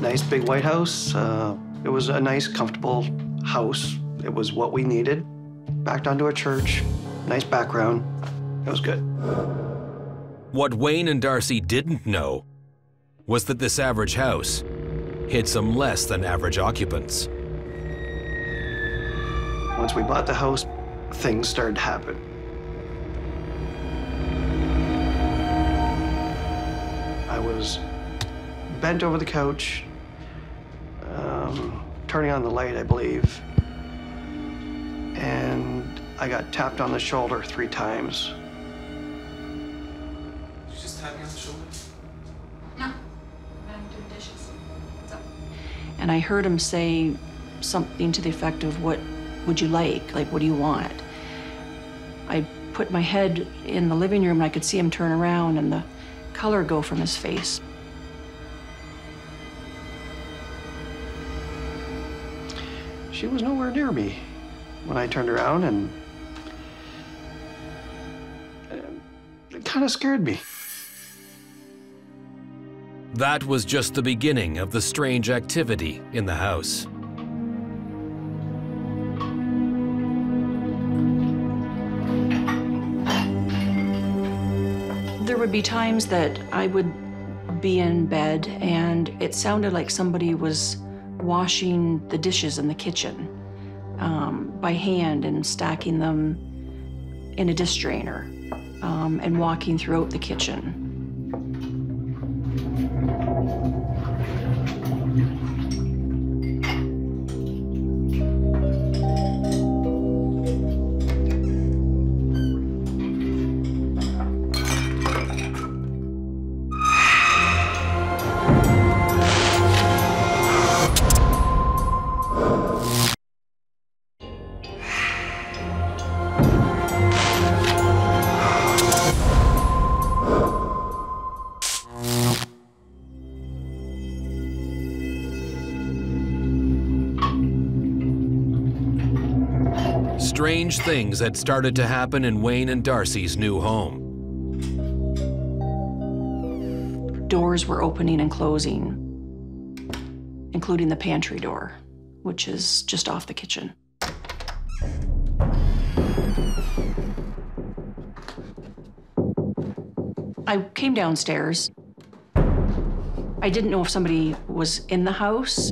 Speaker 39: Nice big white house. Uh, it was a nice, comfortable house. It was what we needed. Backed onto a church, nice background. It was good.
Speaker 2: What Wayne and Darcy didn't know was that this average house hid some less than average occupants.
Speaker 39: Once we bought the house, things started to happen. Was bent over the couch, um, turning on the light, I believe, and I got tapped on the shoulder three times.
Speaker 27: Did You just tap me on the shoulder?
Speaker 32: No. I'm doing dishes. And I heard him say something to the effect of, What would you like? Like, what do you want? I put my head in the living room and I could see him turn around and the color go from his face.
Speaker 39: She was nowhere near me when I turned around, and and it kind of scared me.
Speaker 2: That was just the beginning of the strange activity in the house.
Speaker 32: Would be times that I would be in bed and it sounded like somebody was washing the dishes in the kitchen um, by hand and stacking them in a dish drainer um, and walking throughout the kitchen.
Speaker 2: Strange things had started to happen in Wayne and Darcy's new home.
Speaker 32: Doors were opening and closing, including the pantry door, which is just off the kitchen. I came downstairs. I didn't know if somebody was in the house.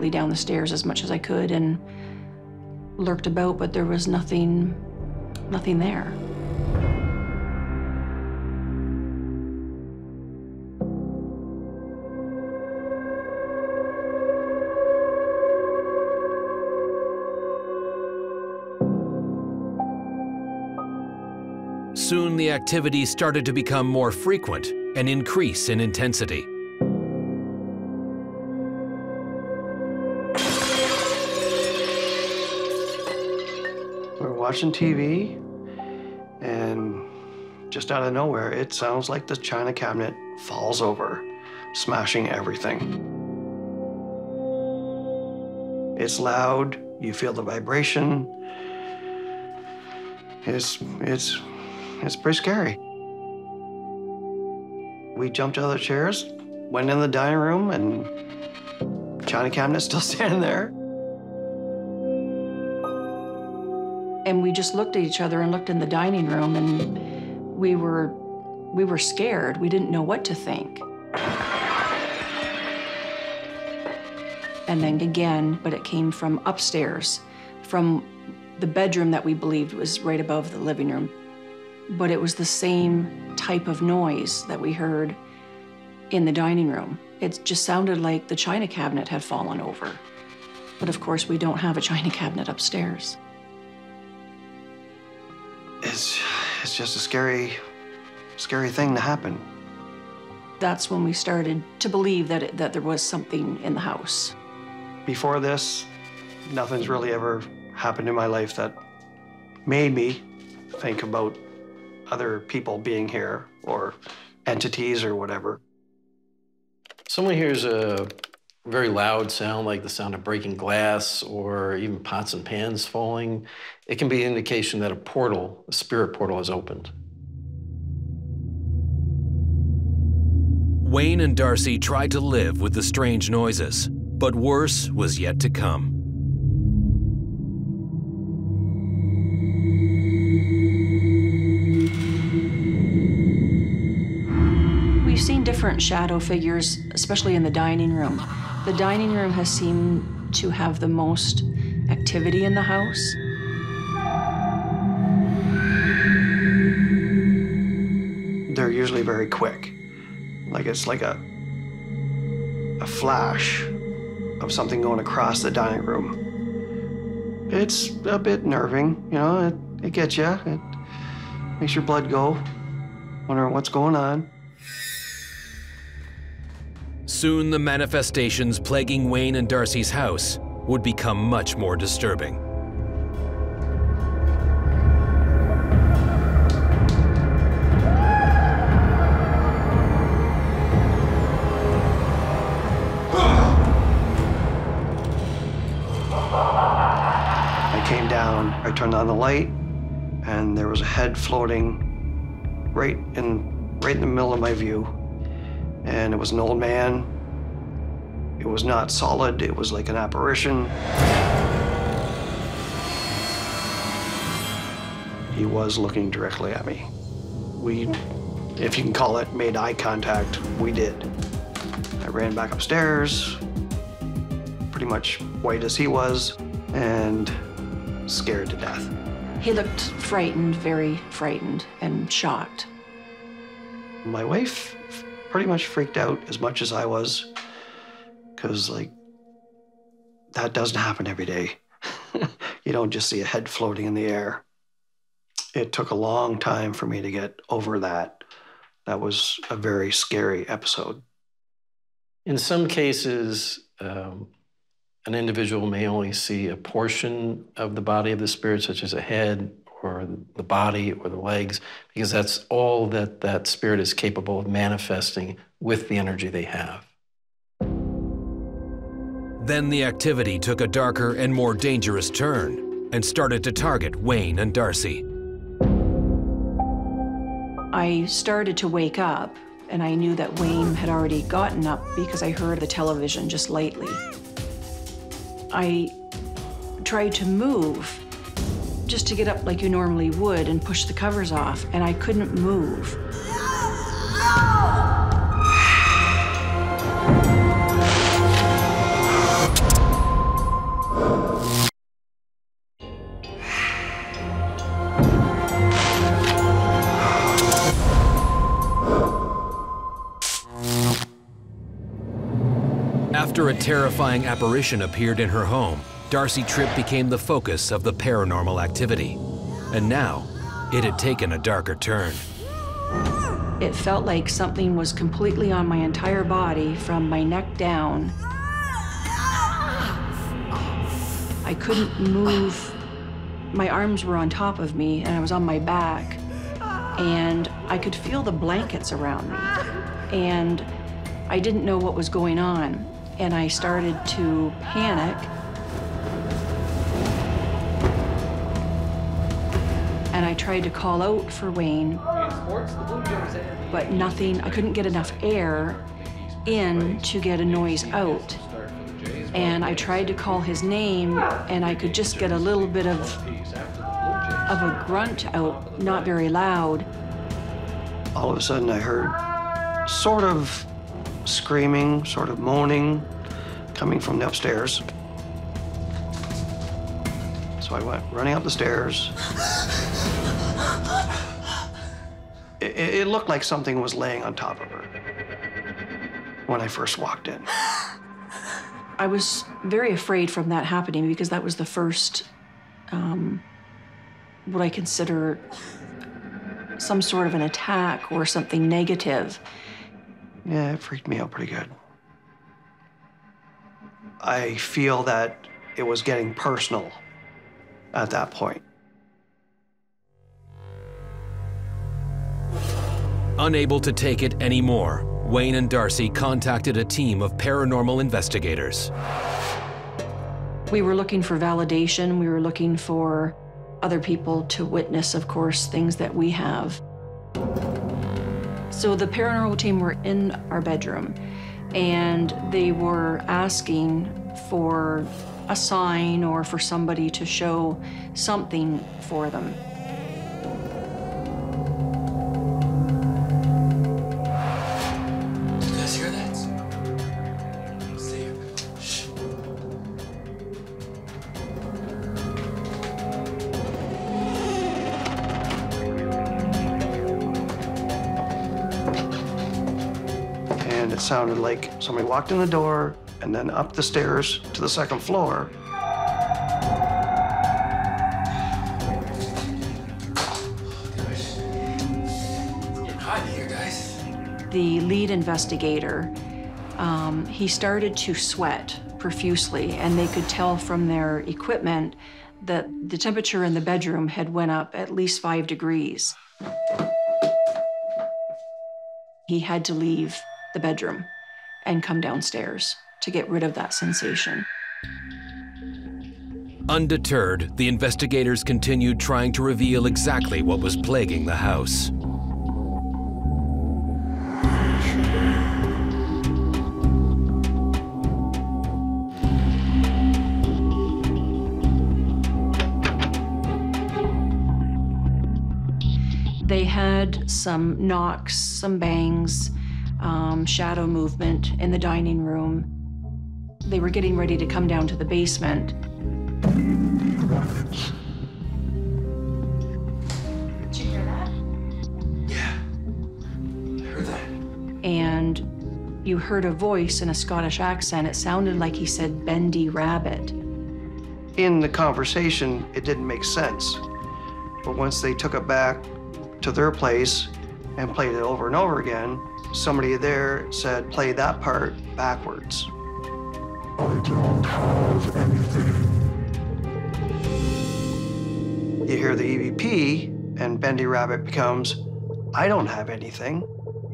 Speaker 32: Quietly down the stairs as much as I could and lurked about, but there was nothing, nothing there.
Speaker 2: Soon the activity started to become more frequent and increase in intensity.
Speaker 39: Watching TV, and just out of nowhere, it sounds like the china cabinet falls over, smashing everything. It's loud, you feel the vibration. It's, it's, it's pretty scary. We jumped out of the chairs, went in the dining room, and china cabinet's still standing there.
Speaker 32: And we just looked at each other and looked in the dining room and we were we were scared. We didn't know what to think. And then again, but it came from upstairs, from the bedroom that we believed was right above the living room. But it was the same type of noise that we heard in the dining room. It just sounded like the china cabinet had fallen over. But of course, we don't have a china cabinet upstairs.
Speaker 39: It's, it's just a scary, scary thing to happen.
Speaker 32: That's when we started to believe that, it, that there was something in the house.
Speaker 39: Before this, nothing's really ever happened in my life that made me think about other people being here or entities or whatever.
Speaker 19: Someone hears a very loud sound like the sound of breaking glass or even pots and pans falling. It can be an indication that a portal, a spirit portal, has opened.
Speaker 2: Wayne and Darcy tried to live with the strange noises, but worse was yet to come.
Speaker 32: We've seen different shadow figures, especially in the dining room. The dining room has seemed to have the most activity in the house.
Speaker 39: They're usually very quick. Like it's like a a flash of something going across the dining room. It's a bit nerving, you know, it, it gets you. It makes your blood go, wondering what's going on.
Speaker 2: Soon the manifestations plaguing Wayne and Darcy's house would become much more disturbing.
Speaker 39: I came down, I turned on the light, and there was a head floating right in right in the middle of my view. And it was an old man. It was not solid, it was like an apparition. He was looking directly at me. We, if you can call it, made eye contact. We did. I ran back upstairs, pretty much white as he was, and scared to death.
Speaker 32: He looked frightened, very frightened, and shocked.
Speaker 39: My wife pretty much freaked out as much as I was, because, like, that doesn't happen every day. you don't just see a head floating in the air. It took a long time for me to get over that. That was a very scary episode.
Speaker 19: In some cases, um, an individual may only see a portion of the body of the spirit, such as a head or the body or the legs, because that's all that that spirit is capable of manifesting with the energy they have.
Speaker 2: Then the activity took a darker and more dangerous turn and started to target Wayne and Darcy.
Speaker 32: I started to wake up, and I knew that Wayne had already gotten up because I heard the television just lately. I tried to move just to get up like you normally would and push the covers off, and I couldn't move.
Speaker 2: After a terrifying apparition appeared in her home, Darcy Tripp became the focus of the paranormal activity. And now, it had taken a darker turn.
Speaker 32: It felt like something was completely on my entire body from my neck down. I couldn't move. My arms were on top of me and I was on my back. And I could feel the blankets around me. And I didn't know what was going on. And I started to panic. And I tried to call out for Wayne, but nothing, I couldn't get enough air in to get a noise out. And I tried to call his name, and I could just get a little bit of, of a grunt out, not very loud.
Speaker 39: All of a sudden, I heard sort of screaming, sort of moaning, coming from the upstairs. So I went running up the stairs. It, it looked like something was laying on top of her when I first walked in.
Speaker 32: I was very afraid from that happening because that was the first, um, what I consider some sort of an attack or something negative.
Speaker 39: Yeah, it freaked me out pretty good. I feel that it was getting personal at that point.
Speaker 2: Unable to take it anymore, Wayne and Darcy contacted a team of paranormal investigators.
Speaker 32: We were looking for validation. We were looking for other people to witness, of course, things that we have. So the paranormal team were in our bedroom and they were asking for a sign or for somebody to show something for them.
Speaker 34: Did You guys hear that? See you. Shh.
Speaker 39: And it sounded like somebody walked in the door and then up the stairs to the second floor.
Speaker 34: It's getting hot in here, guys.
Speaker 32: The lead investigator, um, he started to sweat profusely, and they could tell from their equipment that the temperature in the bedroom had went up at least five degrees. He had to leave the bedroom and come downstairs to get rid of that sensation.
Speaker 2: Undeterred, the investigators continued trying to reveal exactly what was plaguing the house.
Speaker 32: They had some knocks, some bangs, um, shadow movement in the dining room. They were getting ready to come down to the basement.
Speaker 7: Did you hear that?
Speaker 34: Yeah, I heard that.
Speaker 32: and you heard a voice in a Scottish accent. It sounded like he said Bendy Rabbit.
Speaker 39: In the conversation, it didn't make sense. But once they took it back to their place and played it over and over again, somebody there said, play that part backwards.
Speaker 34: I don't have anything.
Speaker 39: You hear the EVP, and Bendy Rabbit becomes, I don't have anything.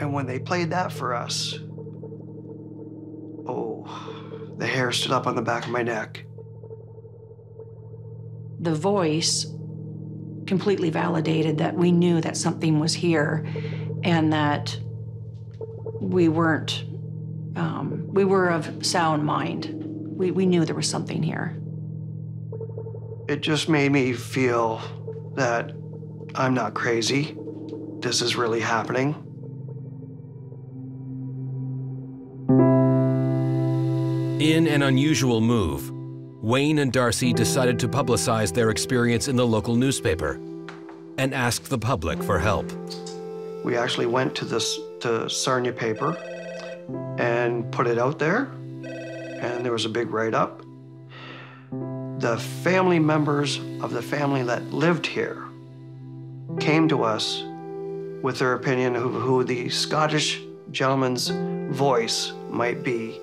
Speaker 39: And when they played that for us, oh, the hair stood up on the back of my neck.
Speaker 32: The voice completely validated that we knew that something was here and that we weren't, um, we were of sound mind. We, we knew there was something here.
Speaker 39: It just made me feel that I'm not crazy. This is really happening.
Speaker 2: In an unusual move, Wayne and Darcy decided to publicize their experience in the local newspaper and ask the public for help.
Speaker 39: We actually went to this to Sarnia paper and put it out there. and there was a big write up. The family members of the family that lived here came to us with their opinion of who the Scottish gentleman's voice might be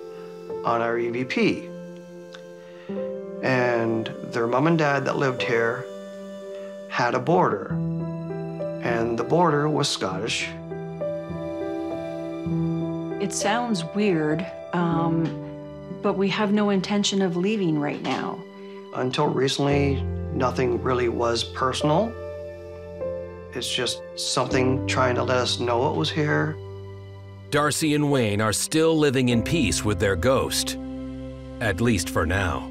Speaker 39: on our EVP. And their mom and dad that lived here had a boarder, and the boarder was Scottish.
Speaker 28: It sounds weird, um, but we have no intention of leaving right now.
Speaker 39: Until recently, nothing really was personal. It's just something trying to let us know it was here.
Speaker 2: Darcy and Wayne are still living in peace with their ghost. At least for now.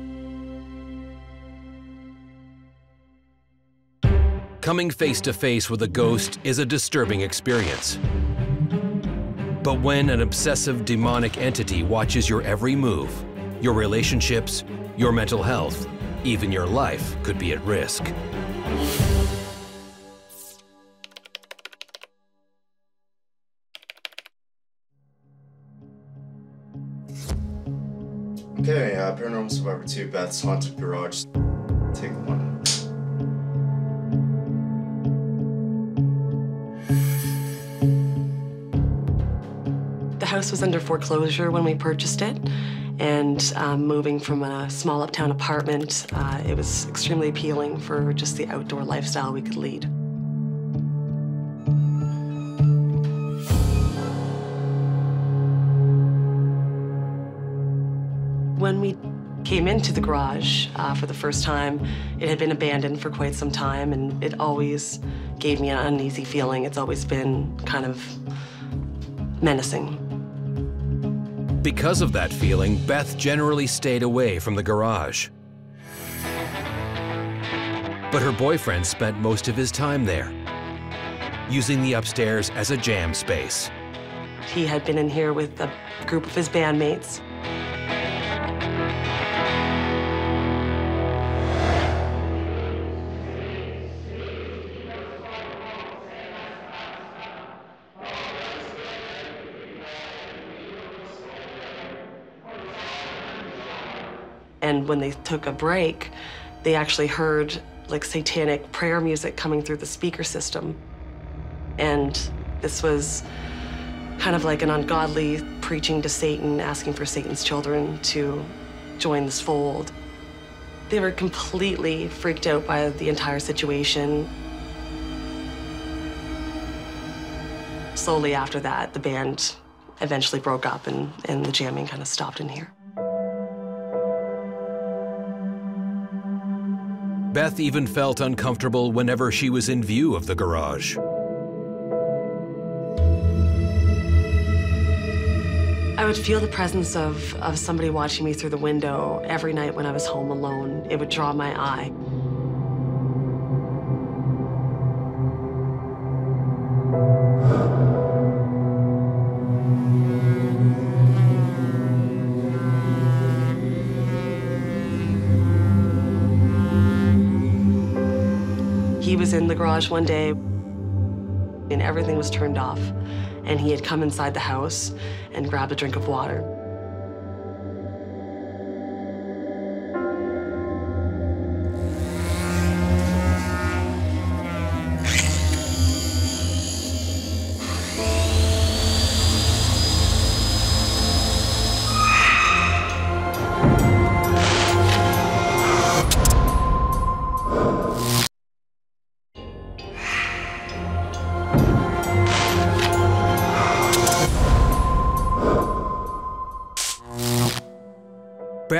Speaker 2: Coming face to face with a ghost is a disturbing experience. But when an obsessive demonic entity watches your every move, your relationships, your mental health, even your life could be at risk.
Speaker 27: Okay, uh, Paranormal Survivor 2, Beth's Haunted Garage. Take one.
Speaker 40: House was under foreclosure when we purchased it, and um, moving from a small uptown apartment, uh, it was extremely appealing for just the outdoor lifestyle we could lead. When we came into the garage uh, for the first time, it had been abandoned for quite some time, and it always gave me an uneasy feeling. It's always been kind of menacing.
Speaker 2: Because of that feeling, Beth generally stayed away from the garage. But her boyfriend spent most of his time there, using the upstairs as a jam space.
Speaker 40: He had been in here with a group of his bandmates. And when they took a break, they actually heard like satanic prayer music coming through the speaker system. And this was kind of like an ungodly preaching to Satan, asking for Satan's children to join this fold. They were completely freaked out by the entire situation. Slowly after that, the band eventually broke up and, and the jamming kind of stopped in here.
Speaker 2: Beth even felt uncomfortable whenever she was in view of the garage.
Speaker 40: I would feel the presence of, of somebody watching me through the window every night when I was home alone. It would draw my eye. He in the garage one day and everything was turned off. And he had come inside the house and grabbed a drink of water.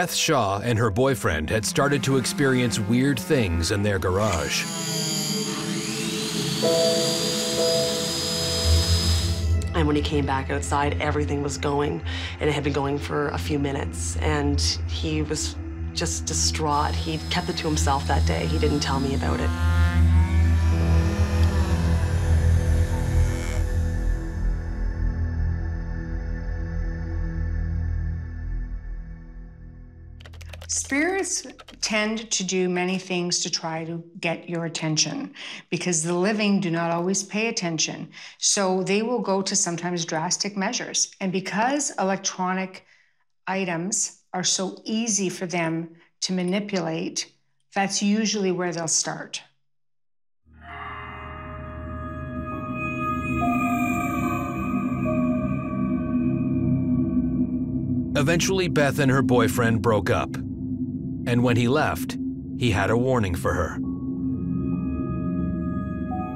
Speaker 2: Beth Shaw and her boyfriend had started to experience weird things in their garage.
Speaker 40: And when he came back outside, everything was going, and it had been going for a few minutes. And he was just distraught. He kept it to himself that day. He didn't tell me about it.
Speaker 25: Tend to do many things to try to get your attention because the living do not always pay attention. So they will go to sometimes drastic measures. And because electronic items are so easy for them to manipulate, that's usually where they'll start.
Speaker 2: Eventually, Beth and her boyfriend broke up. And when he left, he had a warning for her.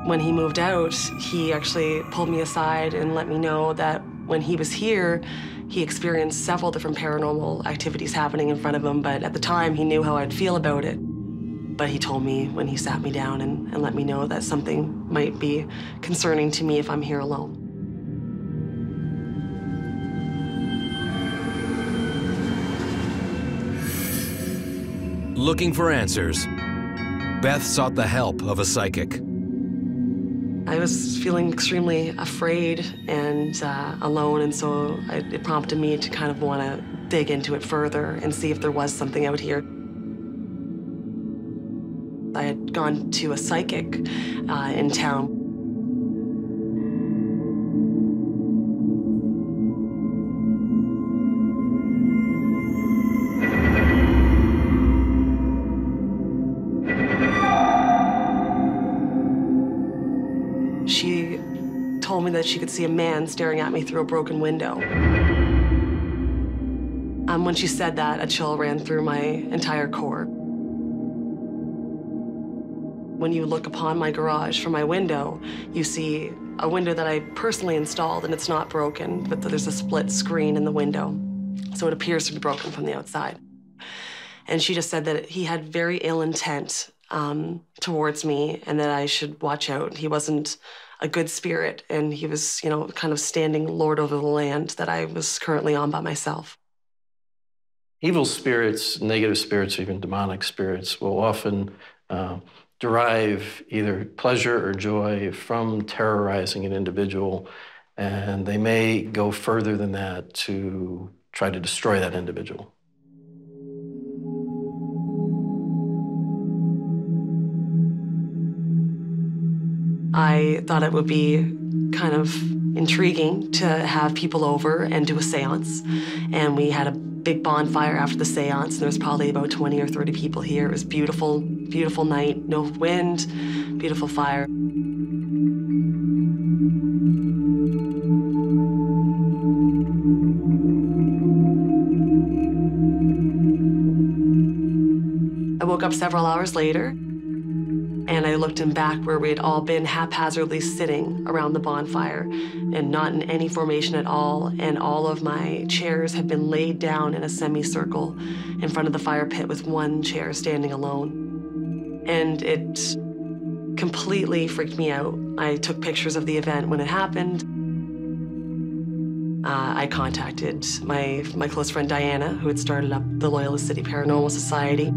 Speaker 40: When he moved out, he actually pulled me aside and let me know that when he was here, he experienced several different paranormal activities happening in front of him, but at the time he knew how I'd feel about it. But he told me when he sat me down and, and let me know that something might be concerning to me if I'm here alone.
Speaker 2: Looking for answers, Beth sought the help of a psychic.
Speaker 40: I was feeling extremely afraid and uh, alone, and so it prompted me to kind of want to dig into it further and see if there was something out here. I had gone to a psychic uh, in town. That she could see a man staring at me through a broken window. Um, when she said that, a chill ran through my entire core. When you look upon my garage from my window, you see a window that I personally installed, and it's not broken, but there's a split screen in the window. So it appears to be broken from the outside. And she just said that he had very ill intent um, towards me and that I should watch out. He wasn't a good spirit, and he was, you know, kind of standing lord over the land that I was currently on by myself.
Speaker 19: Evil spirits, negative spirits, even demonic spirits will often uh, derive either pleasure or joy from terrorizing an individual, and they may go further than that to try to destroy that individual.
Speaker 40: I thought it would be kind of intriguing to have people over and do a seance. And we had a big bonfire after the seance. and There was probably about 20 or 30 people here. It was beautiful, beautiful night, no wind, beautiful fire. I woke up several hours later and I looked in back where we had all been haphazardly sitting around the bonfire and not in any formation at all. And all of my chairs had been laid down in a semicircle in front of the fire pit with one chair standing alone. And it completely freaked me out. I took pictures of the event when it happened. Uh, I contacted my, my close friend Diana, who had started up the Loyalist City Paranormal Society.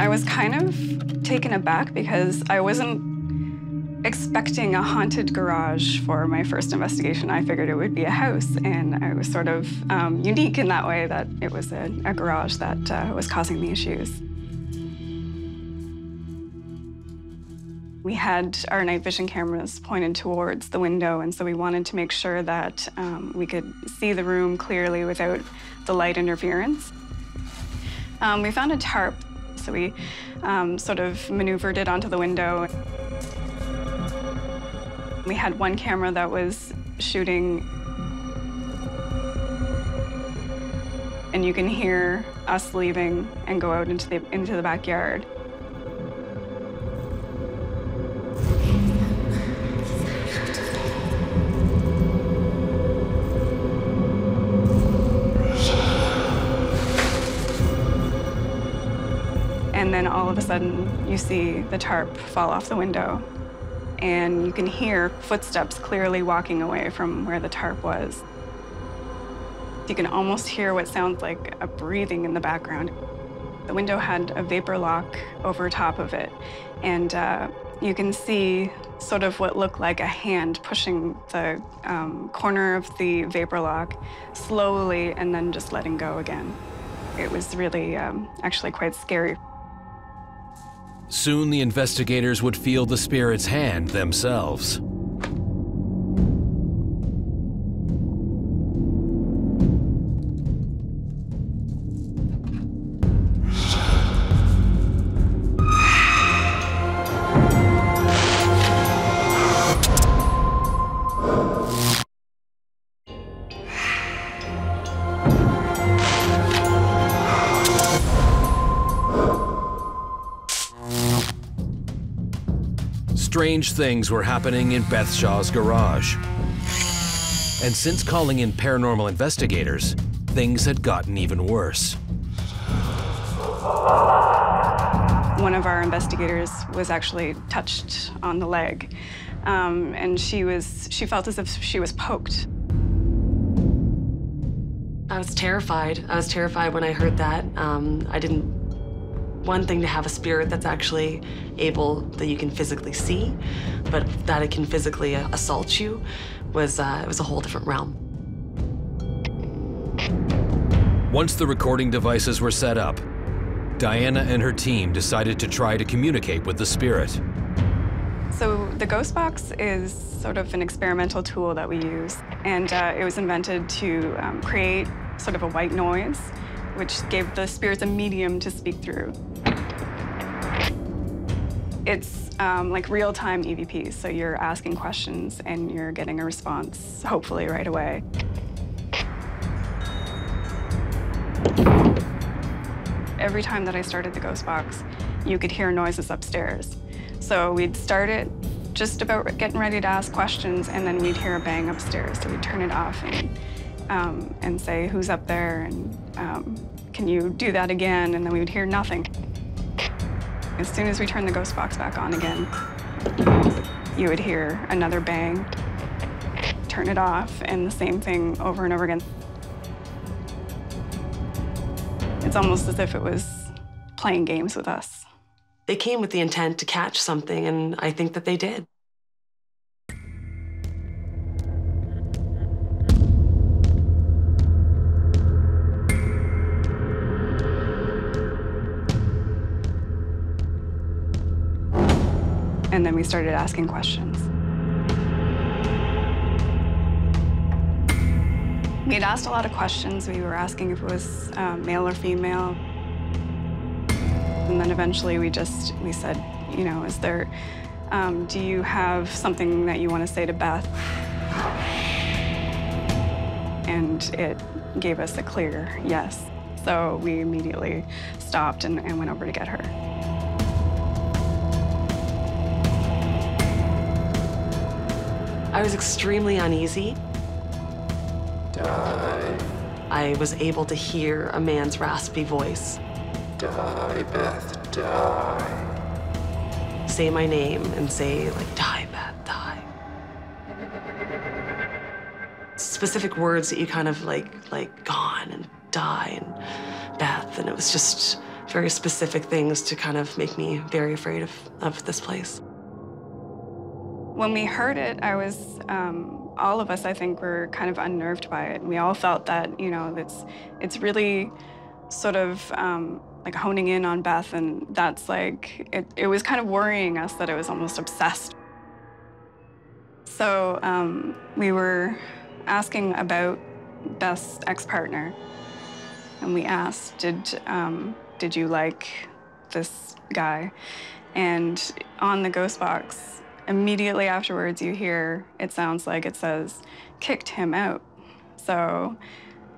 Speaker 41: I was kind of taken aback because I wasn't expecting a haunted garage for my first investigation. I figured it would be a house, and I was sort of um, unique in that way that it was a, a garage that uh, was causing the issues. We had our night vision cameras pointed towards the window, and so we wanted to make sure that um, we could see the room clearly without the light interference. Um, we found a tarp so we um, sort of maneuvered it onto the window. We had one camera that was shooting, and you can hear us leaving and go out into the, into the backyard. And then all of a sudden, you see the tarp fall off the window. And you can hear footsteps clearly walking away from where the tarp was. You can almost hear what sounds like a breathing in the background. The window had a vapor lock over top of it. And uh, you can see sort of what looked like a hand pushing the um, corner of the vapor lock slowly and then just letting go again. It was really um, actually quite scary.
Speaker 2: Soon the investigators would feel the spirit's hand themselves. Strange things were happening in Beth Shaw's garage. And since calling in paranormal investigators, things had gotten even worse.
Speaker 41: One of our investigators was actually touched on the leg, um, and she was she felt as if she was poked.
Speaker 40: I was terrified. I was terrified when I heard that. Um, I didn't. One thing to have a spirit that's actually able that you can physically see, but that it can physically assault you was uh, it was a whole different realm.
Speaker 2: Once the recording devices were set up, Diana and her team decided to try to communicate with the spirit.
Speaker 41: So the Ghost Box is sort of an experimental tool that we use, and uh, it was invented to um, create sort of a white noise, which gave the spirits a medium to speak through. It's um, like real-time EVPs, so you're asking questions and you're getting a response, hopefully right away. Every time that I started the Ghost Box, you could hear noises upstairs. So we'd start it just about getting ready to ask questions, and then we'd hear a bang upstairs. So we'd turn it off and, um, and say, who's up there? And um, can you do that again? And then we would hear nothing. As soon as we turned the ghost box back on again, you would hear another bang, turn it off, and the same thing over and over again. It's almost as if it was playing games with us.
Speaker 40: They came with the intent to catch something, and I think that they did.
Speaker 41: And then we started asking questions. We had asked a lot of questions. We were asking if it was um, male or female. And then eventually we just, we said, you know, is there, um, do you have something that you want to say to Beth? And it gave us a clear yes. So we immediately stopped and, and went over to get her.
Speaker 40: I was extremely uneasy.
Speaker 34: Die.
Speaker 40: I was able to hear a man's raspy voice.
Speaker 34: Die, Beth, die.
Speaker 40: Say my name and say, like, die, Beth, die. Specific words that you kind of like, like, gone and die and Beth. And it was just very specific things to kind of make me very afraid of, of this place.
Speaker 41: When we heard it, I was, um, all of us, I think, were kind of unnerved by it. We all felt that, you know, it's, it's really sort of um, like honing in on Beth, and that's like, it, it was kind of worrying us that it was almost obsessed. So um, we were asking about Beth's ex-partner, and we asked, did, um, did you like this guy? And on the ghost box, immediately afterwards you hear it sounds like it says kicked him out. So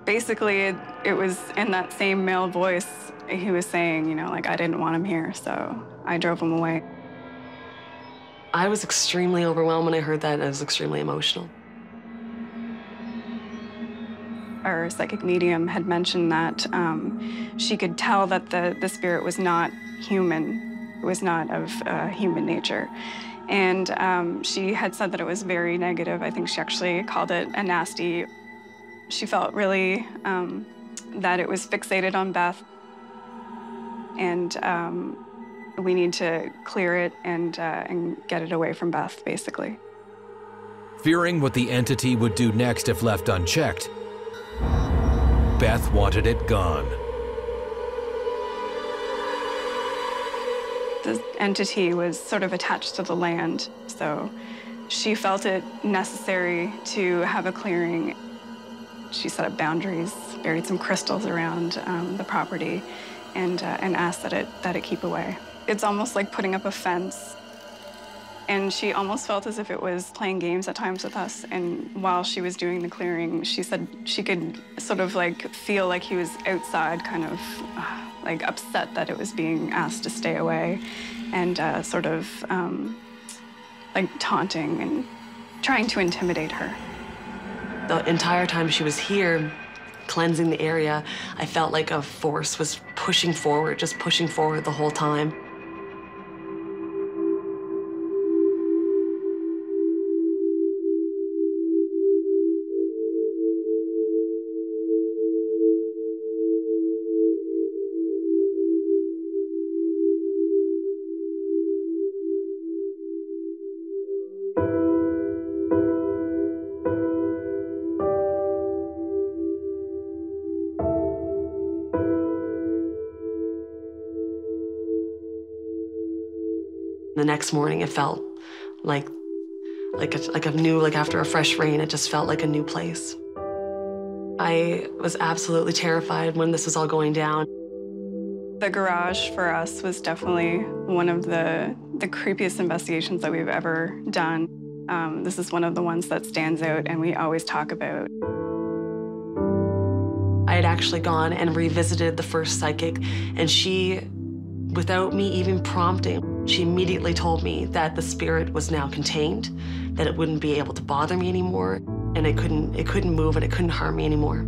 Speaker 41: basically it, it, was in that same male voice he was saying you know like i didn't want him here so i drove him away.
Speaker 40: I was extremely overwhelmed when i heard that and i was extremely emotional.
Speaker 41: Our psychic medium had mentioned that um, she could tell that the, the spirit was not human it was not of uh, human nature and um, she had said that it was very negative. I think she actually called it a nasty. She felt really um, that it was fixated on Beth. And um, we need to clear it and, uh, and get it away from Beth, basically.
Speaker 2: Fearing what the entity would do next if left unchecked, Beth wanted it gone.
Speaker 41: The entity was sort of attached to the land, so she felt it necessary to have a clearing. She set up boundaries, buried some crystals around um, the property, and, uh, and asked that it, that it keep away. It's almost like putting up a fence. And she almost felt as if it was playing games at times with us. And while she was doing the clearing, she said she could sort of like feel like he was outside, kind of. Uh, like upset that it was being asked to stay away and uh, sort of um, like taunting and trying to intimidate her.
Speaker 40: The entire time she was here, cleansing the area, I felt like a force was pushing forward, just pushing forward the whole time. The next morning, it felt like like a, like a new like after a fresh rain. It just felt like a new place. I was absolutely terrified when this was all going down.
Speaker 41: The garage for us was definitely one of the the creepiest investigations that we've ever done. Um, this is one of the ones that stands out, and we always talk about.
Speaker 40: I had actually gone and revisited the first psychic, and she, without me even prompting, she immediately told me that the spirit was now contained, that it wouldn't be able to bother me anymore, and it couldn't it couldn't move and it couldn't harm me anymore.